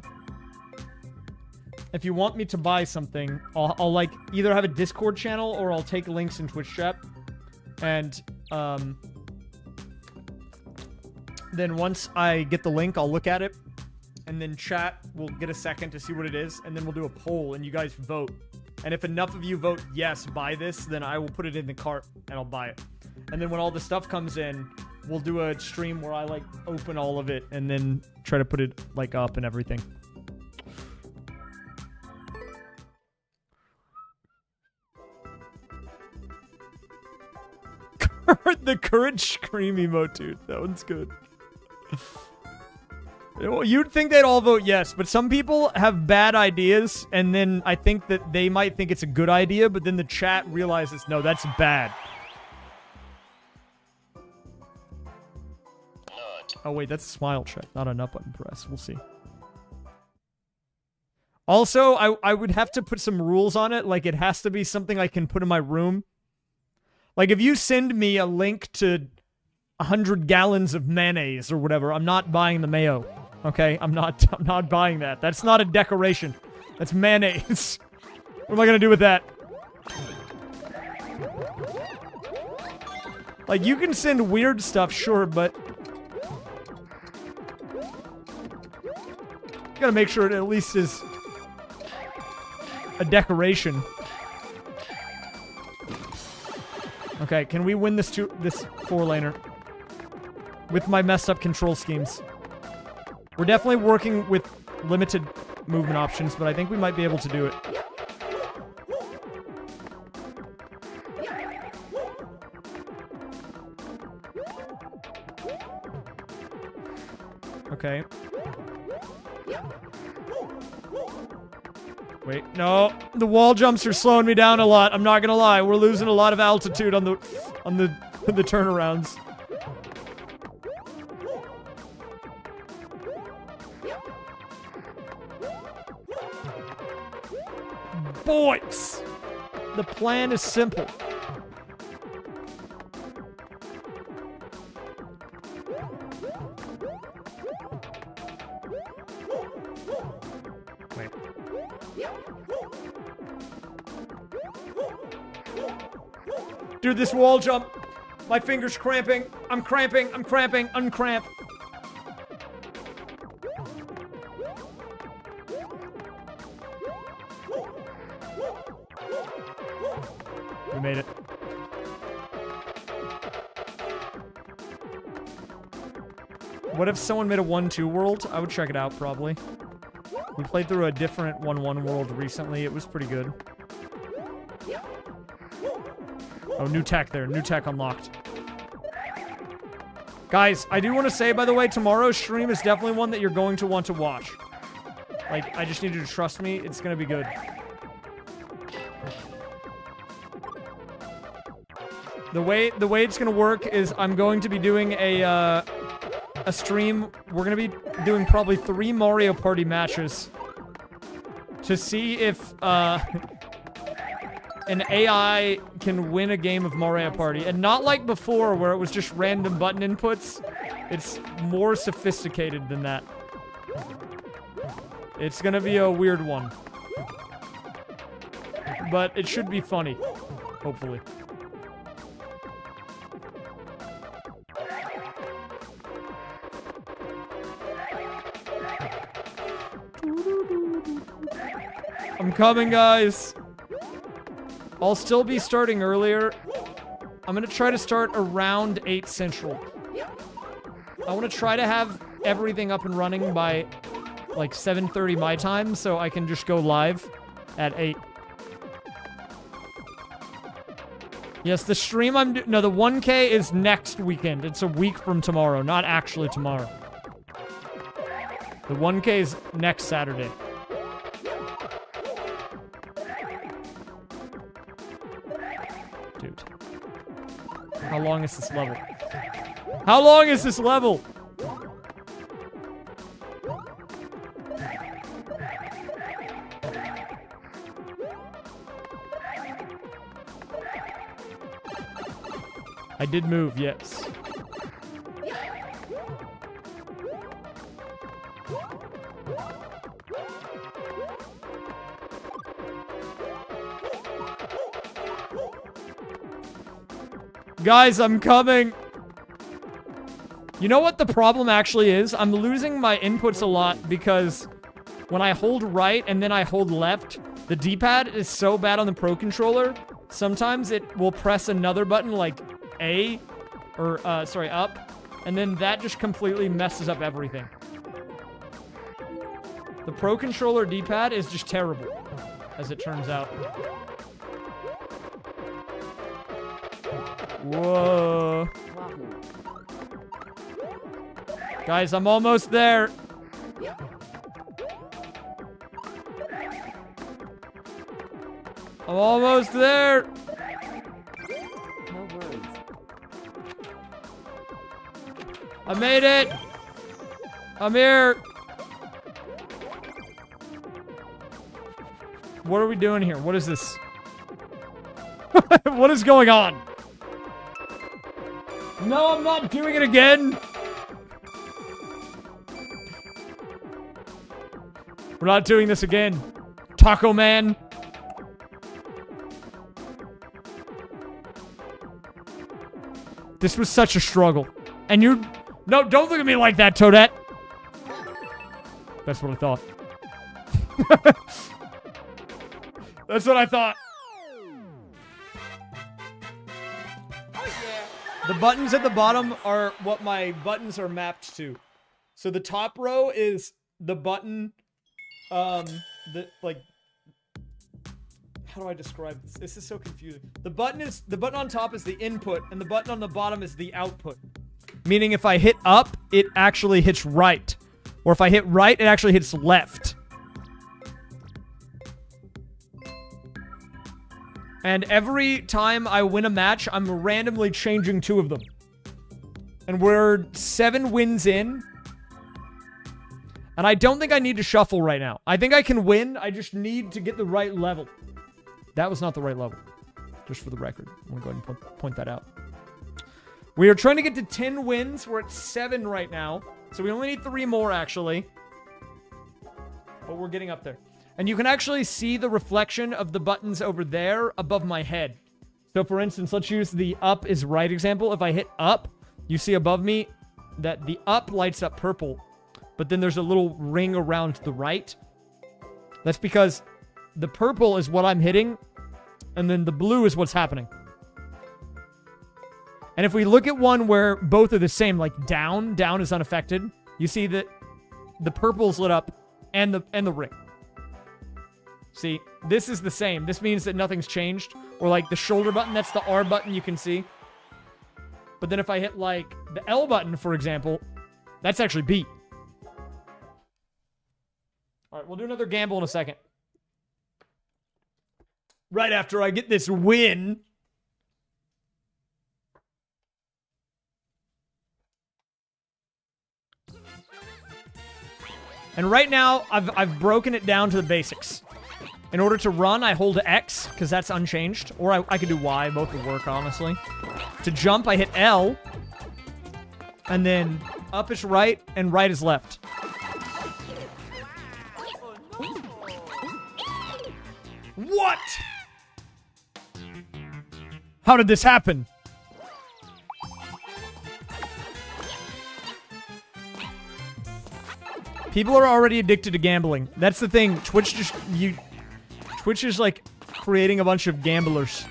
if you want me to buy something, I'll, I'll like either have a Discord channel or I'll take links in Twitch chat, and um then once I get the link, I'll look at it, and then chat will get a second to see what it is, and then we'll do a poll and you guys vote. And if enough of you vote yes, buy this, then I will put it in the cart and I'll buy it. And then when all the stuff comes in, we'll do a stream where I like open all of it and then try to put it like up and everything. the courage scream emote, dude. That one's good. You'd think they'd all vote yes, but some people have bad ideas, and then I think that they might think it's a good idea, but then the chat realizes, no, that's bad. Oh, wait, that's a smile check, not a nut button press. We'll see. Also, I, I would have to put some rules on it. Like, it has to be something I can put in my room. Like, if you send me a link to 100 gallons of mayonnaise or whatever, I'm not buying the mayo. Okay? I'm not I'm not buying that. That's not a decoration. That's mayonnaise. what am I to do with that? Like you can send weird stuff, sure, but you got to make sure it at least is a decoration. Okay, can we win this two this four laner with my messed up control schemes? We're definitely working with limited movement options, but I think we might be able to do it. Okay. Wait, no. The wall jumps are slowing me down a lot. I'm not gonna lie. We're losing a lot of altitude on the on the the turnarounds. Boys! The plan is simple. Dude, this wall jump. My finger's cramping. I'm cramping. I'm cramping. Uncramp. If someone made a 1-2 world? I would check it out, probably. We played through a different 1-1 world recently. It was pretty good. Oh, new tech there. New tech unlocked. Guys, I do want to say, by the way, tomorrow's stream is definitely one that you're going to want to watch. Like, I just need you to trust me. It's going to be good. The way the way it's going to work is I'm going to be doing a uh, a stream. We're going to be doing probably three Mario Party matches to see if uh, an AI can win a game of Mario Party. And not like before where it was just random button inputs. It's more sophisticated than that. It's gonna be a weird one. But it should be funny. Hopefully. I'm coming, guys. I'll still be starting earlier. I'm gonna try to start around 8 Central. I want to try to have everything up and running by like 7.30 my time so I can just go live at 8. Yes, the stream I'm do- no, the 1K is next weekend. It's a week from tomorrow, not actually tomorrow. The 1K is next Saturday. How long is this level? How long is this level? I did move, yes. Guys, I'm coming. You know what the problem actually is? I'm losing my inputs a lot because when I hold right and then I hold left, the D-pad is so bad on the Pro Controller, sometimes it will press another button like A, or, uh, sorry, up, and then that just completely messes up everything. The Pro Controller D-pad is just terrible, as it turns out. Whoa. Guys, I'm almost there. I'm almost there. I made it. I'm here. What are we doing here? What is this? what is going on? No, I'm not doing it again. We're not doing this again. Taco Man. This was such a struggle. And you... No, don't look at me like that, Toadette. That's what I thought. That's what I thought. The buttons at the bottom are what my buttons are mapped to. So the top row is the button, um, the like. How do I describe this? This is so confusing. The button is the button on top is the input, and the button on the bottom is the output. Meaning, if I hit up, it actually hits right, or if I hit right, it actually hits left. And every time I win a match, I'm randomly changing two of them. And we're seven wins in. And I don't think I need to shuffle right now. I think I can win. I just need to get the right level. That was not the right level. Just for the record. I'm going to go ahead and point that out. We are trying to get to 10 wins. We're at 7 right now. So we only need 3 more, actually. But we're getting up there. And you can actually see the reflection of the buttons over there above my head. So for instance, let's use the up is right example. If I hit up, you see above me that the up lights up purple, but then there's a little ring around the right. That's because the purple is what I'm hitting, and then the blue is what's happening. And if we look at one where both are the same, like down, down is unaffected, you see that the purple's lit up and the and the ring. See, this is the same. This means that nothing's changed. Or like the shoulder button, that's the R button you can see. But then if I hit like the L button, for example, that's actually B. All right, we'll do another gamble in a second. Right after I get this win. And right now, I've, I've broken it down to the basics. In order to run, I hold X, because that's unchanged. Or I, I could do Y, both would work, honestly. To jump, I hit L. And then up is right, and right is left. What? How did this happen? People are already addicted to gambling. That's the thing. Twitch just you Twitch is like creating a bunch of gamblers.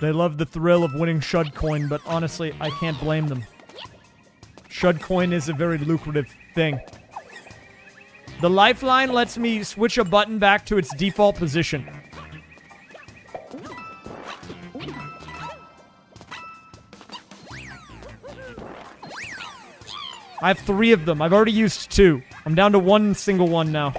They love the thrill of winning Shud coin, but honestly, I can't blame them. Shud coin is a very lucrative thing. The lifeline lets me switch a button back to its default position. I have three of them. I've already used two. I'm down to one single one now.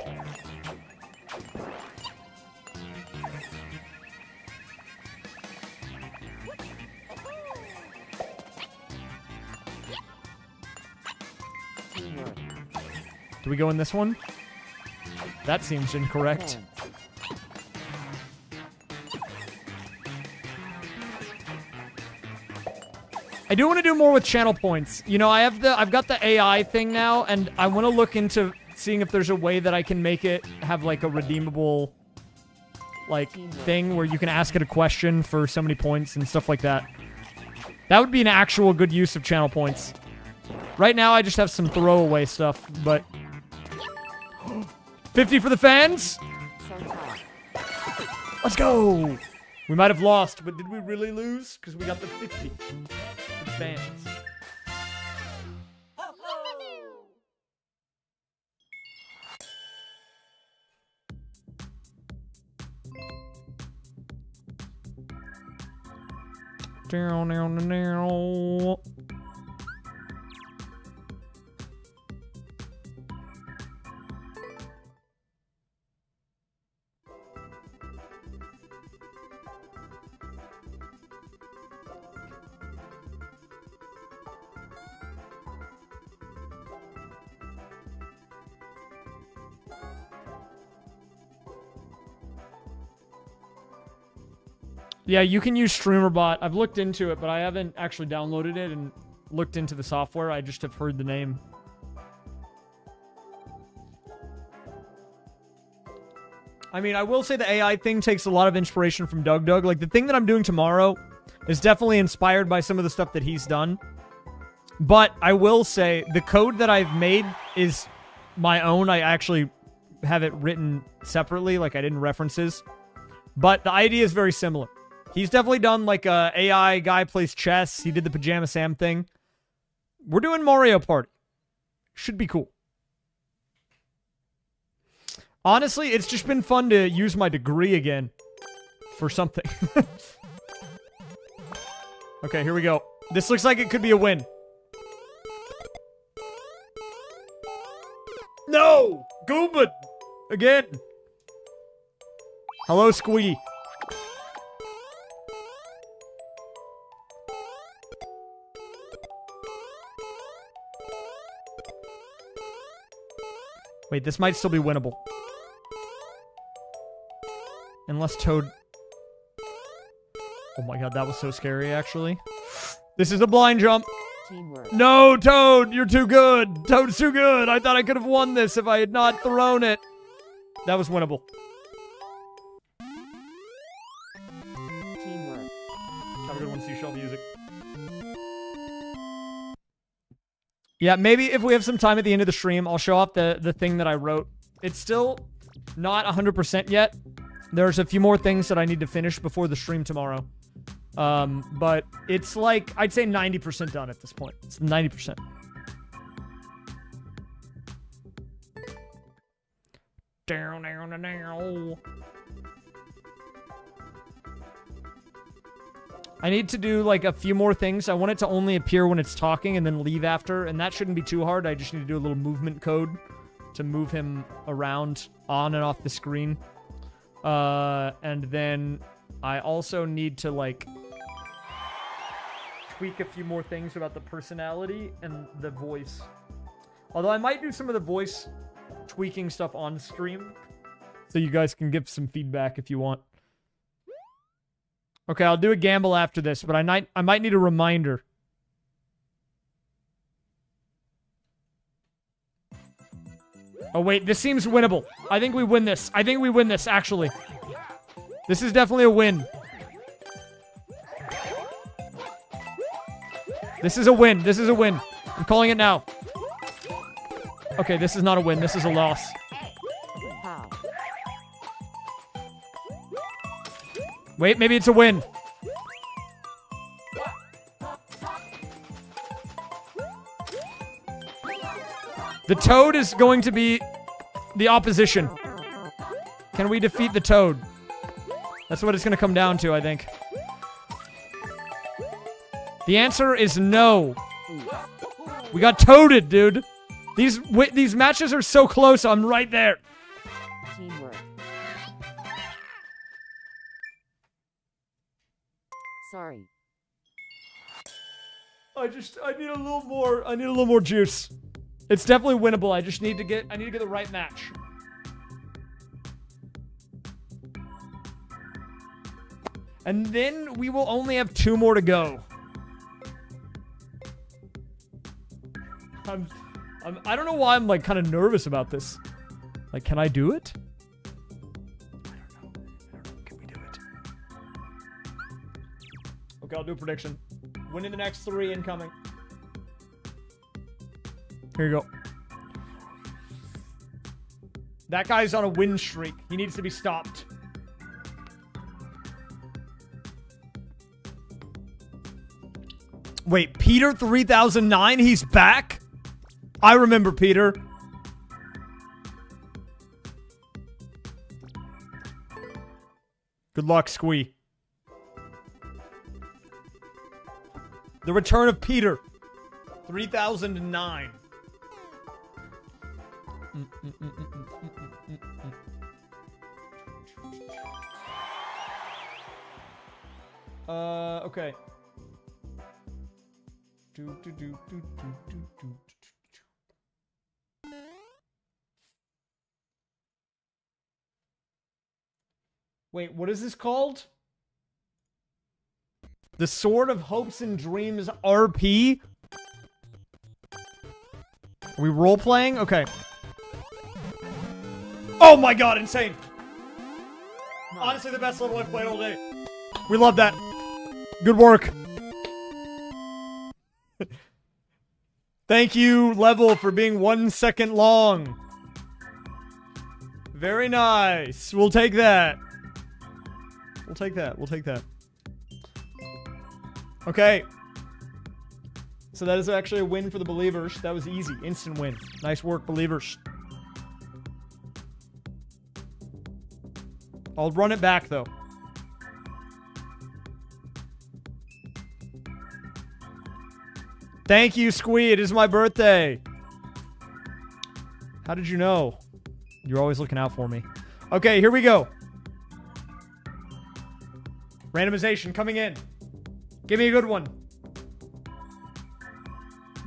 Do we go in this one? That seems incorrect. I do want to do more with channel points. You know, I have the I've got the AI thing now, and I want to look into seeing if there's a way that I can make it have like a redeemable like thing where you can ask it a question for so many points and stuff like that. That would be an actual good use of channel points. Right now, I just have some throwaway stuff, but 50 for the fans. Let's go. We might have lost, but did we really lose? Because we got the 50 fans. Down, down, down. Yeah, you can use StreamerBot. I've looked into it, but I haven't actually downloaded it and looked into the software. I just have heard the name. I mean, I will say the AI thing takes a lot of inspiration from DougDoug. Like, the thing that I'm doing tomorrow is definitely inspired by some of the stuff that he's done. But I will say the code that I've made is my own. I actually have it written separately, like I didn't references. But the idea is very similar. He's definitely done like uh, a AI guy plays chess. He did the Pajama Sam thing. We're doing Mario Party. Should be cool. Honestly, it's just been fun to use my degree again for something. okay, here we go. This looks like it could be a win. No! Goomba! Again! Hello, Squee. Wait, this might still be winnable. Unless Toad... Oh my god, that was so scary, actually. This is a blind jump. Teamwork. No, Toad, you're too good. Toad's too good. I thought I could have won this if I had not thrown it. That was winnable. Yeah, maybe if we have some time at the end of the stream, I'll show off the the thing that I wrote. It's still not 100% yet. There's a few more things that I need to finish before the stream tomorrow. Um, but it's like I'd say 90% done at this point. It's 90%. Down, down, down, I need to do like a few more things. I want it to only appear when it's talking and then leave after, and that shouldn't be too hard. I just need to do a little movement code to move him around on and off the screen. Uh, and then I also need to like tweak a few more things about the personality and the voice. Although I might do some of the voice tweaking stuff on stream, so you guys can give some feedback if you want. Okay, I'll do a gamble after this, but I might I might need a reminder. Oh wait, this seems winnable. I think we win this. I think we win this actually. This is definitely a win. This is a win. This is a win. I'm calling it now. Okay, this is not a win. This is a loss. Wait, maybe it's a win. The toad is going to be the opposition. Can we defeat the toad? That's what it's going to come down to, I think. The answer is no. We got toaded, dude. These these matches are so close. I'm right there. Sorry. I just I need a little more I need a little more juice. It's definitely winnable. I just need to get I need to get the right match. And then we will only have two more to go. I'm, I'm I don't know why I'm like kind of nervous about this. Like, can I do it? Okay, I'll do a prediction. Winning the next three incoming. Here you go. That guy's on a win streak. He needs to be stopped. Wait, Peter 3009? He's back? I remember Peter. Good luck, Squee. The Return of Peter, 3009. Uh, okay. Wait, what is this called? The Sword of Hopes and Dreams RP? Are we role playing? Okay. Oh my god, insane! Honestly, the best level I've played all day. We love that. Good work. Thank you, level, for being one second long. Very nice. We'll take that. We'll take that. We'll take that. Okay. So that is actually a win for the believers. That was easy. Instant win. Nice work, believers. I'll run it back though. Thank you, Squee. It is my birthday. How did you know? You're always looking out for me. Okay, here we go. Randomization coming in. Give me a good one.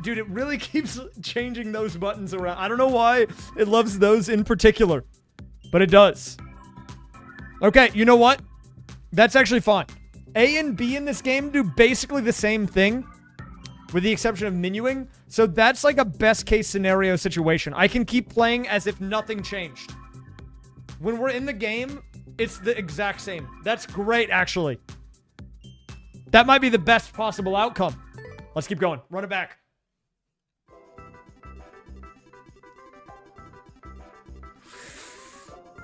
Dude, it really keeps changing those buttons around. I don't know why it loves those in particular, but it does. Okay, you know what? That's actually fine. A and B in this game do basically the same thing, with the exception of menuing. So that's like a best case scenario situation. I can keep playing as if nothing changed. When we're in the game, it's the exact same. That's great, actually. That might be the best possible outcome. Let's keep going. Run it back.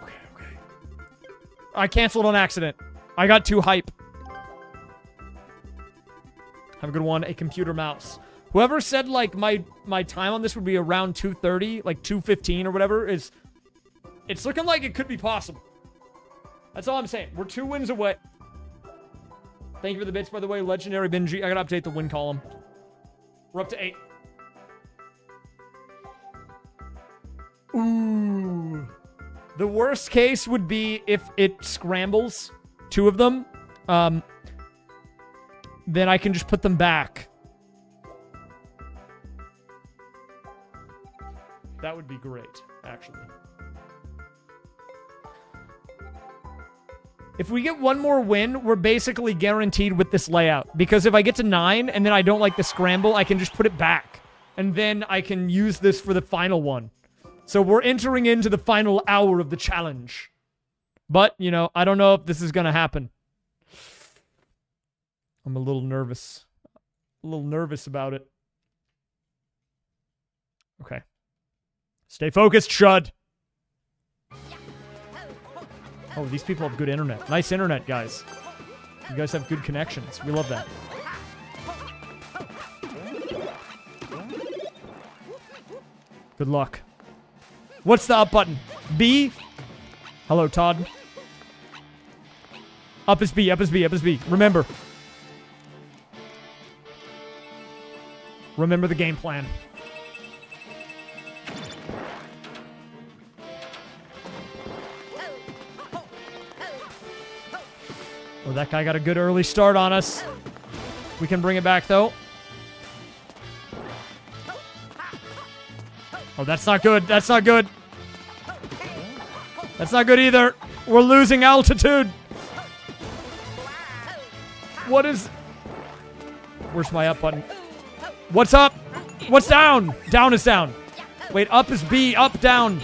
Okay, okay. I canceled on accident. I got too hype. Have a good one. A computer mouse. Whoever said like my my time on this would be around 2:30, like 2:15 or whatever is it's looking like it could be possible. That's all I'm saying. We're two wins away. Thank you for the bits, by the way. Legendary Benji. I gotta update the win column. We're up to eight. Ooh. The worst case would be if it scrambles two of them. Um, then I can just put them back. That would be great, actually. If we get one more win, we're basically guaranteed with this layout. Because if I get to nine and then I don't like the scramble, I can just put it back. And then I can use this for the final one. So we're entering into the final hour of the challenge. But, you know, I don't know if this is going to happen. I'm a little nervous. A little nervous about it. Okay. Stay focused, Shud. Oh, these people have good internet. Nice internet, guys. You guys have good connections. We love that. Good luck. What's the up button? B? Hello, Todd. Up is B, up is B, up is B. Remember. Remember the game plan. Oh, that guy got a good early start on us. We can bring it back, though. Oh, that's not good. That's not good. That's not good either. We're losing altitude. What is... Where's my up button? What's up? What's down? Down is down. Wait, up is B. Up, down.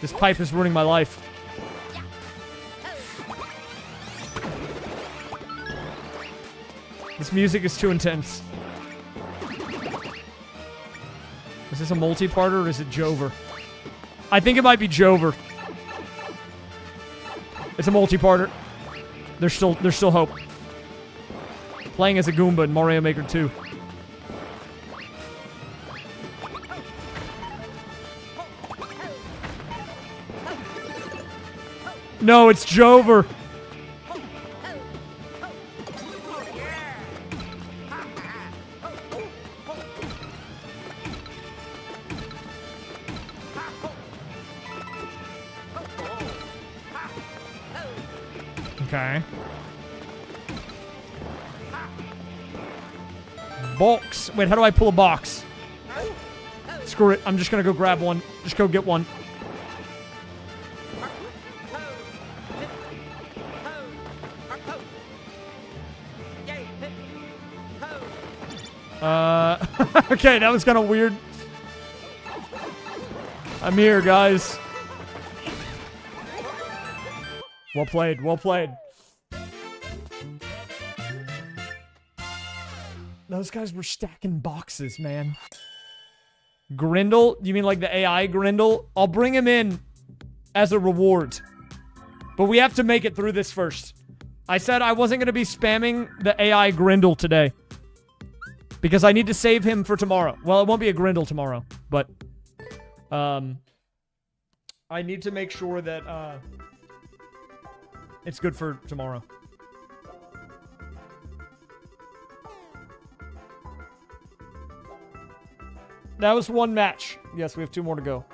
This pipe is ruining my life. This music is too intense. Is this a multi-parter or is it Jover? I think it might be Jover. It's a multi-parter. There's still there's still hope. Playing as a Goomba in Mario Maker 2. No, it's Jover. Okay. Box. Wait, how do I pull a box? Screw it. I'm just gonna go grab one. Just go get one. Uh, okay, that was kind of weird. I'm here, guys. Well played, well played. Those guys were stacking boxes, man. Grindle? You mean like the AI Grindle? I'll bring him in as a reward. But we have to make it through this first. I said I wasn't going to be spamming the AI Grindle today. Because I need to save him for tomorrow. Well, it won't be a Grindle tomorrow, but... Um... I need to make sure that, uh... It's good for tomorrow. That was one match. Yes, we have two more to go.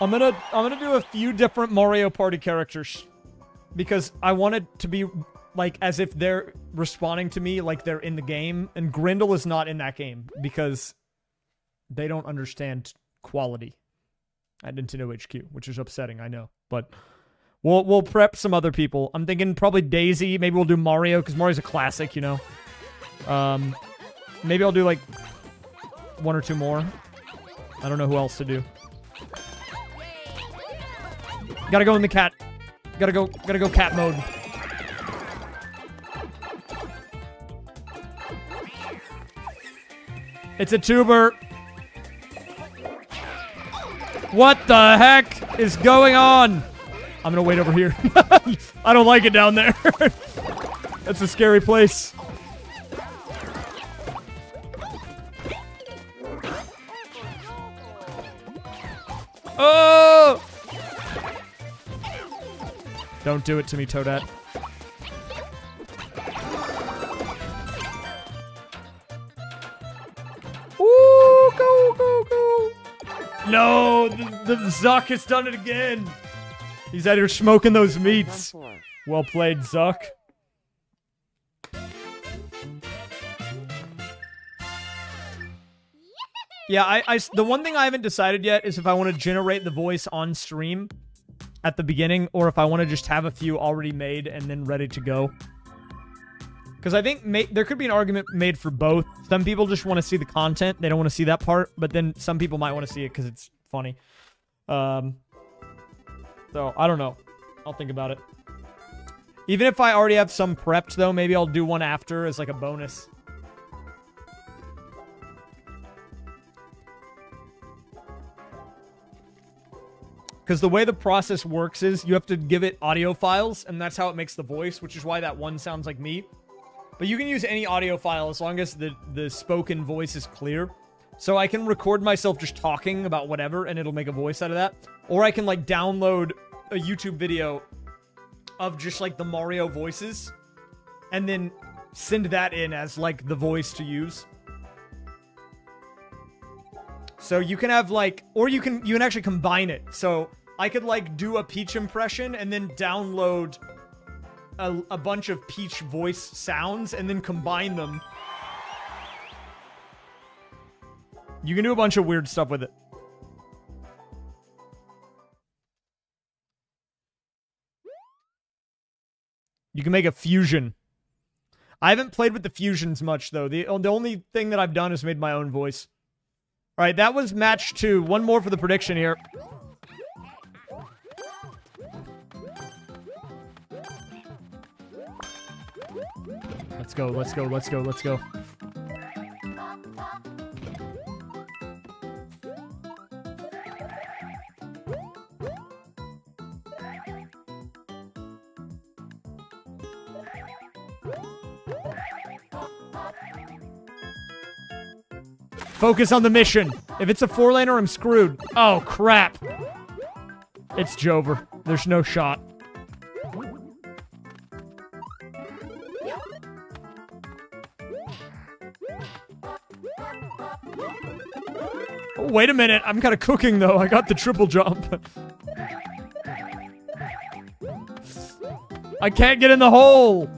I'm gonna I'm gonna do a few different Mario Party characters because I want it to be like as if they're responding to me like they're in the game, and Grindle is not in that game because they don't understand quality at Nintendo HQ, which is upsetting, I know. But we'll we'll prep some other people. I'm thinking probably Daisy. Maybe we'll do Mario because Mario's a classic, you know. Um, maybe I'll do like one or two more. I don't know who else to do. Gotta go in the cat. Gotta go. Gotta go cat mode. It's a tuber. What the heck is going on? I'm gonna wait over here. I don't like it down there. That's a scary place. Oh! Don't do it to me, Toadette. Ooh, go, go, go. No, the, the Zuck has done it again. He's out here smoking those meats. Well played, Zuck. Yeah, I the one thing I haven't decided yet is if I want to generate the voice on stream at the beginning or if I want to just have a few already made and then ready to go. Because I think ma- there could be an argument made for both. Some people just want to see the content; they don't want to see that part. But then some people might want to see it because it's funny. Um, so I don't know. I'll think about it. Even if I already have some prepped, though, maybe I'll do one after as like a bonus. Because the way the process works is you have to give it audio files, and that's how it makes the voice, which is why that one sounds like me. But you can use any audio file as long as the, the spoken voice is clear. So I can record myself just talking about whatever, and it'll make a voice out of that. Or I can, like, download a YouTube video of just, like, the Mario voices, and then send that in as, like, the voice to use. So you can have like, or you can you can actually combine it. So I could like do a Peach impression and then download a, a bunch of Peach voice sounds and then combine them. You can do a bunch of weird stuff with it. You can make a fusion. I haven't played with the fusions much though. The the only thing that I've done is made my own voice. All right, that was match two. One more for the prediction here. Let's go, let's go, let's go, let's go. Focus on the mission. If it's a four laner, I'm screwed. Oh, crap. It's Jover. There's no shot. Oh, wait a minute. I'm kind of cooking, though. I got the triple jump. I can't get in the hole.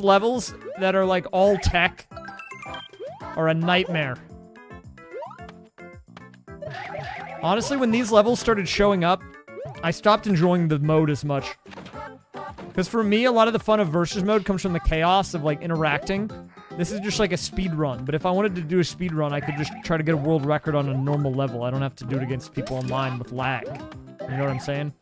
These levels that are like all tech are a nightmare. Honestly, when these levels started showing up, I stopped enjoying the mode as much. Because for me, a lot of the fun of versus mode comes from the chaos of like interacting. This is just like a speed run, but if I wanted to do a speed run, I could just try to get a world record on a normal level. I don't have to do it against people online with lag. You know what I'm saying?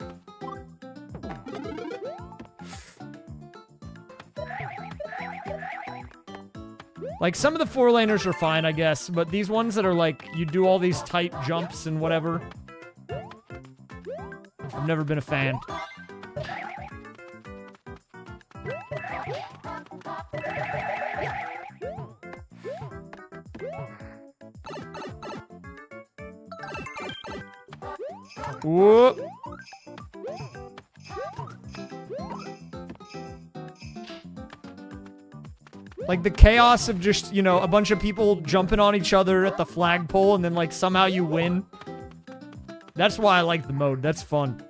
Like some of the four laners are fine, I guess, but these ones that are like you do all these tight jumps and whatever. I've never been a fan. Whoop. Like the chaos of just, you know, a bunch of people jumping on each other at the flagpole and then like somehow you win. That's why I like the mode. That's fun.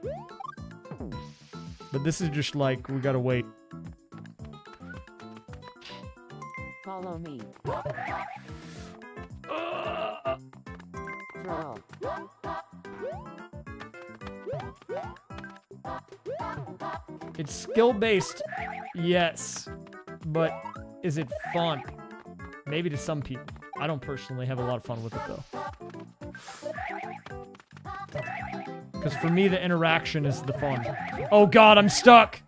But this is just like, we gotta wait. Follow me. It's skill based, yes. But is it fun? Maybe to some people. I don't personally have a lot of fun with it though. Because for me, the interaction is the fun. Oh god, I'm stuck!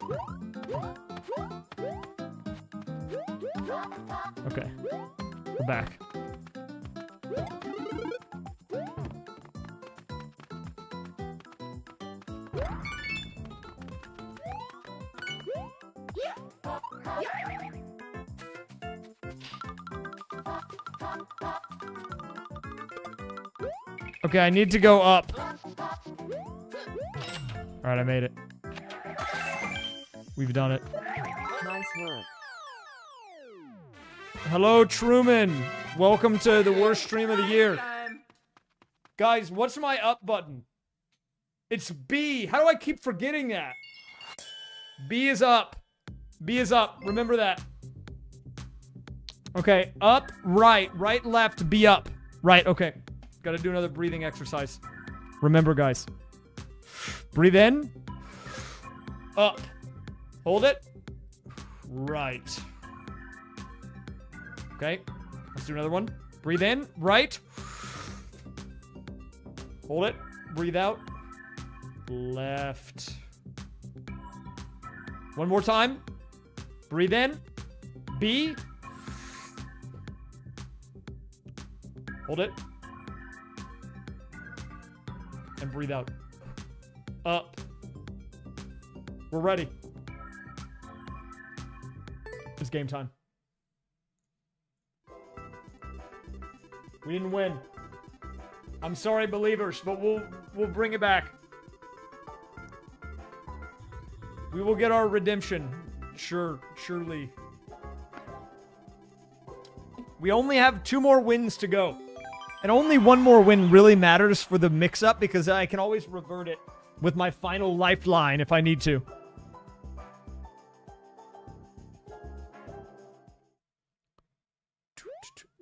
Okay, I need to go up. Alright, I made it. We've done it. Nice work. Hello, Truman. Welcome to the worst stream of the year. Guys, what's my up button? It's B. How do I keep forgetting that? B is up. B is up. Remember that. Okay, up, right, right, left, B up. Right, okay. Gotta do another breathing exercise. Remember, guys. Breathe in. Up. Hold it. Right. Okay. Let's do another one. Breathe in. Right. Hold it. Breathe out. Left. One more time. Breathe in. B. Hold it. And breathe out. Up. We're ready. It's game time. We didn't win. I'm sorry, believers, but we'll we'll bring it back. We will get our redemption. Sure, surely. We only have two more wins to go. And only one more win really matters for the mix-up because I can always revert it with my final lifeline if I need to.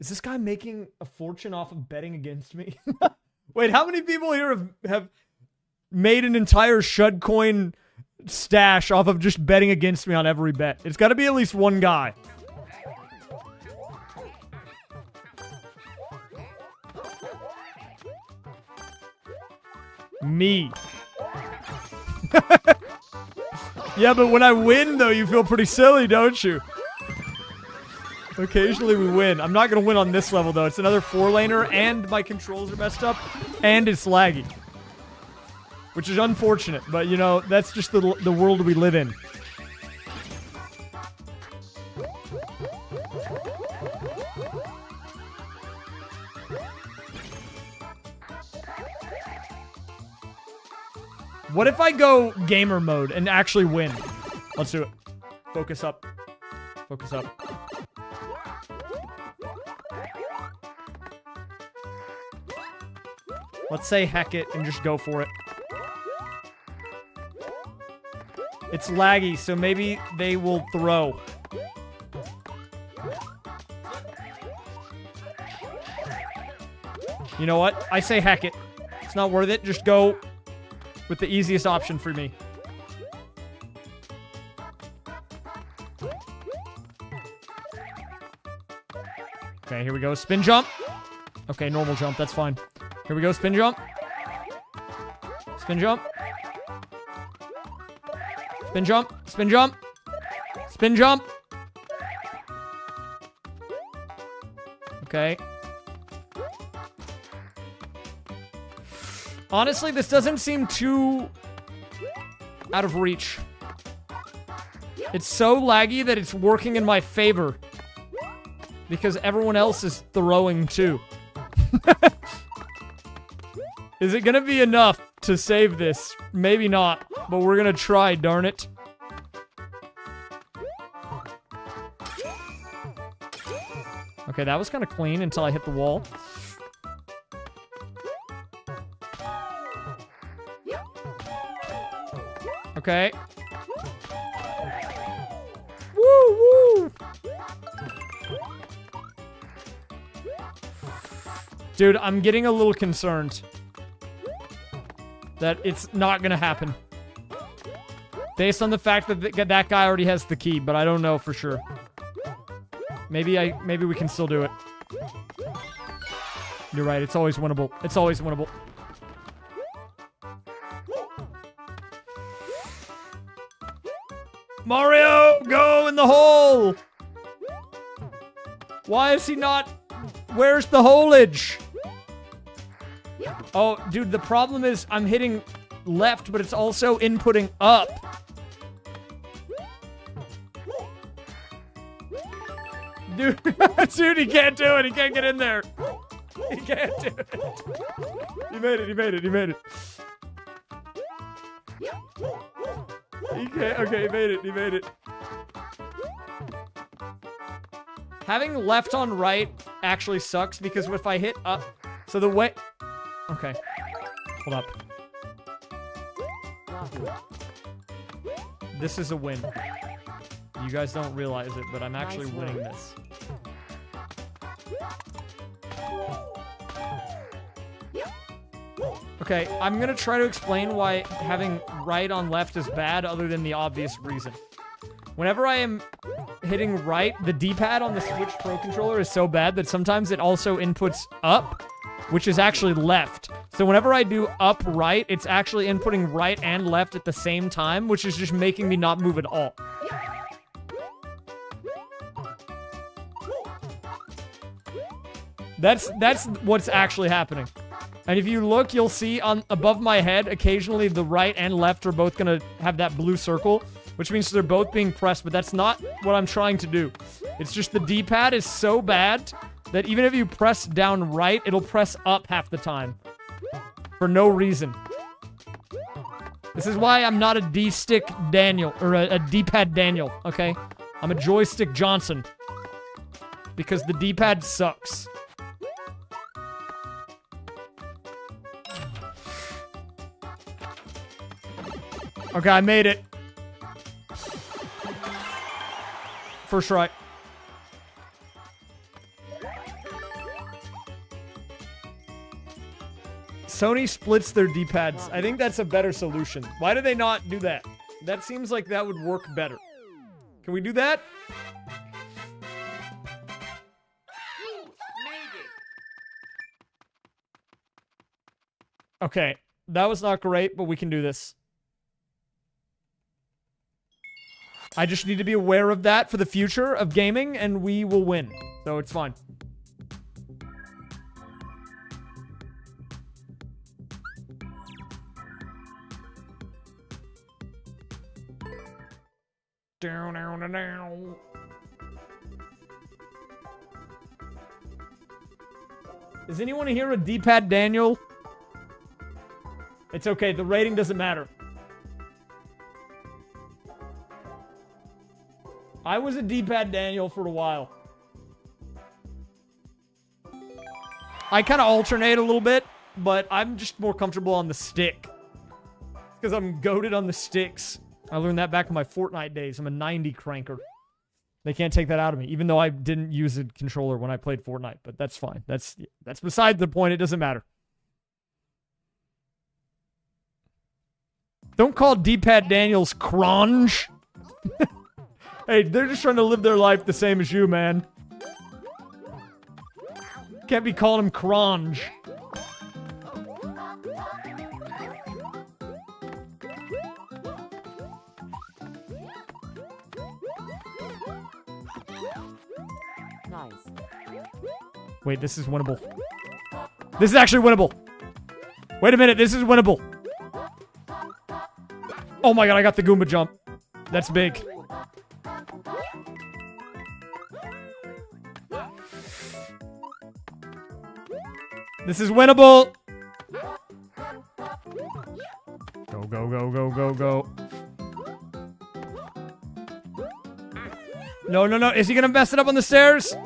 Is this guy making a fortune off of betting against me? Wait, how many people here have, have made an entire Shud coin stash off of just betting against me on every bet? It's got to be at least one guy. Me. yeah, but when I win, though, you feel pretty silly, don't you? Occasionally we win. I'm not going to win on this level, though. It's another four-laner, and my controls are messed up, and it's laggy. Which is unfortunate, but, you know, that's just the, the world we live in. What if I go gamer mode and actually win? Let's do it. Focus up. Focus up. Let's say heck it and just go for it. It's laggy, so maybe they will throw. You know what? I say heck it. It's not worth it. Just go with the easiest option for me. Okay, here we go. Spin jump. Okay, normal jump. That's fine. Here we go. Spin jump. Spin jump. Spin jump. Spin jump. Spin jump. Okay. Honestly, this doesn't seem too out of reach. It's so laggy that it's working in my favor. Because everyone else is throwing too. is it gonna be enough to save this? Maybe not, but we're gonna try, darn it. Okay, that was kind of clean until I hit the wall. Okay. Woo woo. Dude, I'm getting a little concerned that it's not gonna happen. Based on the fact that th that guy already has the key, but I don't know for sure. Maybe I maybe we can still do it. You're right. It's always winnable. It's always winnable. Mario, go in the hole. Why is he not? Where's the holage? Oh, dude, the problem is I'm hitting left, but it's also inputting up. Dude, dude, he can't do it. He can't get in there. He can't do it. He made it. He made it. He made it. He can't. Okay, he made it. He made it. Having left on right actually sucks because if I hit up, so the way. Okay. Hold up. This is a win. You guys don't realize it, but I'm actually Nice winning this. Okay, I'm gonna try to explain why having right on left is bad other than the obvious reason. Whenever I am hitting right, the D-pad on the Switch Pro controller is so bad that sometimes it also inputs up, which is actually left. So whenever I do up right, it's actually inputting right and left at the same time, which is just making me not move at all. That's that's what's actually happening. And if you look, you'll see on above my head, occasionally the right and left are both gonna have that blue circle, which means they're both being pressed, but that's not what I'm trying to do. It's just the D-pad is so bad that even if you press down right, it'll press up half the time. For no reason. This is why I'm not a D-stick Daniel, or a, a D-pad Daniel, okay? I'm a joystick Johnson. Because the D-pad sucks. Okay, I made it. First try. Sony splits their D-pads. I think that's a better solution. Why do they not do that? That seems like that would work better. Can we do that? Okay, that was not great, but we can do this. I just need to be aware of that for the future of gaming, and we will win. So it's fine. Down, down, down. Is anyone here a D-pad Daniel? It's okay, the rating doesn't matter. I was a D-pad Daniel for a while. I kind of alternate a little bit, but I'm just more comfortable on the stick. Because I'm goaded on the sticks. I learned that back in my Fortnite days. I'm a 90 cranker. They can't take that out of me, even though I didn't use a controller when I played Fortnite. But that's fine. That's that's beside the point. It doesn't matter. Don't call D-pad Daniels cronge. Hey, they're just trying to live their life the same as you, man. Can't be calling him cronge. Nice. Wait, this is winnable. This is actually winnable. Wait a minute, this is winnable. Oh my god, I got the Goomba jump. That's big. This is winnable. Go, go, go, go, go, go. No, no, no. Is he gonna mess it up on the stairs?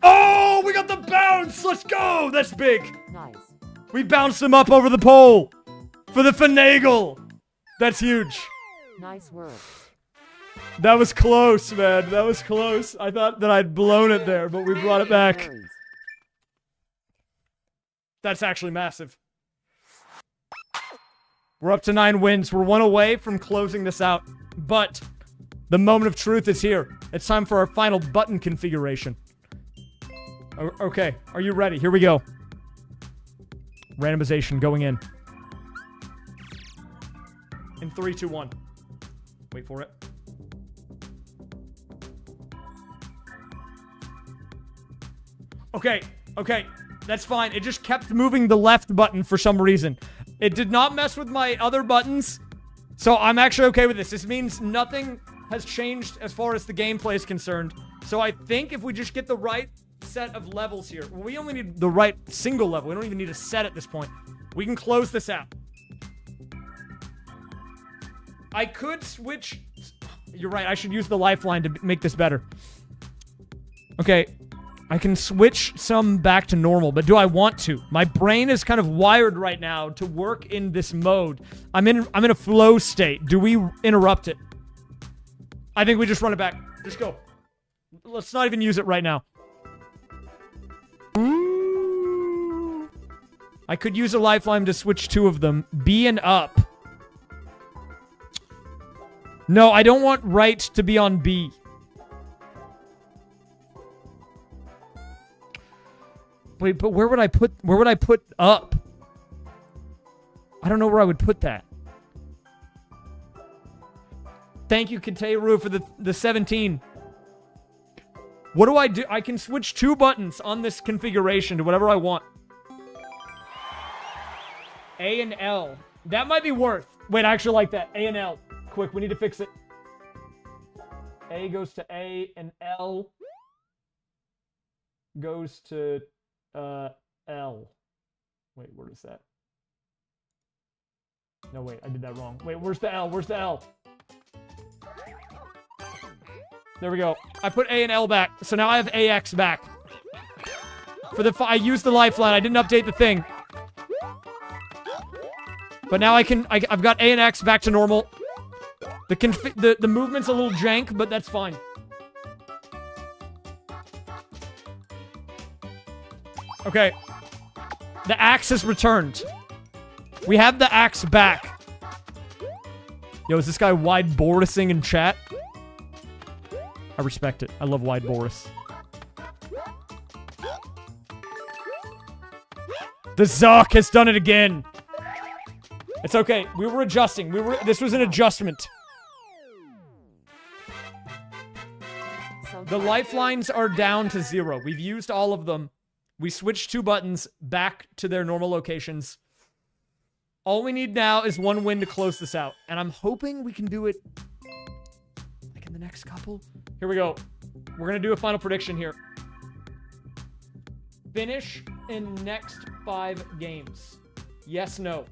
Oh, we got the bounce. Let's go. That's big. Nice. We bounced him up over the pole for the finagle. That's huge. Nice work. That was close, man. That was close. I thought that I'd blown it there, but we brought it back. That's actually massive. We're up to nine wins. We're one away from closing this out. But the moment of truth is here. It's time for our final button configuration. Okay, are you ready? Here we go. Randomization going in. In three, two, one. Wait for it. Okay, okay, that's fine. It just kept moving the left button for some reason. It did not mess with my other buttons, so I'm actually okay with this. This means nothing has changed as far as the gameplay is concerned. So I think if we just get the right set of levels here, we only need the right single level. We don't even need a set at this point. We can close this out. I could switch. You're right. I should use the lifeline to make this better. Okay. I can switch some back to normal, but do I want to? My brain is kind of wired right now to work in this mode. I'm in I'm in a flow state. Do we interrupt it? I think we just run it back. Just go. Let's not even use it right now. I could use a lifeline to switch two of them. B and up. No, I don't want right to be on B. Wait, but where would I put where would I put up? I don't know where I would put that. Thank you, Kateru, for the the 17. What do I do? I can switch two buttons on this configuration to whatever I want. A and L. That might be worth. Wait, I actually like that. A and L. Quick, we need to fix it. A goes to A and L goes to uh L. Wait, where is that? No, wait, I did that wrong. Wait, where's the L? Where's the L? There we go. I put A and L back, so now I have AX back. For the, I used the lifeline. I didn't update the thing. But now I can, I, I've got A and X back to normal. The, the the movement's a little jank, but that's fine. Okay. The axe has returned. We have the axe back. Yo, is this guy Wide Borising in chat? I respect it. I love Wide Boris. The Zark has done it again. It's okay. We were adjusting. We were. This was an adjustment. The lifelines are down to zero. We've used all of them. We switched two buttons back to their normal locations. All we need now is one win to close this out. And I'm hoping we can do it like in the next couple. Here we go. We're going to do a final prediction here. Finish in next five games. Yes, no.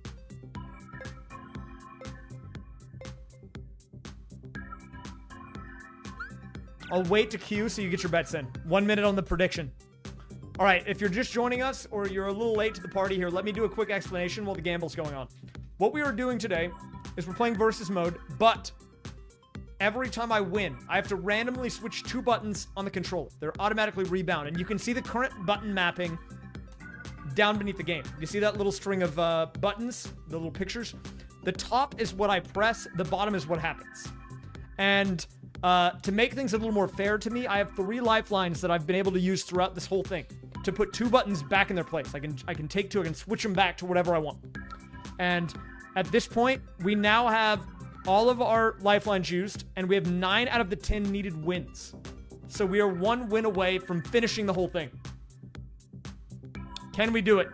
I'll wait to queue so you get your bets in. One minute on the prediction. All right, if you're just joining us or you're a little late to the party here, let me do a quick explanation while the gamble's going on. What we are doing today is we're playing versus mode, but every time I win, I have to randomly switch two buttons on the controller. They're automatically rebound, and you can see the current button mapping down beneath the game. You see that little string of uh, buttons, the little pictures? The top is what I press, the bottom is what happens. And uh, to make things a little more fair to me, I have three lifelines that I've been able to use throughout this whole thing to put two buttons back in their place. I can I can take two, I can switch them back to whatever I want. And at this point, we now have all of our lifelines used, and we have nine out of the ten needed wins. So we are one win away from finishing the whole thing. Can we do it?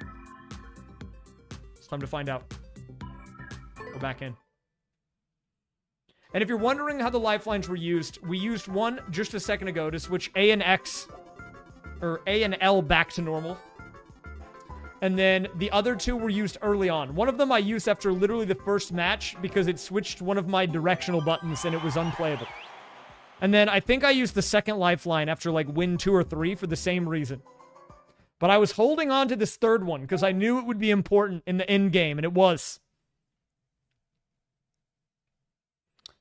It's time to find out. Go back in. And if you're wondering how the lifelines were used, we used one just a second ago to switch A and X, or A and L back to normal. And then the other two were used early on. One of them I used after literally the first match because it switched one of my directional buttons and it was unplayable. And then I think I used the second lifeline after like win two or three for the same reason. But I was holding on to this third one because I knew it would be important in the end game, and it was.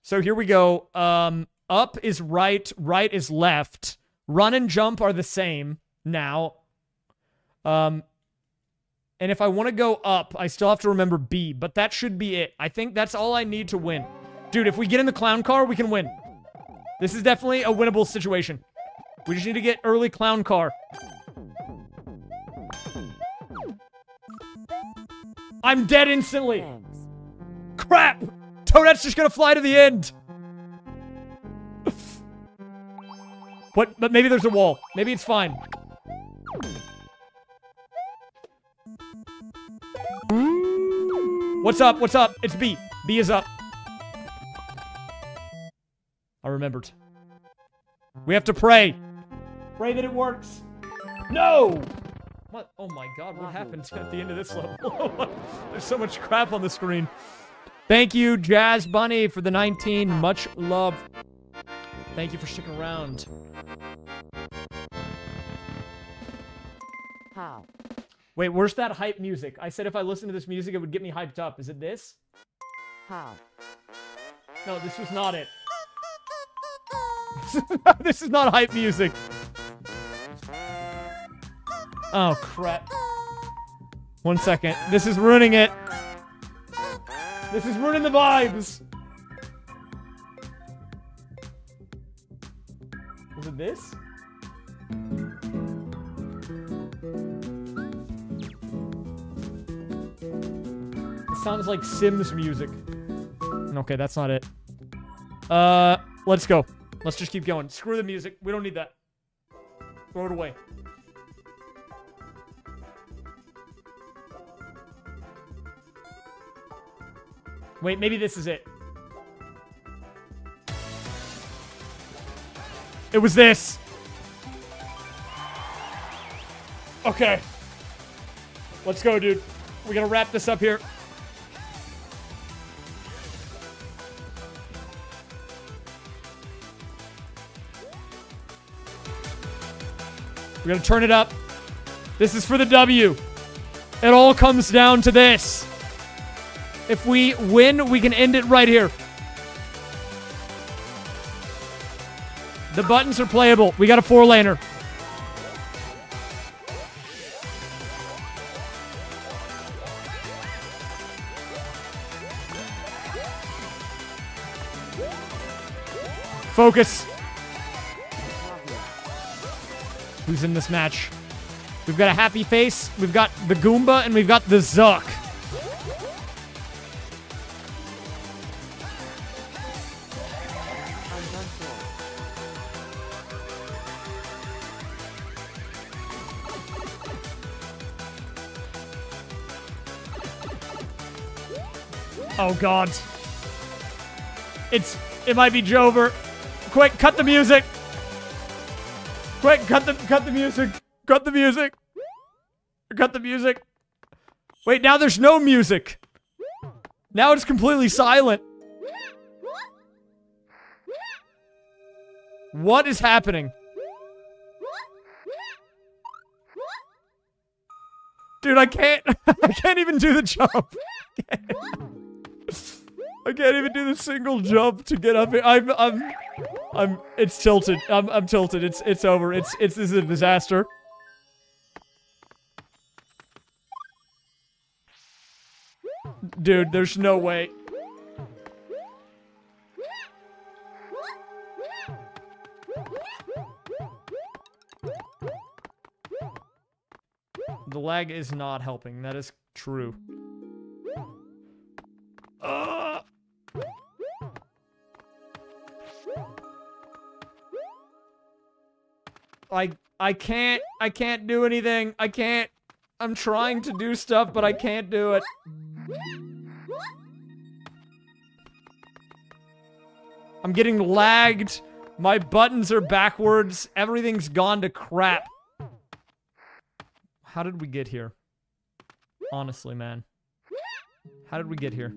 So here we go. Um, up is right, right is left. Run and jump are the same now. Um, and if I want to go up, I still have to remember B, but that should be it. I think that's all I need to win. Dude, if we get in the clown car, we can win. This is definitely a winnable situation. We just need to get early clown car. I'm dead instantly. Crap! Toadette's just gonna fly to the end. What? But maybe there's a wall. Maybe it's fine. What's up? What's up? It's B. B is up. I remembered. We have to pray. Pray that it works. No! What? Oh my god, what happened at the end of this level? There's so much crap on the screen. Thank you, Jazz Bunny, for the 19. Much love. Thank you for sticking around. How? Wait, where's that hype music? I said if I listened to this music, it would get me hyped up. Is it this? How? No, this was not it. this is not hype music. Oh, crap. One second. This is ruining it. This is ruining the vibes. This? It sounds like Sims music. Okay, that's not it. Uh, let's go. Let's just keep going. Screw the music. We don't need that. Throw it away. Wait, maybe this is it. It was this. Okay. Let's go, dude. We gotta wrap this up here. We're gonna turn it up. This is for the W. It all comes down to this. If we win, we can end it right here. The buttons are playable. We got a four laner. Focus. Who's in this match? We've got a happy face, we've got the Goomba, and we've got the Zuck. God. It's it might be Jover. Quick, cut the music. Quick, cut the cut the music. Cut the music. Cut the music. Wait, now there's no music. Now it's completely silent. What is happening? Dude, I can't I can't even do the jump. I can't even do the single jump to get up here. I'm, I'm, I'm. It's tilted. I'm, I'm tilted. It's, it's over. It's, it's. This is a disaster. Dude, there's no way. The lag is not helping. That is true. Uh. I I can't I can't do anything. I can't. I'm trying to do stuff, but I can't do it. I'm getting lagged. My buttons are backwards. Everything's gone to crap. How did we get here? Honestly, man. How did we get here?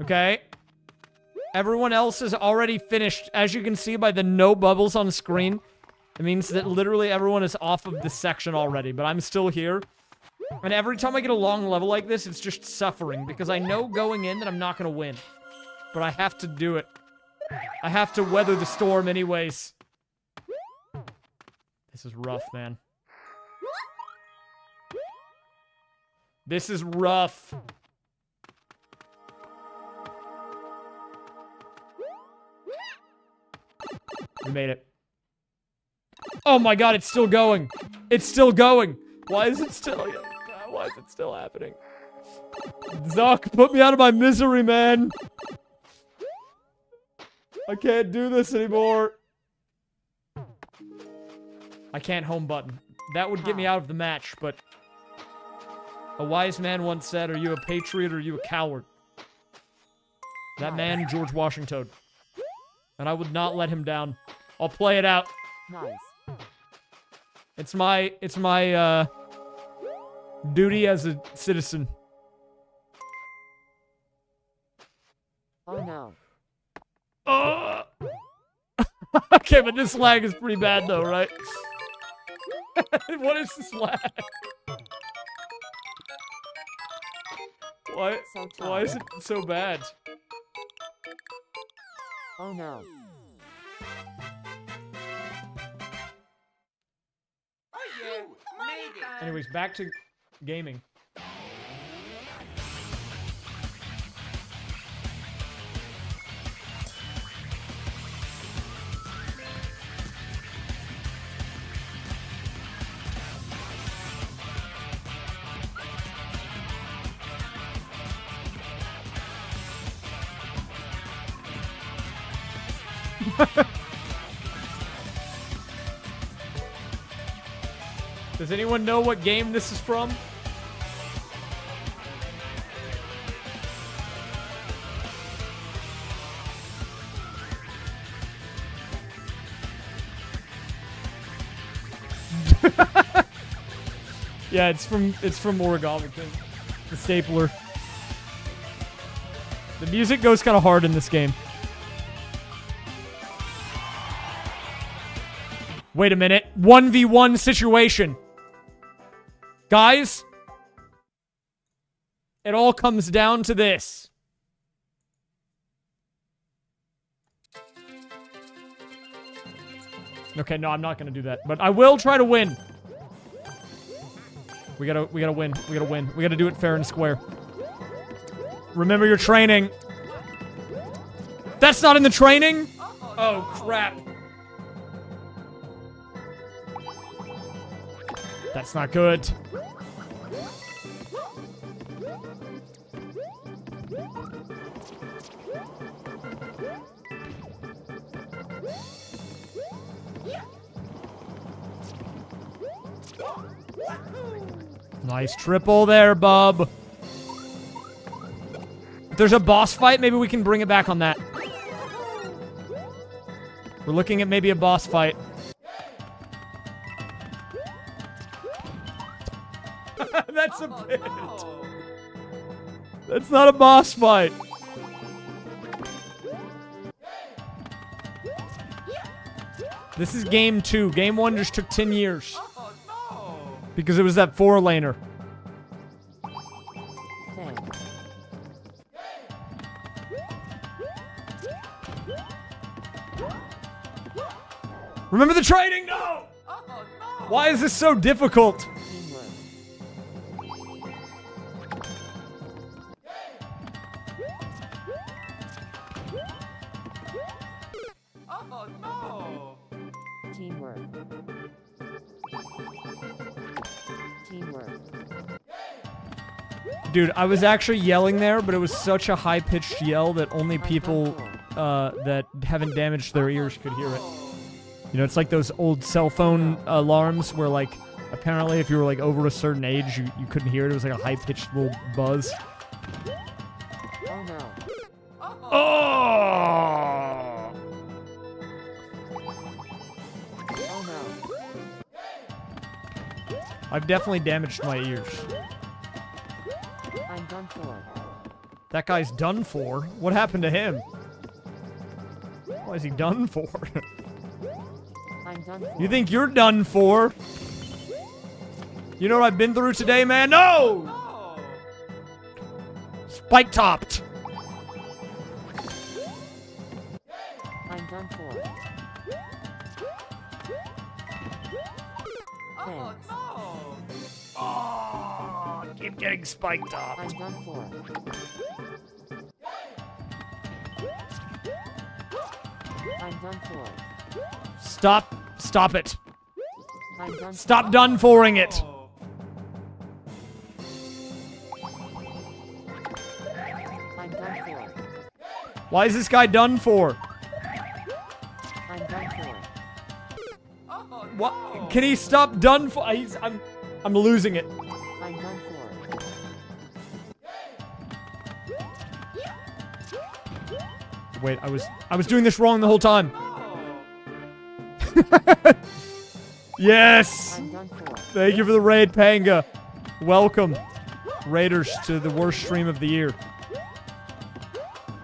Okay. Everyone else is already finished. As you can see by the no bubbles on screen, it means that literally everyone is off of this section already, but I'm still here. And every time I get a long level like this, it's just suffering because I know going in that I'm not going to win. But I have to do it. I have to weather the storm anyways. This is rough, man. This is rough. We made it. Oh my god, it's still going. It's still going. Why is it still? Uh, why is it still happening? Zuck, put me out of my misery, man. I can't do this anymore. I can't home button. That would get me out of the match, but a wise man once said, are you a patriot or are you a coward? That man, George Washington. And I would not let him down. I'll play it out. Nice. It's my it's my uh duty as a citizen. Oh no. Uh. okay, but this lag is pretty bad though, right? what is this lag? Why why is it so bad? Oh no. Anyways, back to gaming. Does anyone know what game this is from? yeah, it's from it's from Origami the stapler. The music goes kind of hard in this game. Wait a minute. 1v1 situation. Guys, it all comes down to this. Okay, no, I'm not gonna do that. But I will try to win. We gotta we gotta win. We gotta win. We gotta do it fair and square. Remember your training. That's not in the training? Oh crap. That's not good. Nice triple there, bub. If there's a boss fight, maybe we can bring it back on that. We're looking at maybe a boss fight. That's a oh, bit. That's not a boss fight. This is game two. Game one just took 10 years. Oh, because it was that four laner. Remember the training? Oh, no! Why is this so difficult? Dude, I was actually yelling there, but it was such a high pitched yell that only people uh, that haven't damaged their ears could hear it. You know, it's like those old cell phone alarms where, like, apparently if you were like over a certain age, you, you couldn't hear it. It was like a high pitched little buzz. Oh. I've definitely damaged my ears. I'm done for. That guy's done for. What happened to him? Why is he done for? I'm done for. you think you're done for? You know what I've been through today, man? No! Spike topped. Keep getting spike topped. I'm done for. I'm done for. Stop. Stop it. I'm done. Stop done foring it. I'm done for. Why is this guy done for? I'm done for. Oh, what? Can he stop done for? He's, I'm, I'm losing it. Wait, I was, I was doing this wrong the whole time. yes. I'm done for. Thank you for the raid, Panga. Welcome, Raiders, to the worst stream of the year.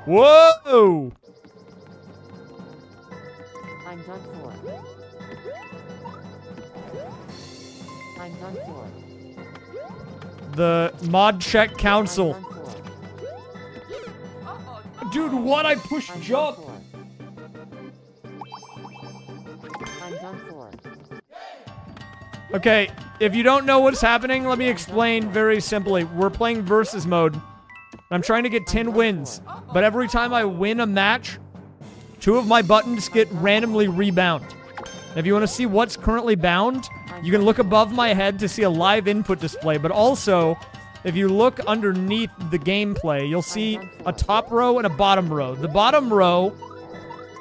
Whoa! I'm done for. I'm done for. The mod check council. Dude, what? I pushed I'm jump. I'm done for. Okay, if you don't know what's happening, let me explain very simply. We're playing versus mode. I'm trying to get 10 wins, but every time I win a match, two of my buttons get randomly rebound. If you want to see what's currently bound, you can look above my head to see a live input display, but also, if you look underneath the gameplay, you'll see a top row and a bottom row. The bottom row,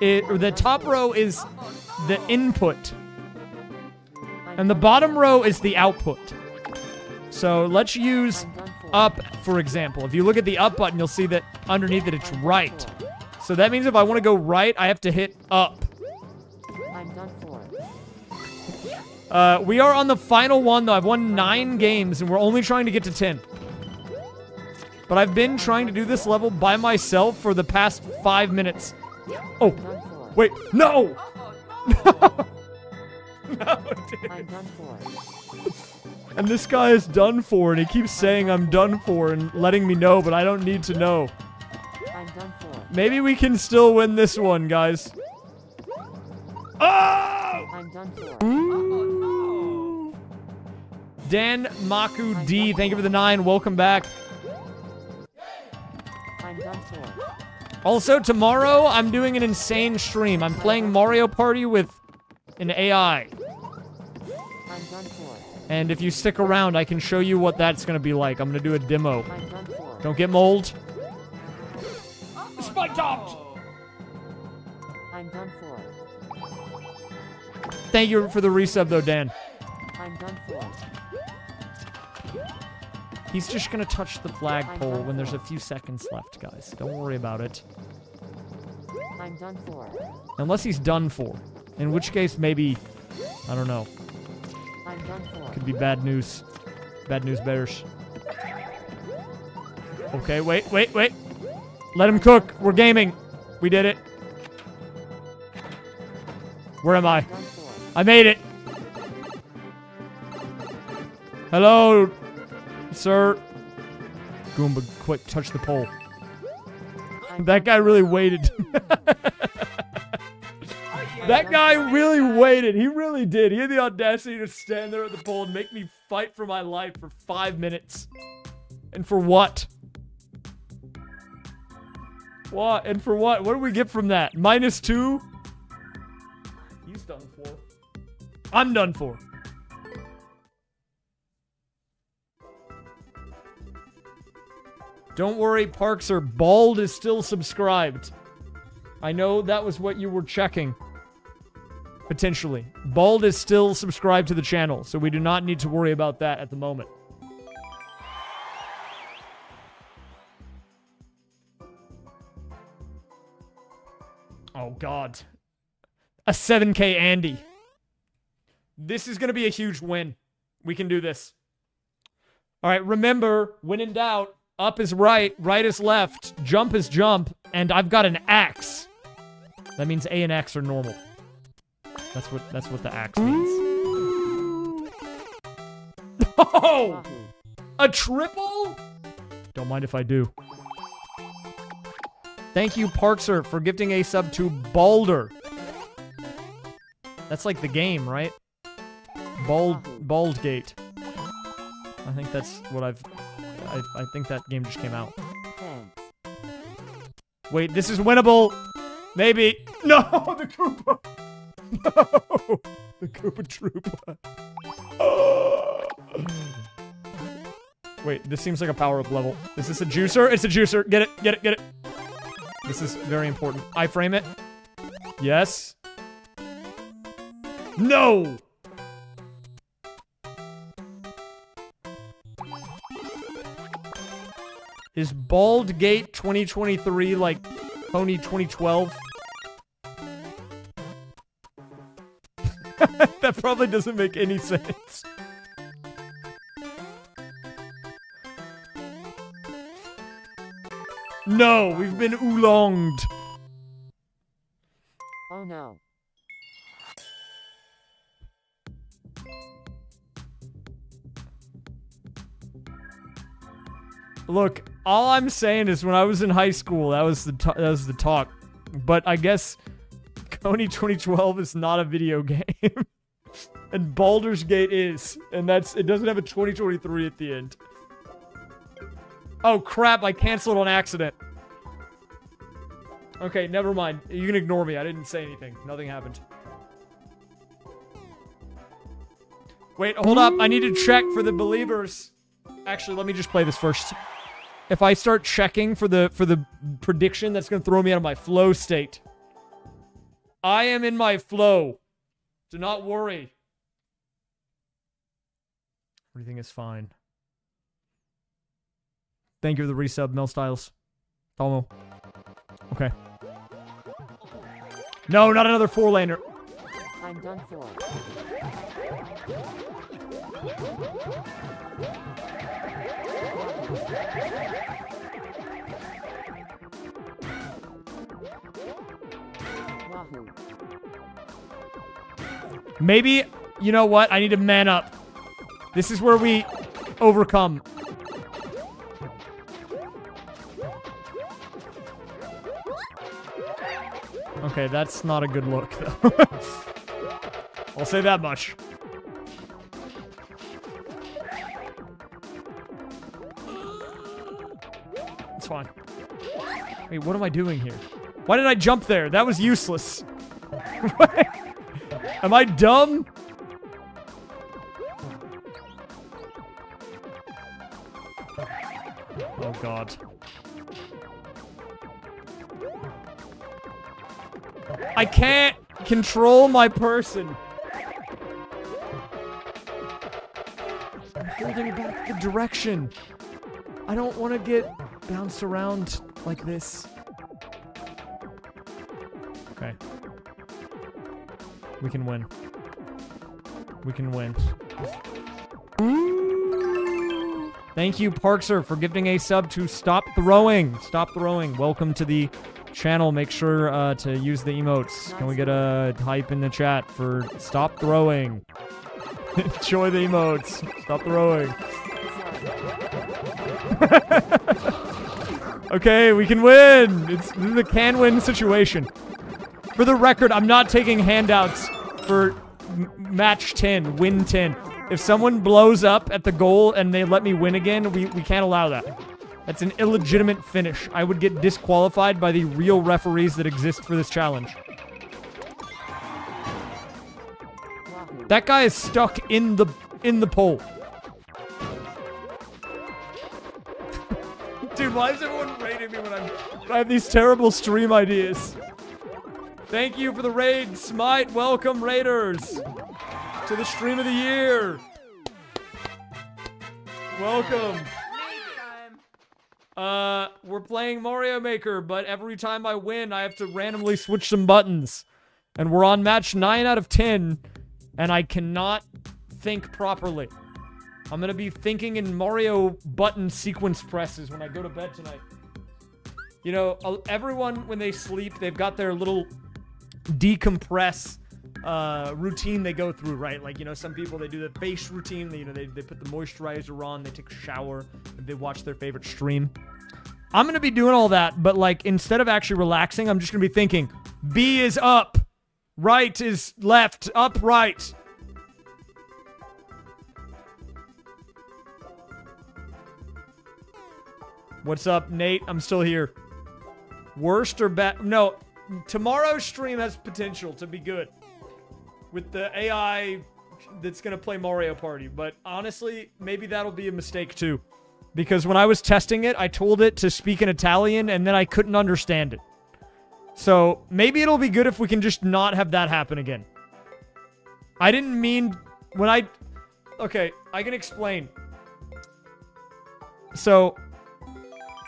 it, or the top row is the input, and the bottom row is the output. So let's use up, for example. If you look at the up button, you'll see that underneath it, it's right. So that means if I want to go right, I have to hit up. Uh, we are on the final one, though. I've won nine games, and we're only trying to get to 10. But I've been trying to do this level by myself for the past five minutes. Oh, wait, no! no, dude. I'm done for. And this guy is done for, and he keeps saying I'm done for and letting me know, but I don't need to know. I'm done for. Maybe we can still win this one, guys. Oh! I'm done for. Dan Maku D, thank you for the nine. Welcome back. Also, tomorrow I'm doing an insane stream. I'm playing Mario Party with an AI. And if you stick around, I can show you what that's going to be like. I'm going to do a demo. Don't get mold. Spike topped! I'm done for. Thank you for the resub, though, Dan. I'm done for. He's just going to touch the flagpole when there's a few seconds left, guys. Don't worry about it. I'm done for. Unless he's done for. In which case, maybe, I don't know. I'm done for. Could be bad news. Bad news bears. Okay, wait, wait, wait. Let him cook. We're gaming. We did it. Where am I? I made it. Hello, sir. Goomba, quick, touch the pole. That guy really waited. that guy really waited. He really did. He had the audacity to stand there at the pole and make me fight for my life for five minutes. And for what? What? And for what? What do we get from that? Minus two? He's done for. I'm done for. Don't worry, Parkser. Bald is still subscribed. I know that was what you were checking. Potentially. Bald is still subscribed to the channel, so we do not need to worry about that at the moment. Oh, God. A 7k Andy. This is going to be a huge win. We can do this. All right, remember, when in doubt, up is right, right is left, jump is jump, and I've got an axe. That means A and X are normal. That's what that's what the axe means. Oh! A triple? Don't mind if I do. Thank you, Parkser, for gifting a sub to Balder. That's like the game, right? Bald Baldgate. I think that's what I've I, I think that game just came out. Wait, this is winnable. Maybe. No, the Koopa. No, the Koopa Troopa. Wait, this seems like a power-up level. Is this a juicer? It's a juicer. Get it, get it, get it. This is very important. I frame it. Yes. No! Is Bald Gate 2023 like Kony 2012? that probably doesn't make any sense. No, we've been oolonged. Oh no. Look, all I'm saying is when I was in high school, that was the that was the talk. But I guess Kony 2012 is not a video game, and Baldur's Gate is, and that's it doesn't have a 2023 at the end. Oh crap! I canceled on accident. Okay, never mind. You can ignore me. I didn't say anything. Nothing happened. Wait, hold up. I need to check for the believers. Actually, let me just play this first. If I start checking for the for the prediction, that's going to throw me out of my flow state. I am in my flow. Do not worry. Everything is fine. Thank you for the resub, Mel Styles. Tomo. Okay. No, not another four laner. I'm done for. Maybe, you know what? I need to man up. This is where we overcome. Okay, that's not a good look, though. I'll say that much. It's fine. Wait, what am I doing here? Why did I jump there? That was useless. Am I dumb? Oh god. I can't control my person. I'm holding back the direction. I don't want to get bounced around like this. Okay. We can win. We can win. Thank you, Parkser, for gifting a sub to Stop Throwing. Stop Throwing. Welcome to the channel. Make sure uh, to use the emotes. Can we get a hype in the chat for Stop Throwing? Enjoy the emotes. Stop throwing. okay, we can win. It's this is a can win situation. For the record, I'm not taking handouts for match 10, win 10. If someone blows up at the goal and they let me win again, we, we can't allow that. That's an illegitimate finish. I would get disqualified by the real referees that exist for this challenge. That guy is stuck in the in the pole. Dude, why is everyone raiding me when when I have these terrible stream ideas? Thank you for the raid, Smite. Welcome, Raiders, to the stream of the year. Welcome. Uh, we're playing Mario Maker, but every time I win, I have to randomly switch some buttons. And we're on match 9 out of 10, and I cannot think properly. I'm gonna be thinking in Mario button sequence presses when I go to bed tonight. You know, everyone, when they sleep, they've got their little decompress uh, routine they go through, right? Like, you know, some people, they do the face routine, they, you know, they, they put the moisturizer on, they take a shower, they watch their favorite stream. I'm gonna be doing all that, but like, instead of actually relaxing, I'm just gonna be thinking, B is up, right is left, up, right. What's up, Nate? I'm still here. Worst or best? No, tomorrow's stream has potential to be good. with the AI that's gonna play Mario Party. But honestly, maybe that'll be a mistake too, because when I was testing it, I told it to speak in Italian, and then I couldn't understand it. So maybe it'll be good if we can just not have that happen again. I didn't mean when I. Okay, I can explain. So,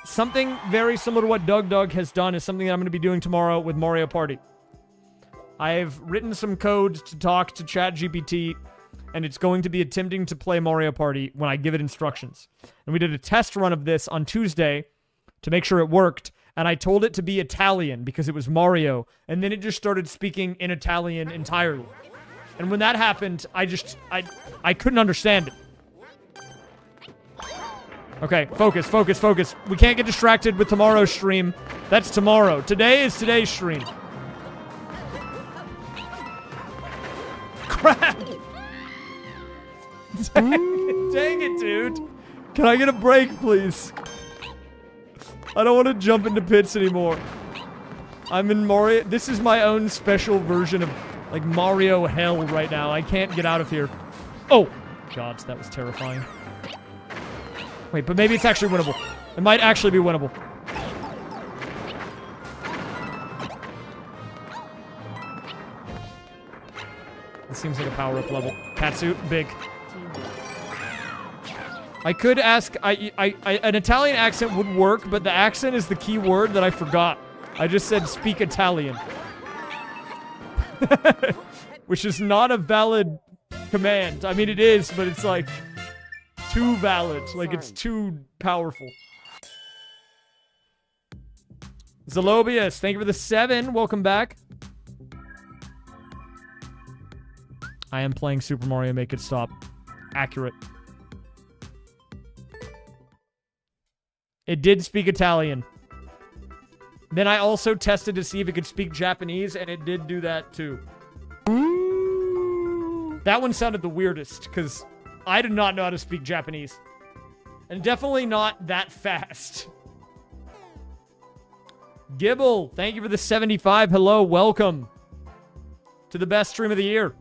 something very similar to what DougDoug has done is something that I'm going to be doing tomorrow with Mario Party. I've written some code to talk to ChatGPT, and it's going to be attempting to play Mario Party when I give it instructions. And we did a test run of this on Tuesday to make sure it worked, and I told it to be Italian because it was Mario, and then it just started speaking in Italian entirely. And when that happened, I just I I couldn't understand it. Okay, focus, focus, focus. We can't get distracted with tomorrow's stream. That's tomorrow. Today is today's stream. Crap! Dang, dang it, dude. Can I get a break, please? I don't want to jump into pits anymore. I'm in Mario. This is my own special version of like Mario hell right now. I can't get out of here. Oh, God, that was terrifying. Wait, but maybe it's actually winnable. It might actually be winnable. It seems like a power-up level. Katsu, big. I could ask. I, I, I, an Italian accent would work, but the accent is the key word that I forgot. I just said speak Italian, which is not a valid command. I mean, it is, but it's like too valid. Like it's too powerful. Zalobius, thank you for the seven. Welcome back. I am playing Super Mario Make It Stop. Accurate. It did speak Italian. Then I also tested to see if it could speak Japanese, and it did do that too. That one sounded the weirdest, because I do not know how to speak Japanese. And definitely not that fast. Gibble, thank you for the 75. Hello, welcome to the best stream of the year.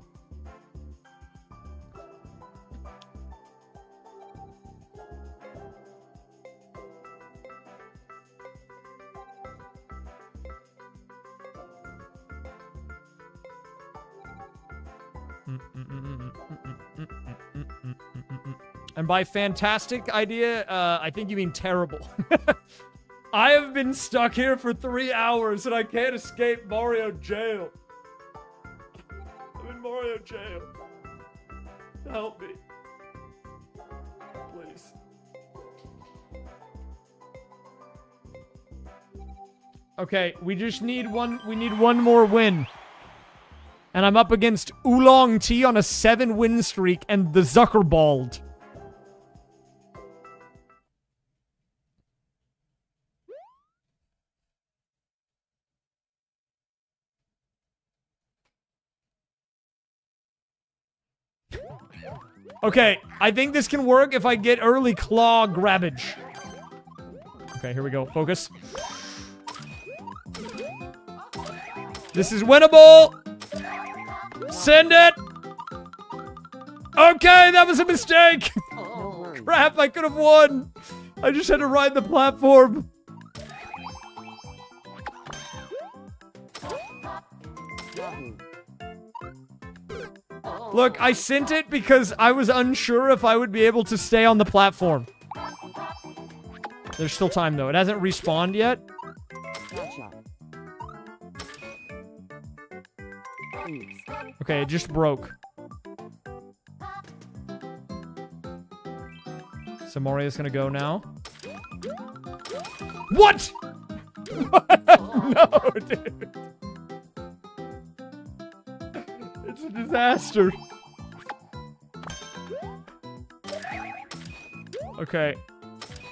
And by fantastic idea, uh, I think you mean terrible. I have been stuck here for three hours and I can't escape Mario jail. I'm in Mario jail. Help me. Please. Okay, we just need one we need one more win. And I'm up against Oolong Tea on a seven win streak and the Zuckerbald. Okay, I think this can work if I get early claw grabbage. Okay, here we go. Focus. This is winnable. Send it. Okay, that was a mistake. Oh. Crap, I could have won. I just had to ride the platform. Look, I sent it because I was unsure if I would be able to stay on the platform. There's still time, though. It hasn't respawned yet. Okay, it just broke. So Mario's gonna go now. What? no, dude. It's a disaster. Okay.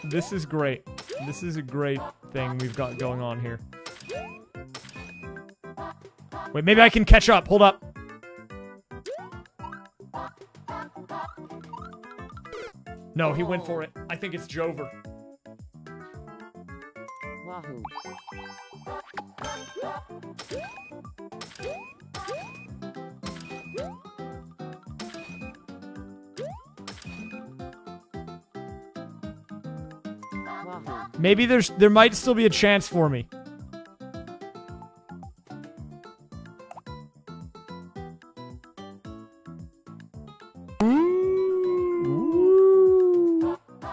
This is great. This is a great thing we've got going on here. Wait, maybe I can catch up. Hold up. No, he went for it. I think it's Jover. Wahoo. Maybe there's there might still be a chance for me.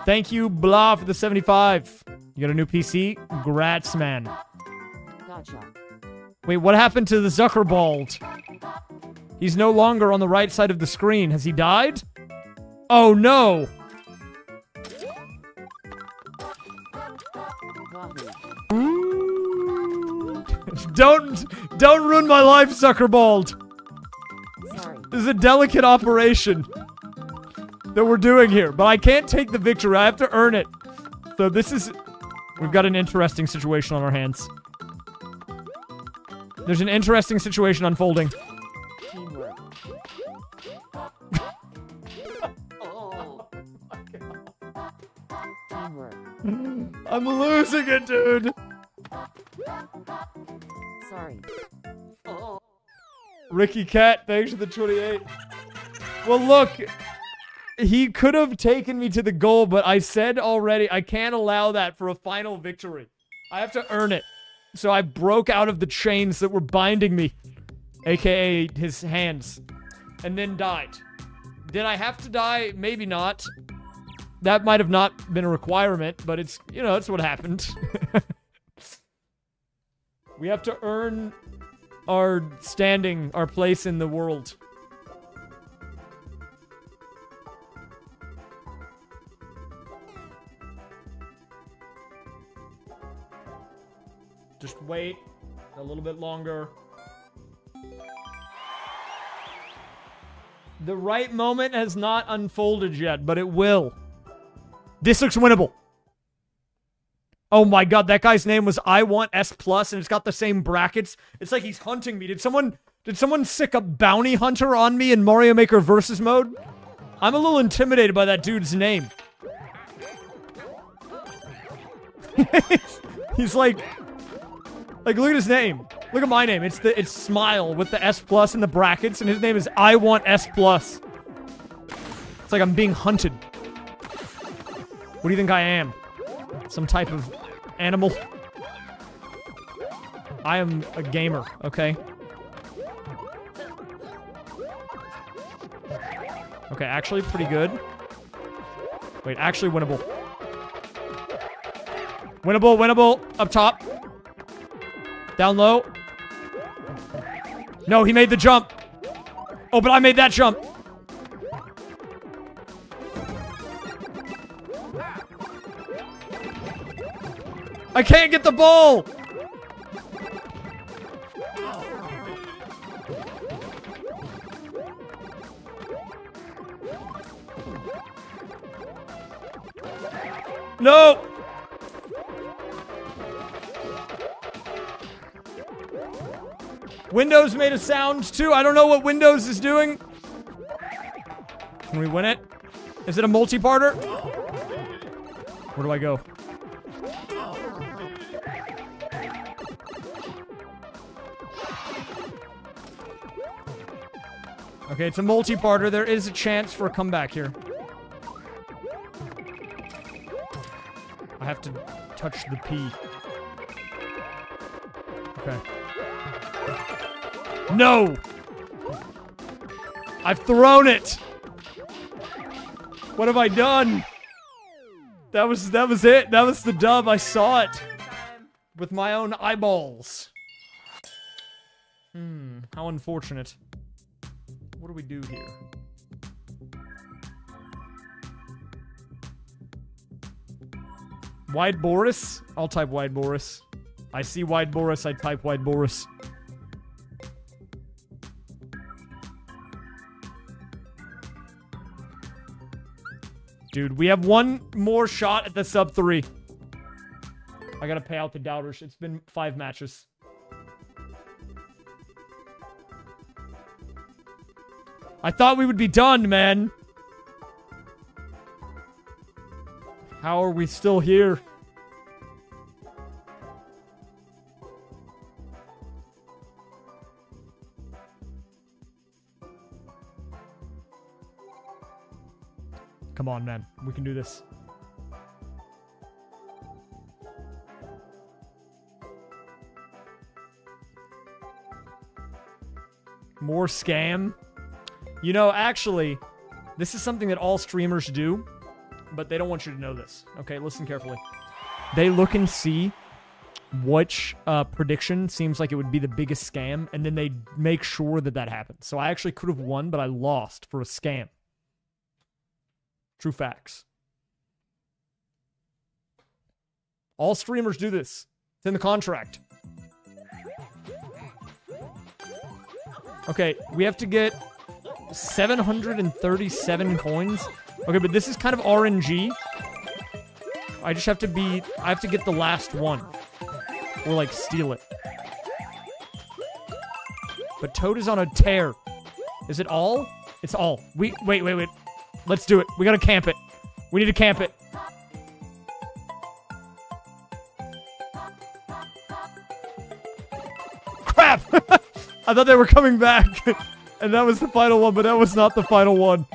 Thank you, Blah, for the 75. You got a new PC? Grats, man. Gotcha. Wait, what happened to the Zuckerbald? He's no longer on the right side of the screen. Has he died? Oh no! Don't don't ruin my life, Zuckerbald. Sorry. This is a delicate operation that we're doing here, but I can't take the victory. I have to earn it. So this is we've got an interesting situation on our hands. There's an interesting situation unfolding. I'm losing it, dude. Sorry. Ricky Cat, thanks for the 28. Well, look, he could have taken me to the goal, but I said already I can't allow that for a final victory. I have to earn it. So I broke out of the chains that were binding me, aka his hands, and then died. Did I have to die? Maybe not. That might have not been a requirement, but it's, you know, it's what happened. we have to earn our standing, our place in the world. Just wait a little bit longer. The right moment has not unfolded yet, but it will. This looks winnable. Oh my god, that guy's name was I want S plus and it's got the same brackets. It's like he's hunting me. Did someone did someone sick a bounty hunter on me in Mario Maker versus mode? I'm a little intimidated by that dude's name. he's like like look at his name. Look at my name. It's the it's smile with the S plus in the brackets and his name is I want S plus. It's like I'm being hunted. What do you think I am? Some type of animal? I am a gamer, okay? Okay, actually pretty good. Wait, actually winnable. Winnable, winnable. Up top. Down low. No, he made the jump. Oh, but I made that jump. I can't get the ball. No. Windows made a sound too. I don't know what Windows is doing. Can we win it? Is it a multi-parter? Where do I go? Okay, it's a multi-parter. There is a chance for a comeback here. I have to touch the P. Okay. No! I've thrown it! What have I done? That was that was it. That was the dub. I saw it with my own eyeballs. Hmm, how unfortunate. What do we do here? Wide Boris? I'll type Wide Boris. I see Wide Boris, I type Wide Boris. Dude, we have one more shot at the sub three. I gotta pay out the doubters. It's been five matches. I thought we would be done, man. How are we still here? Come on, man. We can do this. More scam. You know, actually, this is something that all streamers do, but they don't want you to know this. Okay, listen carefully. They look and see which uh, prediction seems like it would be the biggest scam, and then they make sure that that happens. So I actually could have won, but I lost for a scam. True facts. All streamers do this. It's in the contract. Okay, we have to get 737 coins. Okay, but this is kind of RNG. I just have to be... I have to get the last one. Or, like, steal it. But Toad is on a tear. Is it all? It's all. We... Wait, wait, wait. Let's do it. We gotta camp it. We need to camp it. Crap! I thought they were coming back. and that was the final one, but that was not the final one.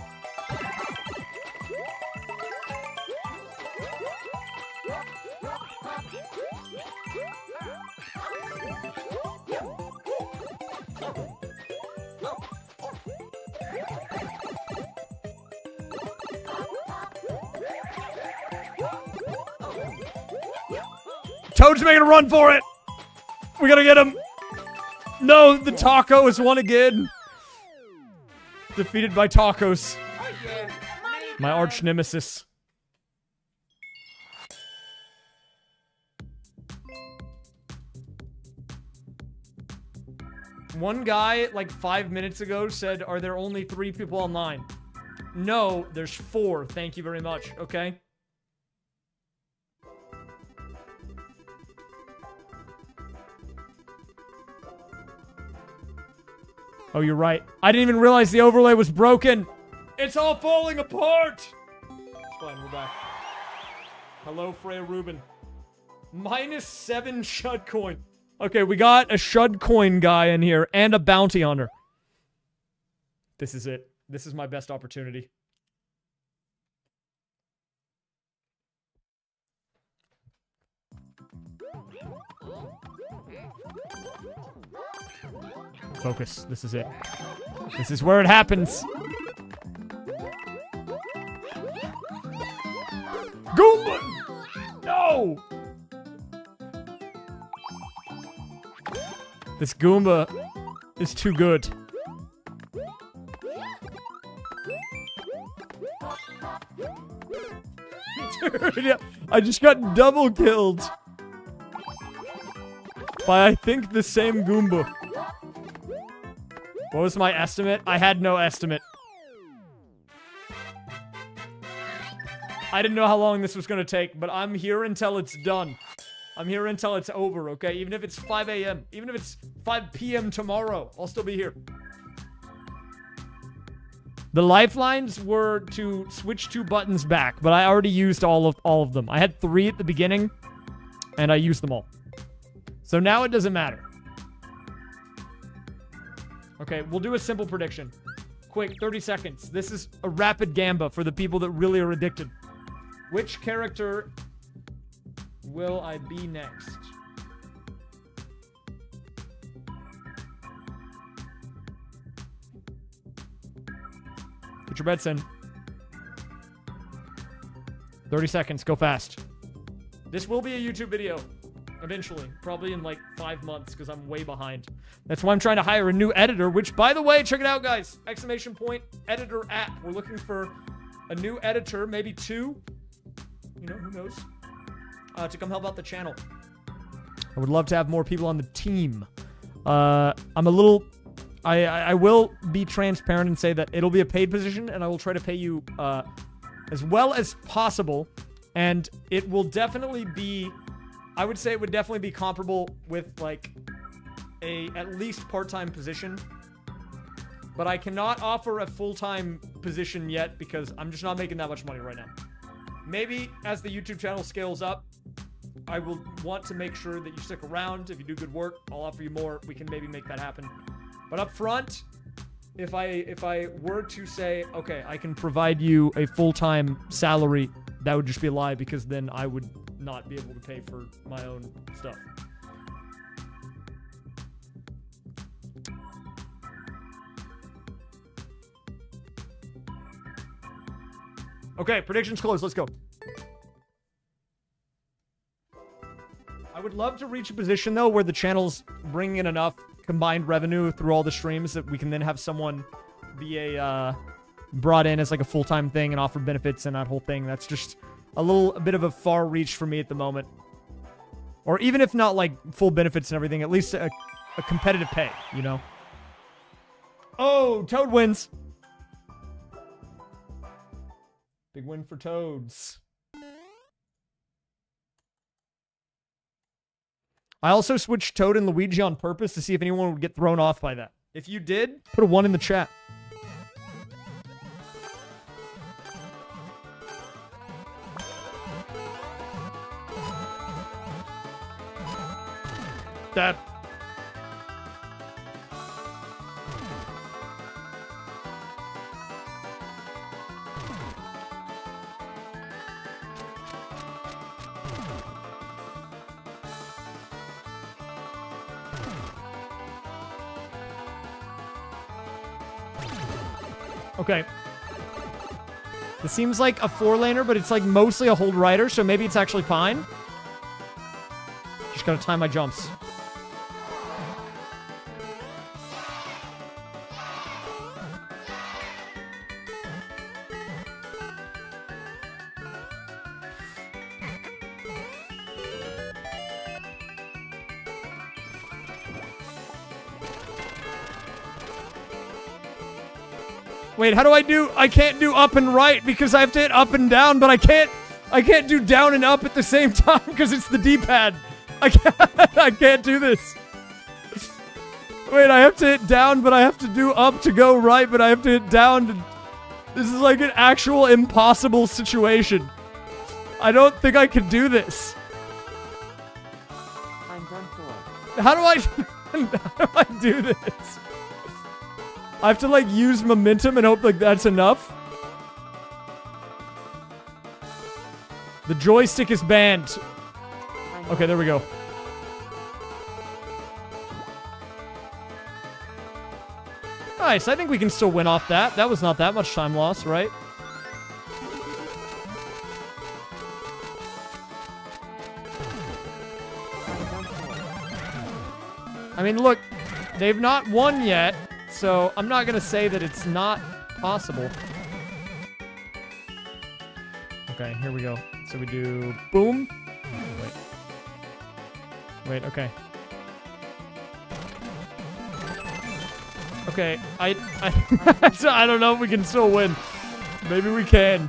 No, the taco is won again. Defeated by tacos. My arch nemesis. One guy, like five minutes ago, said, Are there only three people online? No, there's four. Thank you very much. Okay. Oh, you're right. I didn't even realize the overlay was broken. It's all falling apart. It's fine. We're back. Hello, Freya Rubin. Minus seven Shud coin. Okay, we got a Shud coin guy in here and a bounty hunter. This is it. This is my best opportunity. Focus. This is it. This is where it happens. Goomba! No! This Goomba is too good. Dude, I just got double killed. By, I think, the same Goomba. What was my estimate? I had no estimate. I didn't know how long this was going to take, but I'm here until it's done. I'm here until it's over, okay? Even if it's 5 a.m., even if it's 5 p.m. tomorrow, I'll still be here. The lifelines were to switch two buttons back, but I already used all of all of them. I had three at the beginning, and I used them all. So now it doesn't matter. Okay, we'll do a simple prediction. Quick, 30 seconds. This is a rapid gamba for the people that really are addicted. Which character will I be next? Get your bets in. 30 seconds. Go fast. This will be a YouTube video. Eventually. Probably in like five months because I'm way behind. That's why I'm trying to hire a new editor, which, by the way, check it out, guys. Exclamation point editor app. We're looking for a new editor, maybe two. You know, who knows? Uh, to come help out the channel. I would love to have more people on the team. Uh, I'm a little... I, I, will be transparent and say that it'll be a paid position, and I will try to pay you uh, as well as possible. And it will definitely be... I would say it would definitely be comparable with, like, a at least part-time position. But I cannot offer a full-time position yet because I'm just not making that much money right now. Maybe as the YouTube channel scales up, I will want to make sure that you stick around. If you do good work, I'll offer you more. We can maybe make that happen. But up front, if I if I were to say, okay, I can provide you a full-time salary, that would just be a lie because then I would not be able to pay for my own stuff. Okay, predictions closed. Let's go. I would love to reach a position though where the channel's bringing in enough combined revenue through all the streams that we can then have someone be a uh, brought in as like a full time thing and offer benefits and that whole thing. That's just a little a bit of a far reach for me at the moment. Or even if not like full benefits and everything, at least a, a competitive pay, you know? Oh, Toad wins. Big win for Toads. I also switched Toad and Luigi on purpose to see if anyone would get thrown off by that. If you did, put a one in the chat. That. Okay. It seems like a four laner, but it's like mostly a hold rider, so maybe it's actually fine. Just gotta time my jumps. How do I do? I can't do up and right because I have to hit up and down, but I can't. I can't do down and up at the same time because it's the D-pad. I can't. I can't do this. Wait, I have to hit down, but I have to do up to go right, but I have to hit down. To... This is like an actual impossible situation. I don't think I can do this. I'm done for. How do I? how do I do this? I have to like use momentum and hope like that's enough. The joystick is banned. Okay, there we go. Nice. I think we can still win off that. That was not that much time loss, right? I mean, look, they've not won yet, so I'm not going to say that it's not possible. Okay, here we go. So we do boom. Wait. Wait, okay. Okay, I I I don't know if we can still win. Maybe we can.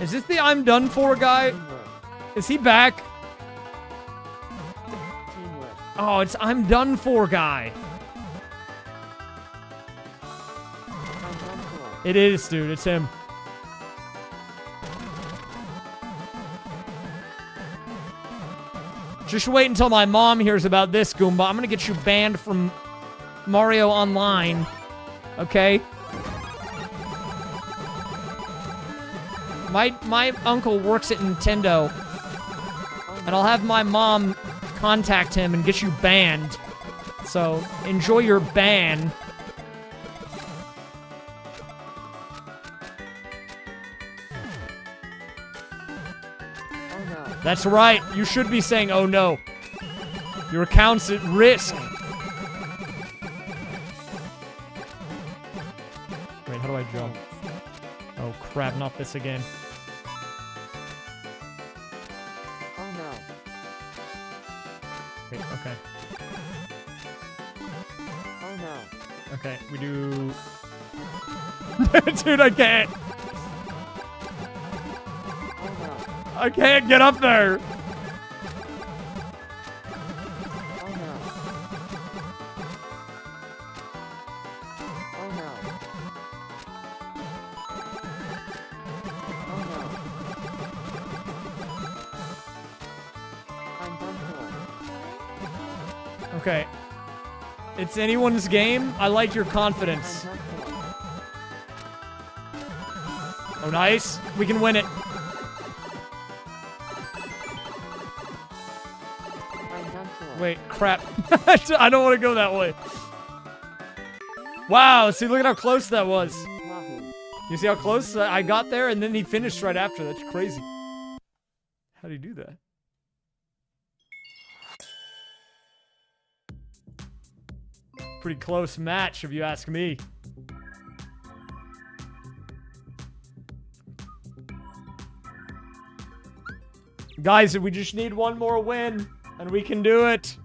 Is this the I'm done for guy? Is he back? Oh, it's I'm done for guy. It is, dude. It's him. Just wait until my mom hears about this, Goomba. I'm gonna get you banned from Mario Online. Okay? My my uncle works at Nintendo, and I'll have my mom contact him and get you banned. So enjoy your ban. Oh no. That's right. You should be saying, oh no. Your account's at risk. Wait, how do I jump? Oh crap, not this again. Dude, I can't. I can't get up there. Okay. It's anyone's game. I like your confidence. Nice. We can win it. Wait, crap. I don't want to go that way. Wow, see, look at how close that was. You see how close I got there, and then he finished right after. That's crazy. How do you do that? Pretty close match, if you ask me. Guys, we just need one more win, and we can do it.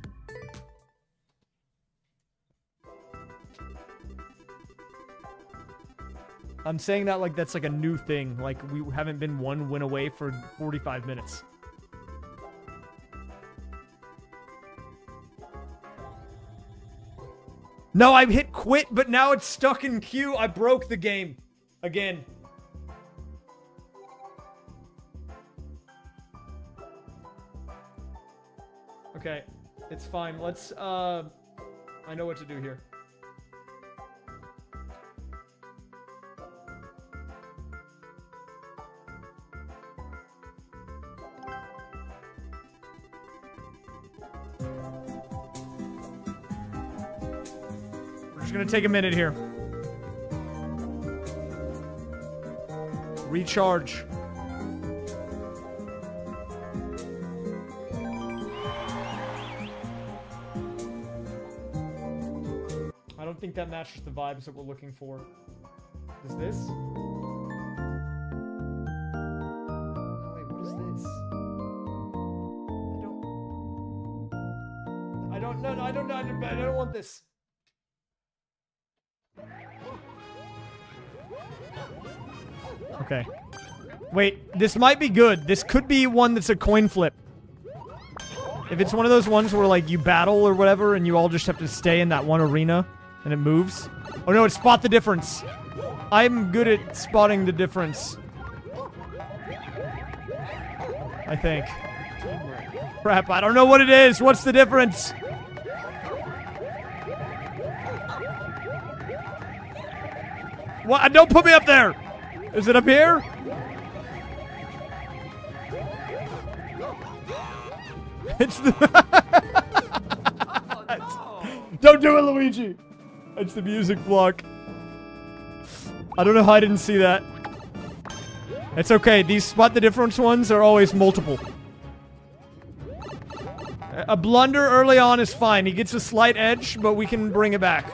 I'm saying that like that's like a new thing. Like we haven't been one win away for 45 minutes. No, I hit quit, but now it's stuck in queue. I broke the game again. Okay, it's fine. Let's uh I know what to do here. We're just gonna take a minute here. Recharge. Think that matches the vibes that we're looking for. Is this? No, wait, what is this? I don't. I don't. No, no, I don't. I don't, I don't want this. Okay. Wait, this might be good. This could be one that's a coin flip. If it's one of those ones where, like, you battle or whatever and you all just have to stay in that one arena and it moves. Oh no, it's spot the difference. I'm good at spotting the difference. I think. Crap, I don't know what it is. What's the difference? What? Don't put me up there! Is it up here? It's the. Don't do it, Luigi! It's the music block. I don't know how I didn't see that. It's okay. These spot the difference ones are always multiple. A blunder early on is fine. He gets a slight edge, but we can bring it back.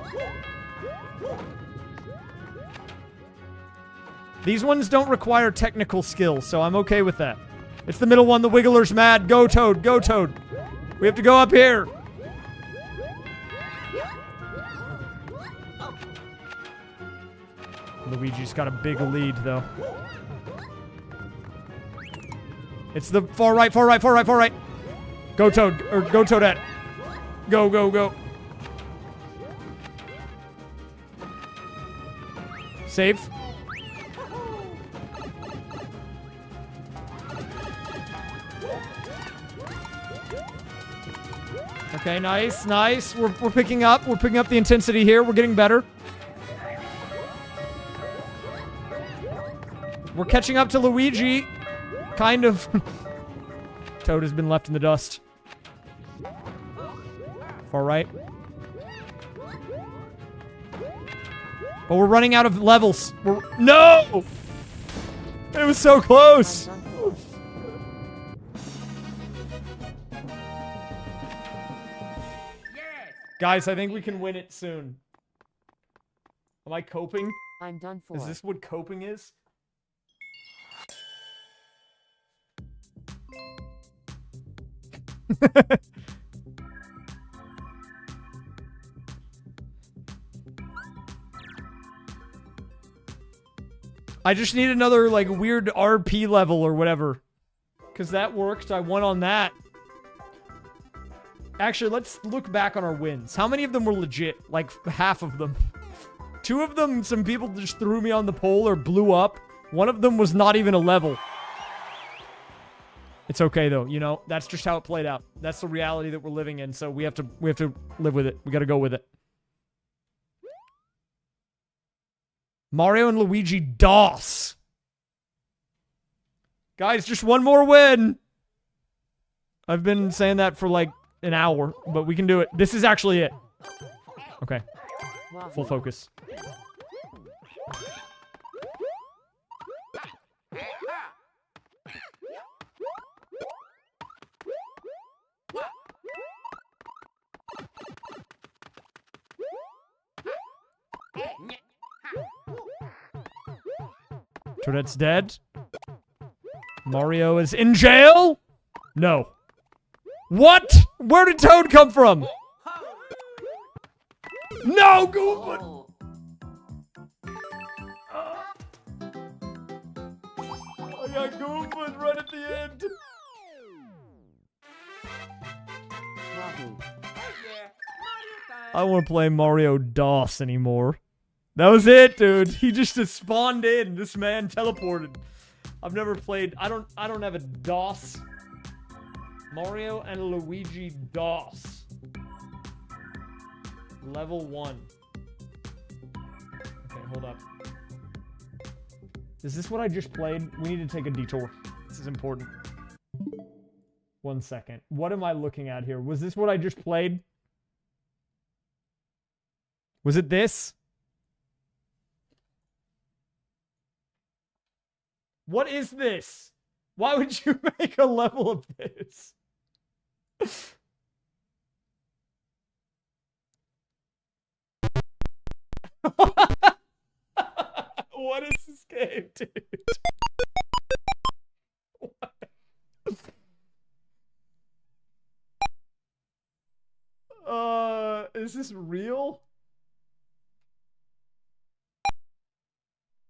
These ones don't require technical skill, so I'm okay with that. It's the middle one. The Wiggler's mad. Go, Toad. Go, Toad. We have to go up here. Luigi's got a big lead, though. It's the far right, far right, far right, far right. Go, Toad. Or go, Toadette. Go, go, go. Save. Okay, nice, nice. We're, we're picking up. We're picking up the intensity here. We're getting better. We're catching up to Luigi. Kind of. Toad has been left in the dust. Far right. But we're running out of levels. We're, no! It was so close. I'm done for. Guys, I think we can win it soon. Am I coping? I'm done for. Is this what coping is? I just need another like weird RP level or whatever. Cause that worked. I won on that. Actually, let's look back on our wins. How many of them were legit? Like half of them. Two of them, some people just threw me on the pole or blew up. One of them was not even a level. It's okay though, you know. That's just how it played out. That's the reality that we're living in. So we have to we have to live with it. We got to go with it. Mario and Luigi DOS. Guys, just one more win. I've been saying that for like an hour, but we can do it. This is actually it. Okay. Full focus. Toadette's dead. Mario is in jail? No. What? Where did Toad come from? No, Goomba! Oh. I got Goombas right at the end. I want to play Mario DOS anymore. That was it, dude. He just spawned in. This man teleported. I've never played. I don't. I don't have a DOS. Mario and Luigi DOS. Level one. Okay, hold up. Is this what I just played? We need to take a detour. This is important. One second. What am I looking at here? Was this what I just played? Was it this? What is this? Why would you make a level of this? what is this game, dude? Uh, is this real?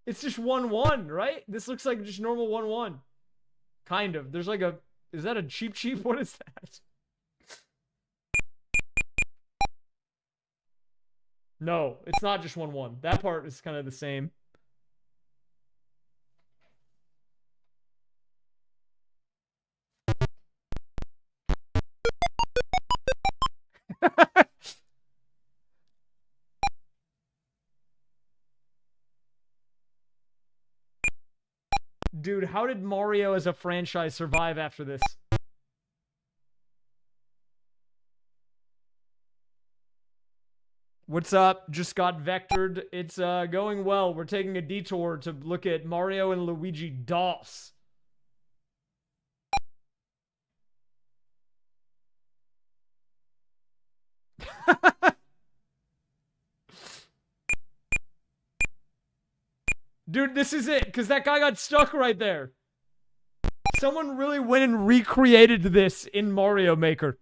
It's just 1 1, right? This looks like just normal 1 1. Kind of. There's like a. Is that a Cheep Cheep? What is that? No, it's not just 1 1. That part is kind of the same. How did Mario as a franchise survive after this? What's up? Just got vectored. It's uh, going well. We're taking a detour to look at Mario and Luigi DOS. Dude, this is it, because that guy got stuck right there. Someone really went and recreated this in Mario Maker.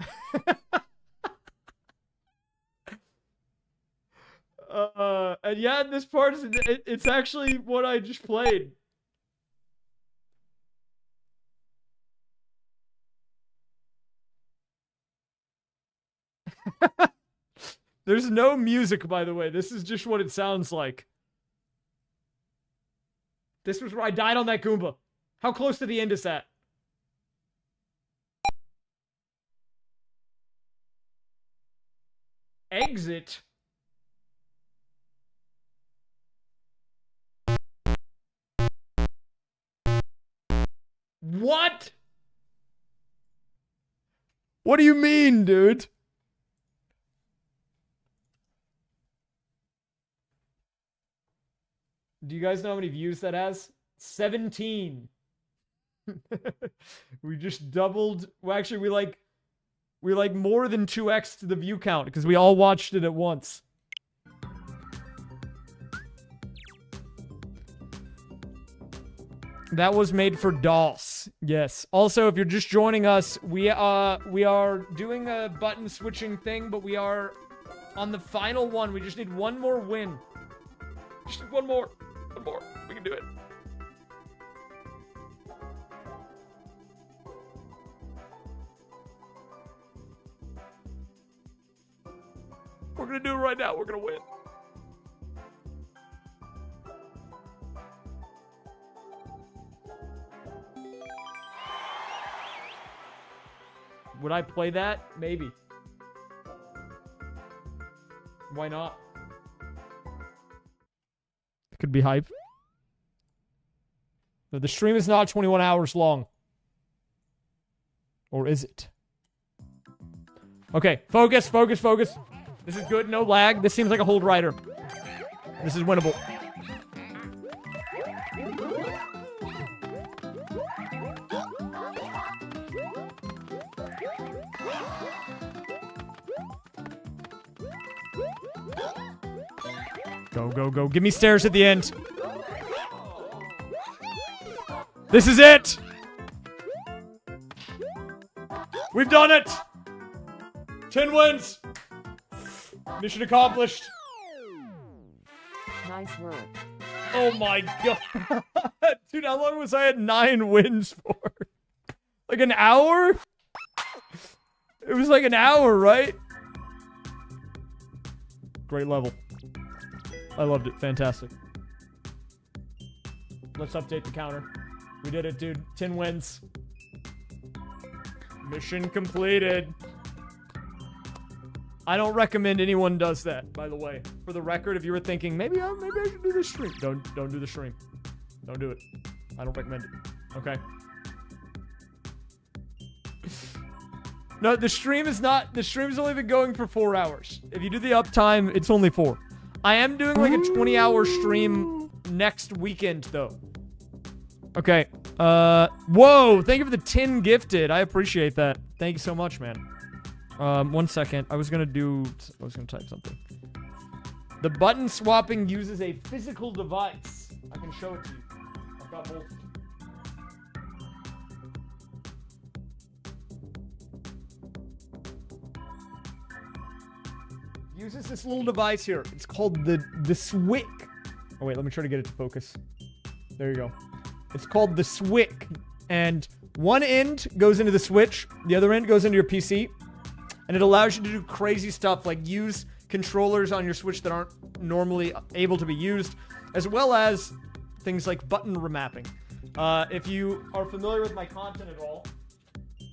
uh, and yeah, this part is it, it's actually what I just played. There's no music, by the way. This is just what it sounds like. This was where I died on that Goomba. How close to the end is that? Exit? What? What do you mean, dude? Do you guys know how many views that has? 17. we just doubled. Well, actually, we like we like more than 2x to the view count because we all watched it at once. That was made for DOS. Yes. Also, if you're just joining us, we uh we are doing a button switching thing, but we are on the final one. We just need one more win. Just one more. One more. We can do it. We're gonna do it right now. We're gonna win. Would I play that? Maybe. Why not? Be hype. No, the stream is not 21 hours long. Or is it? Okay, focus, focus, focus. This is good, no lag. This seems like a hold rider. This is winnable. Go. Give me stairs at the end. This is it! We've done it! 10 wins! Mission accomplished. Nice work. Oh my god. Dude, how long was I at nine wins for? Like an hour? It was like an hour, right? Great level. I loved it. Fantastic. Let's update the counter. We did it, dude. 10 wins. Mission completed. I don't recommend anyone does that, by the way. For the record, if you were thinking, maybe I, maybe I should do this stream. Don't, don't do the stream. Don't do it. I don't recommend it. Okay? No, the stream is not. The stream's only been going for four hours. If you do the uptime, it's only four. I am doing like a 20 hour stream next weekend, though. Okay. Uh, whoa! Thank you for the 10 gifted. I appreciate that. Thank you so much, man. Um, one second. I was gonna do. I was gonna type something. The button swapping uses a physical device. I can show it to you. I've got both. Uses this little device here. It's called the the SwiCC. Oh wait, let me try to get it to focus. There you go. It's called the SwiCC, and one end goes into the Switch, the other end goes into your PC, and it allows you to do crazy stuff like use controllers on your Switch that aren't normally able to be used, as well as things like button remapping. Uh, if you are familiar with my content at all,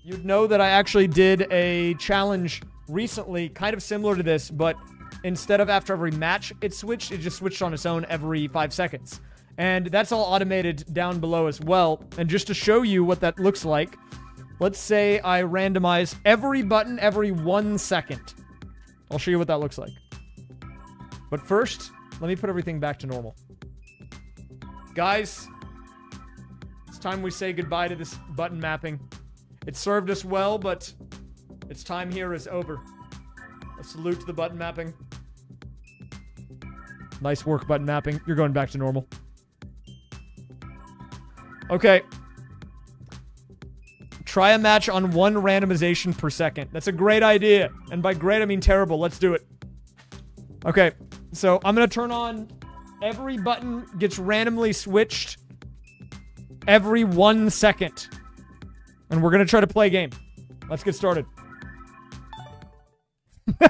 you'd know that I actually did a challenge recently, kind of similar to this, but instead of after every match it switched, it just switched on its own every five seconds. And that's all automated down below as well. And just to show you what that looks like, let's say I randomize every button every one second. I'll show you what that looks like. But first, let me put everything back to normal. Guys, it's time we say goodbye to this button mapping. It served us well, but its time here is over. A salute to the button mapping. Nice work, button mapping. You're going back to normal. Okay. Try a match on one randomization per second. That's a great idea. And by great, I mean terrible. Let's do it. Okay. So I'm going to turn on every button gets randomly switched every one second. And we're going to try to play a game. Let's get started.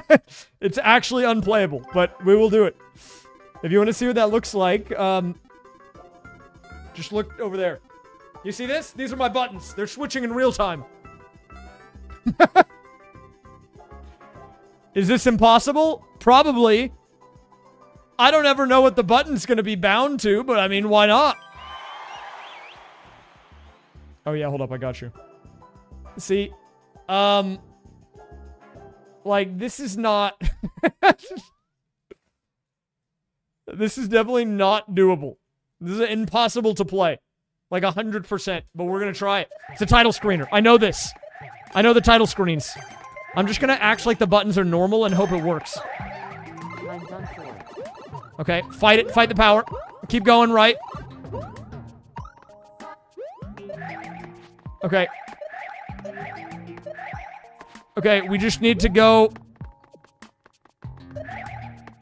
it's actually unplayable, but we will do it. If you want to see what that looks like, um, just look over there. You see this? These are my buttons. They're switching in real time. Is this impossible? Probably. I don't ever know what the button's going to be bound to, but I mean, why not? Oh yeah, hold up, I got you. See, um, like this is not. this is definitely not doable. This is impossible to play, like hundred percent. But we're gonna try it. It's a title screener. I know this. I know the title screens. I'm just gonna act like the buttons are normal and hope it works. Okay, fight it. Fight the power. Keep going right. Okay. Okay, we just need to go.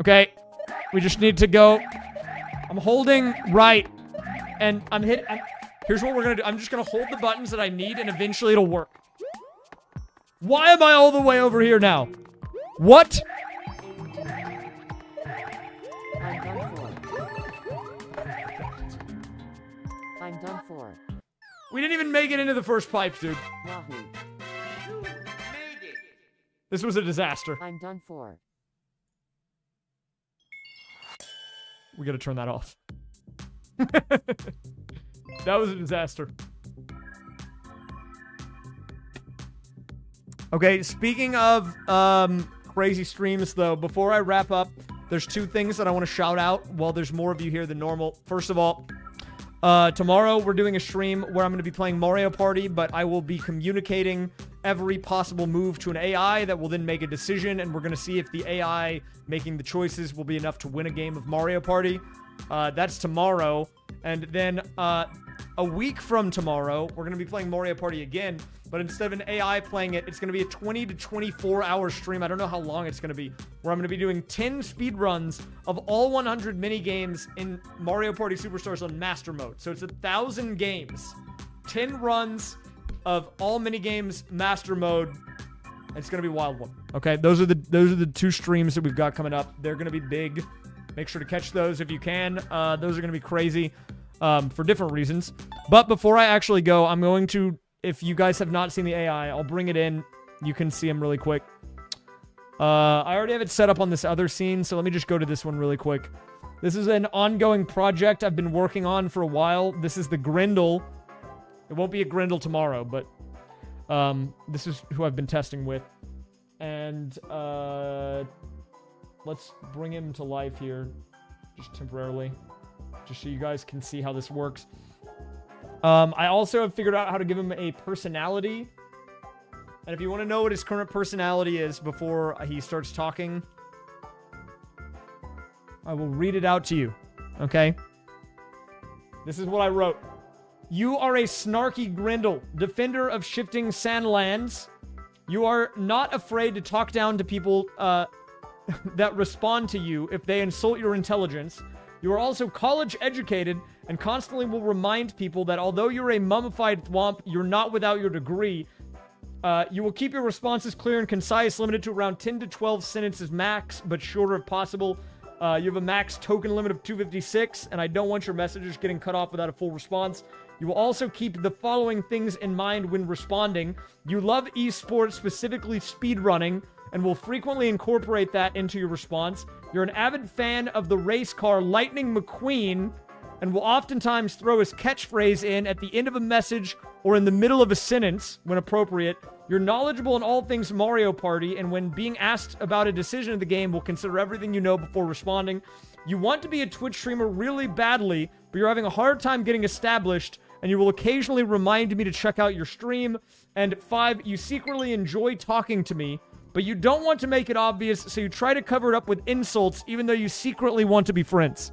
Okay, we just need to go. I'm holding right, and I'm hit. I'm, here's what we're gonna do. I'm just gonna hold the buttons that I need, and eventually it'll work. Why am I all the way over here now? What? I'm done for. I'm done for. We didn't even make it into the first pipes, dude. This was a disaster. I'm done for. We gotta turn that off. That was a disaster. Okay, speaking of um, crazy streams, though, before I wrap up, there's two things that I want to shout out while there's more of you here than normal. First of all, uh, tomorrow we're doing a stream where I'm going to be playing Mario Party, but I will be communicating every possible move to an AI that will then make a decision, and we're going to see if the AI making the choices will be enough to win a game of Mario Party. Uh, that's tomorrow. And then uh, a week from tomorrow, we're going to be playing Mario Party again. But instead of an AI playing it, it's going to be a 20 to 24 hour stream. I don't know how long it's going to be. Where I'm going to be doing 10 speed runs of all 100 mini games in Mario Party Superstars on Master Mode. So it's a thousand games, 10 runs of all mini games Master Mode. It's to be wild one. Okay, those are the those are the two streams that we've got coming up. They're to be big. Make sure to catch those if you can. Uh, those are to be crazy um, for different reasons. But before I actually go, I'm going to, if you guys have not seen the AI, I'll bring it in. You can see him really quick. Uh, I already have it set up on this other scene, so let me just go to this one really quick. This is an ongoing project I've been working on for a while. This is the Grindel. It won't be a Grindel tomorrow, but um, this is who I've been testing with. And uh, let's bring him to life here, just temporarily, just so you guys can see how this works. Um, I also have figured out how to give him a personality. And if you want to know what his current personality is before he starts talking, I will read it out to you. Okay? This is what I wrote. You are a snarky grindel, defender of shifting sandlands. You are not afraid to talk down to people uh, that respond to you if they insult your intelligence. You are also college educated and constantly will remind people that although you're a mummified thwomp, you're not without your degree. Uh, you will keep your responses clear and concise, limited to around 10 to 12 sentences max, but shorter if possible. Uh, you have a max token limit of 256, and I don't want your messages getting cut off without a full response. You will also keep the following things in mind when responding. You love esports, specifically speedrunning, and will frequently incorporate that into your response. You're an avid fan of the race car Lightning McQueen, and will oftentimes throw his catchphrase in at the end of a message or in the middle of a sentence when appropriate. You're knowledgeable in all things Mario Party, and when being asked about a decision of the game, will consider everything you know before responding. You want to be a Twitch streamer really badly, but you're having a hard time getting established, and you will occasionally remind me to check out your stream. And five, you secretly enjoy talking to me, but you don't want to make it obvious, so you try to cover it up with insults, even though you secretly want to be friends.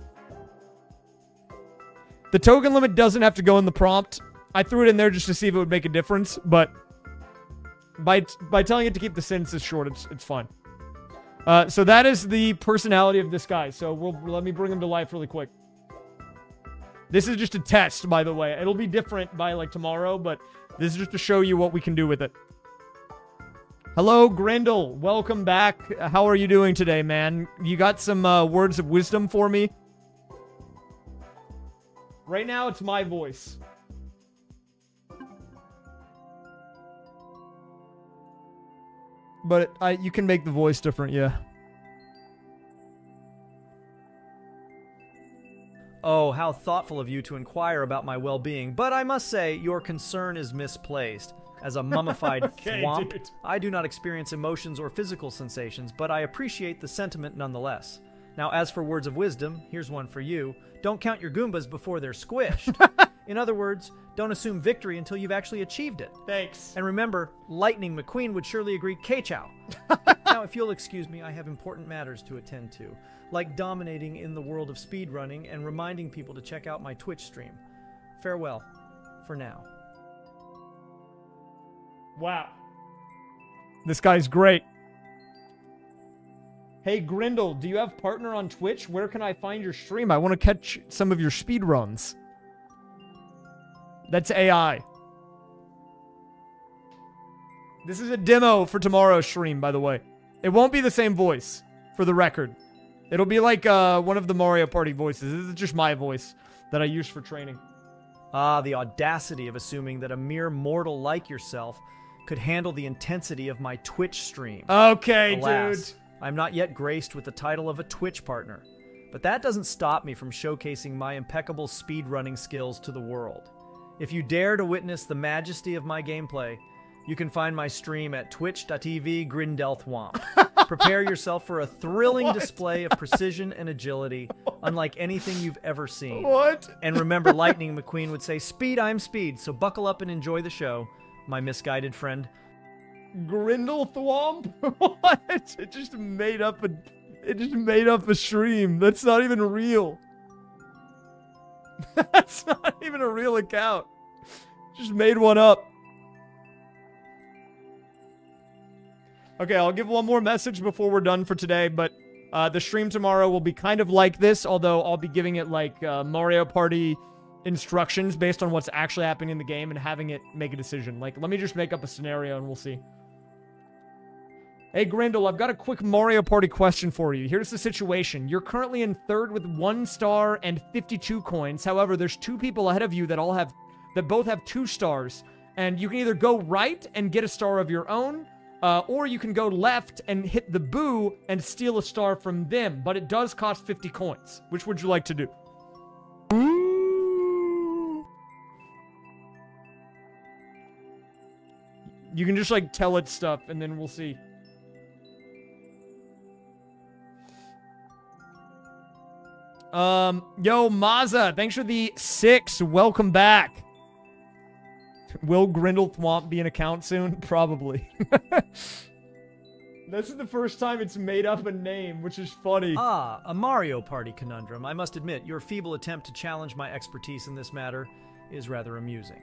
The token limit doesn't have to go in the prompt. I threw it in there just to see if it would make a difference, but by by telling it to keep the sentences short, it's it's fine. Uh, so that is the personality of this guy. So we'll let me bring him to life really quick. This is just a test, by the way. It'll be different by like tomorrow, but this is just to show you what we can do with it. Hello, Grindel. Welcome back. How are you doing today, man? You got some uh, words of wisdom for me? Right now, it's my voice. But I, you can make the voice different, yeah. Oh, how thoughtful of you to inquire about my well being, but I must say, your concern is misplaced. As a mummified Okay, thwomp, dude. I do not experience emotions or physical sensations, but I appreciate the sentiment nonetheless. Now, as for words of wisdom, here's one for you don't count your Goombas before they're squished. In other words, don't assume victory until you've actually achieved it. Thanks. And remember, Lightning McQueen would surely agree K-Chow. now, if you'll excuse me, I have important matters to attend to, like dominating in the world of speedrunning and reminding people to check out my Twitch stream. Farewell, for now. Wow. This guy's great. Hey Grindel, do you have partner on Twitch? Where can I find your stream? I want to catch some of your speed runs. That's AI. This is a demo for tomorrow's stream, by the way. It won't be the same voice, for the record. It'll be like uh, one of the Mario Party voices. This is just my voice that I use for training. Ah, the audacity of assuming that a mere mortal like yourself could handle the intensity of my Twitch stream. Okay, Alas, dude. I'm not yet graced with the title of a Twitch partner. But that doesn't stop me from showcasing my impeccable speedrunning skills to the world. If you dare to witness the majesty of my gameplay, you can find my stream at twitch.tv grindelthwomp. Prepare yourself for a thrilling display of precision and agility, unlike anything you've ever seen. What? And remember, Lightning McQueen would say, Speed, I'm speed, so buckle up and enjoy the show, my misguided friend. Grindel Thwomp? what? It just made up a it just made up a stream. That's not even real. That's not even a real account. Just made one up. Okay, I'll give one more message before we're done for today, but uh, the stream tomorrow will be kind of like this, although I'll be giving it like uh, Mario Party instructions based on what's actually happening in the game and having it make a decision. Like, let me just make up a scenario and we'll see. Hey, Grindel, I've got a quick Mario Party question for you. Here's the situation. You're currently in third with one star and 52 coins. However, there's two people ahead of you that all have that both have two stars. And you can either go right and get a star of your own, uh, or you can go left and hit the boo and steal a star from them. But it does cost 50 coins. Which would you like to do? You can just like tell it stuff and then we'll see. Um, yo, Maza, thanks for the six. Welcome back. Will Grindel Thwomp be an account soon? Probably. this is the first time it's made up a name, which is funny. Ah, a Mario Party conundrum. I must admit, your feeble attempt to challenge my expertise in this matter is rather amusing.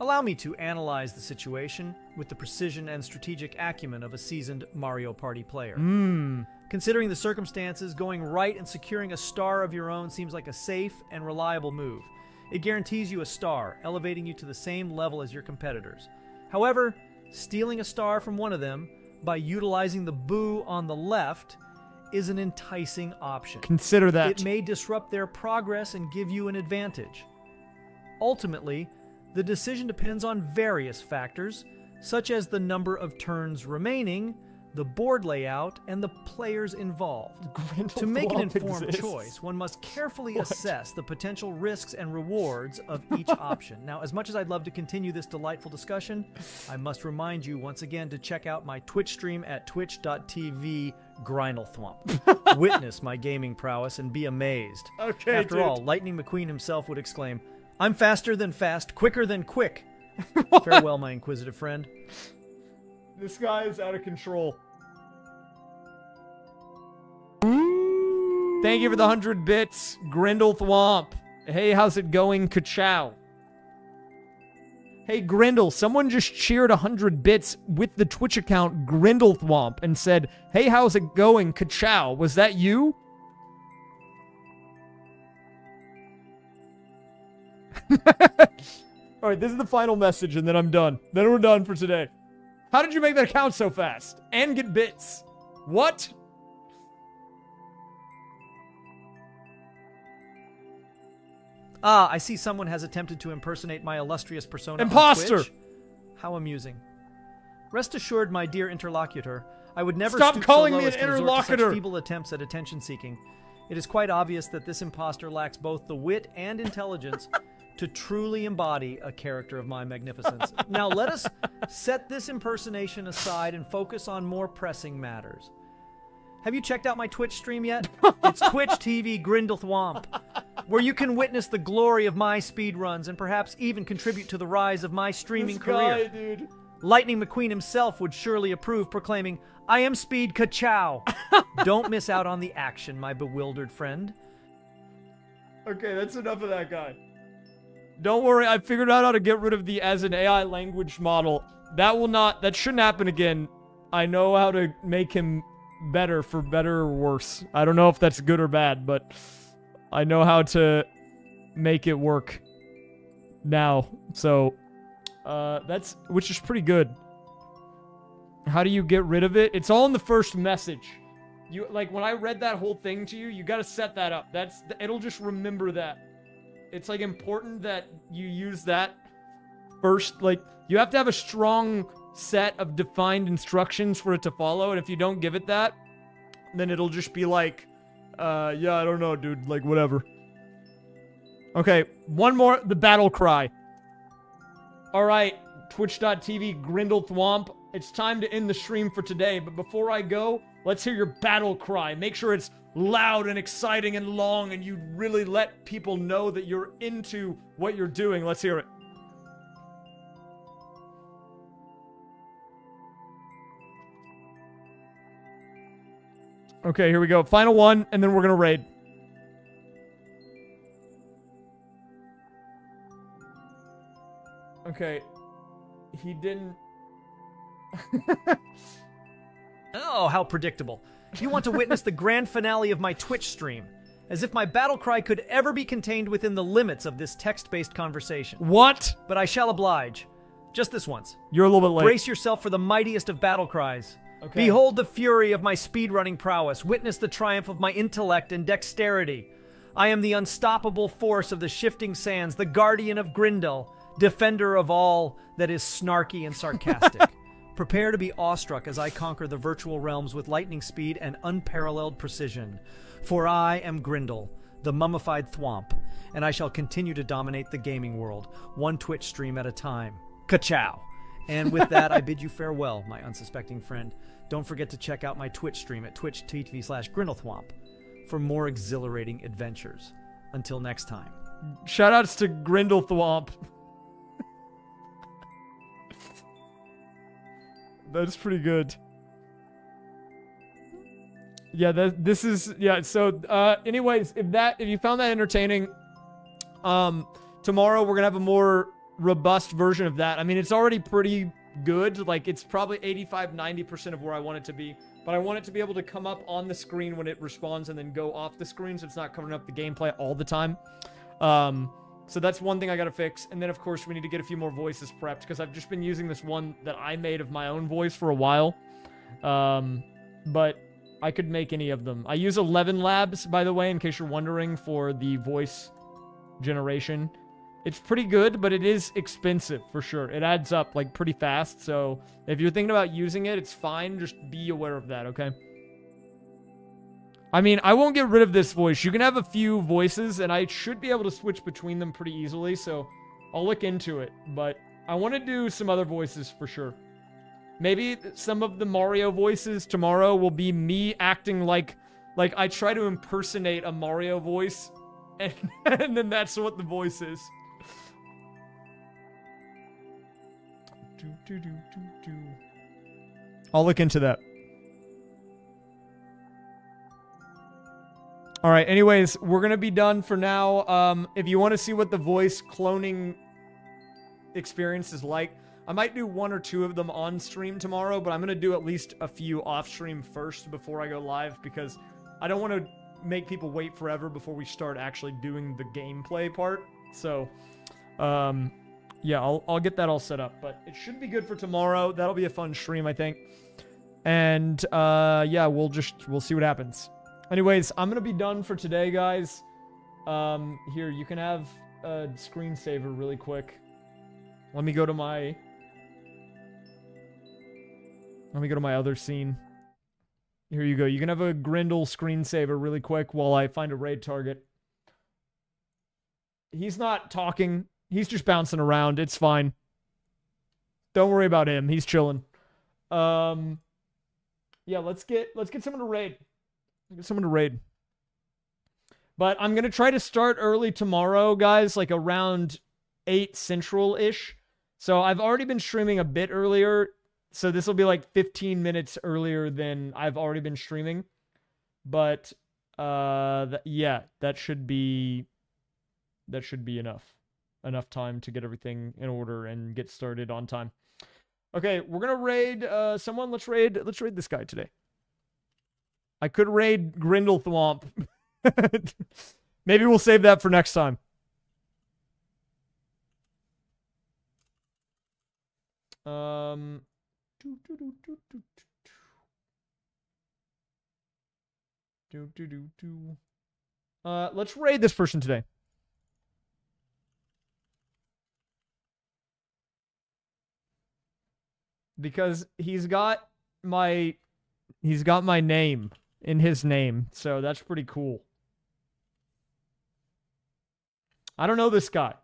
Allow me to analyze the situation with the precision and strategic acumen of a seasoned Mario Party player. Hmm. Considering the circumstances, going right and securing a star of your own seems like a safe and reliable move. It guarantees you a star, elevating you to the same level as your competitors. However, stealing a star from one of them by utilizing the boo on the left is an enticing option. Consider that. It may disrupt their progress and give you an advantage. Ultimately, the decision depends on various factors, such as the number of turns remaining, the board layout, and the players involved. to make an informed exists. choice, one must carefully assess the potential risks and rewards of each option. Now, as much as I'd love to continue this delightful discussion, I must remind you once again to check out my Twitch stream at twitch.tv Grindelthwomp. Witness my gaming prowess and be amazed. Okay, After dude. all, Lightning McQueen himself would exclaim, I'm faster than fast, quicker than quick. Farewell, my inquisitive friend. This guy is out of control. Thank you for the 100 bits, Grindel Thwomp. Hey, how's it going, Kachow? Hey, Grindel, someone just cheered 100 bits with the Twitch account Grindel Thwomp and said, Hey, how's it going, Kachow? Was that you? All right, this is the final message, and then I'm done. Then we're done for today. How did you make that account so fast? And get bits? What? Ah, I see someone has attempted to impersonate my illustrious persona. Imposter! How amusing. Rest assured, my dear interlocutor, I would never Stop calling so me an interlocutor. feeble attempts at attention seeking. It is quite obvious that this impostor lacks both the wit and intelligence to truly embody a character of my magnificence. now let us set this impersonation aside and focus on more pressing matters. Have you checked out my Twitch stream yet? It's Twitch TV Grindelthwomp, where you can witness the glory of my speedruns and perhaps even contribute to the rise of my streaming This career. guy, dude. Lightning McQueen himself would surely approve, proclaiming, I am Speed Kachow. Don't miss out on the action, my bewildered friend. Okay, that's enough of that guy. Don't worry, I figured out how to get rid of the as an AI language model. That will not, that shouldn't happen again. I know how to make him better for better or worse. I don't know if that's good or bad, but I know how to make it work now. So, uh, that's, which is pretty good. How do you get rid of it? It's all in the first message. You like when I read that whole thing to you, you got to set that up. That's it'll just remember that. It's like important that you use that first like you have to have a strong set of defined instructions for it to follow and if you don't give it that, then it'll just be like uh yeah, I don't know, dude, like whatever. Okay, one more the battle cry. All right, twitch.tv Grindel Thwomp. It's time to end the stream for today, but before I go, let's hear your battle cry. Make sure it's loud and exciting and long and you really let people know that you're into what you're doing. Let's hear it. Okay, here we go. Final one, and then we're gonna raid. Okay. He didn't. Oh, how predictable. You want to witness the grand finale of my Twitch stream, as if my battle cry could ever be contained within the limits of this text based conversation. what? But I shall oblige. Just this once. You're a little bit late. Brace yourself for the mightiest of battle cries. Okay. Behold the fury of my speedrunning prowess. Witness the triumph of my intellect and dexterity. I am the unstoppable force of the shifting sands, the guardian of Grindel, defender of all that is snarky and sarcastic. Prepare to be awestruck as I conquer the virtual realms with lightning speed and unparalleled precision. For I am Grindel, the mummified thwomp, and I shall continue to dominate the gaming world, one Twitch stream at a time. Ka-chow! And with that, I bid you farewell, my unsuspecting friend. Don't forget to check out my Twitch stream at twitch.tv slash grindelthwomp for more exhilarating adventures. Until next time. Shoutouts to Grindel Thwomp. That's pretty good. Yeah, that this is yeah, so uh anyways, if that if you found that entertaining, um tomorrow we're gonna have a more robust version of that. I mean it's already pretty good. Like it's probably 85, 90% of where I want it to be. But I want it to be able to come up on the screen when it responds and then go off the screen so it's not covering up the gameplay all the time. Um so that's one thing I gotta fix. And then, of course, we need to get a few more voices prepped because I've just been using this one that I made of my own voice for a while. Um, but I could make any of them. I use 11 Labs, by the way, in case you're wondering, for the voice generation. It's pretty good, but it is expensive for sure. It adds up like pretty fast. So if you're thinking about using it, it's fine. Just be aware of that, okay? I mean, I won't get rid of this voice. You can have a few voices, and I should be able to switch between them pretty easily, so I'll look into it. But I want to do some other voices for sure. Maybe some of the Mario voices tomorrow will be me acting like like I try to impersonate a Mario voice, and, and then that's what the voice is. I'll look into that. All right. Anyways, we're gonna be done for now. Um, if you want to see what the voice cloning experience is like, I might do one or two of them on stream tomorrow, but I'm gonna do at least a few off stream first before I go live because I don't want to make people wait forever before we start actually doing the gameplay part. So, um, yeah, I'll I'll get that all set up, but it should be good for tomorrow. That'll be a fun stream, I think. And uh, yeah, we'll just we'll see what happens. Anyways, I'm gonna be done for today, guys. Um, here you can have a screensaver really quick. Let me go to my. Let me go to my other scene. Here you go. You can have a Grindel screensaver really quick while I find a raid target. He's not talking. He's just bouncing around. It's fine. Don't worry about him. He's chilling. Um, yeah, let's get let's get someone to raid. Get someone to raid. But I'm gonna try to start early tomorrow, guys, like around eight central ish. So I've already been streaming a bit earlier. So this will be like 15 minutes earlier than I've already been streaming. But uh th- yeah, that should be that should be enough. Enough time to get everything in order and get started on time. Okay, we're gonna raid uh someone. Let's raid let's raid this guy today. I could raid Grindel Thwomp. Maybe we'll save that for next time. Um do, do, do, do, do, do, do, do, do. Uh, let's raid this person today. Because he's got my he's got my name in his name, so that's pretty cool. I don't know this guy.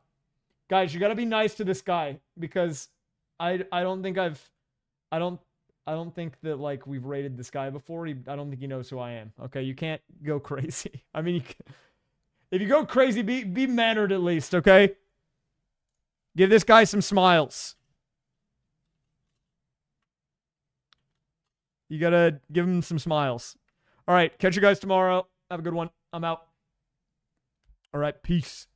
Guys, you got to be nice to this guy because I I don't think I've I don't I don't think that like we've rated this guy before. He, I don't think he knows who I am. Okay, you can't go crazy. I mean, you can, if you go crazy, be be mannered at least. Okay, give this guy some smiles. You gotta give them some smiles. All right, catch you guys tomorrow. Have a good one. I'm out. All right, peace.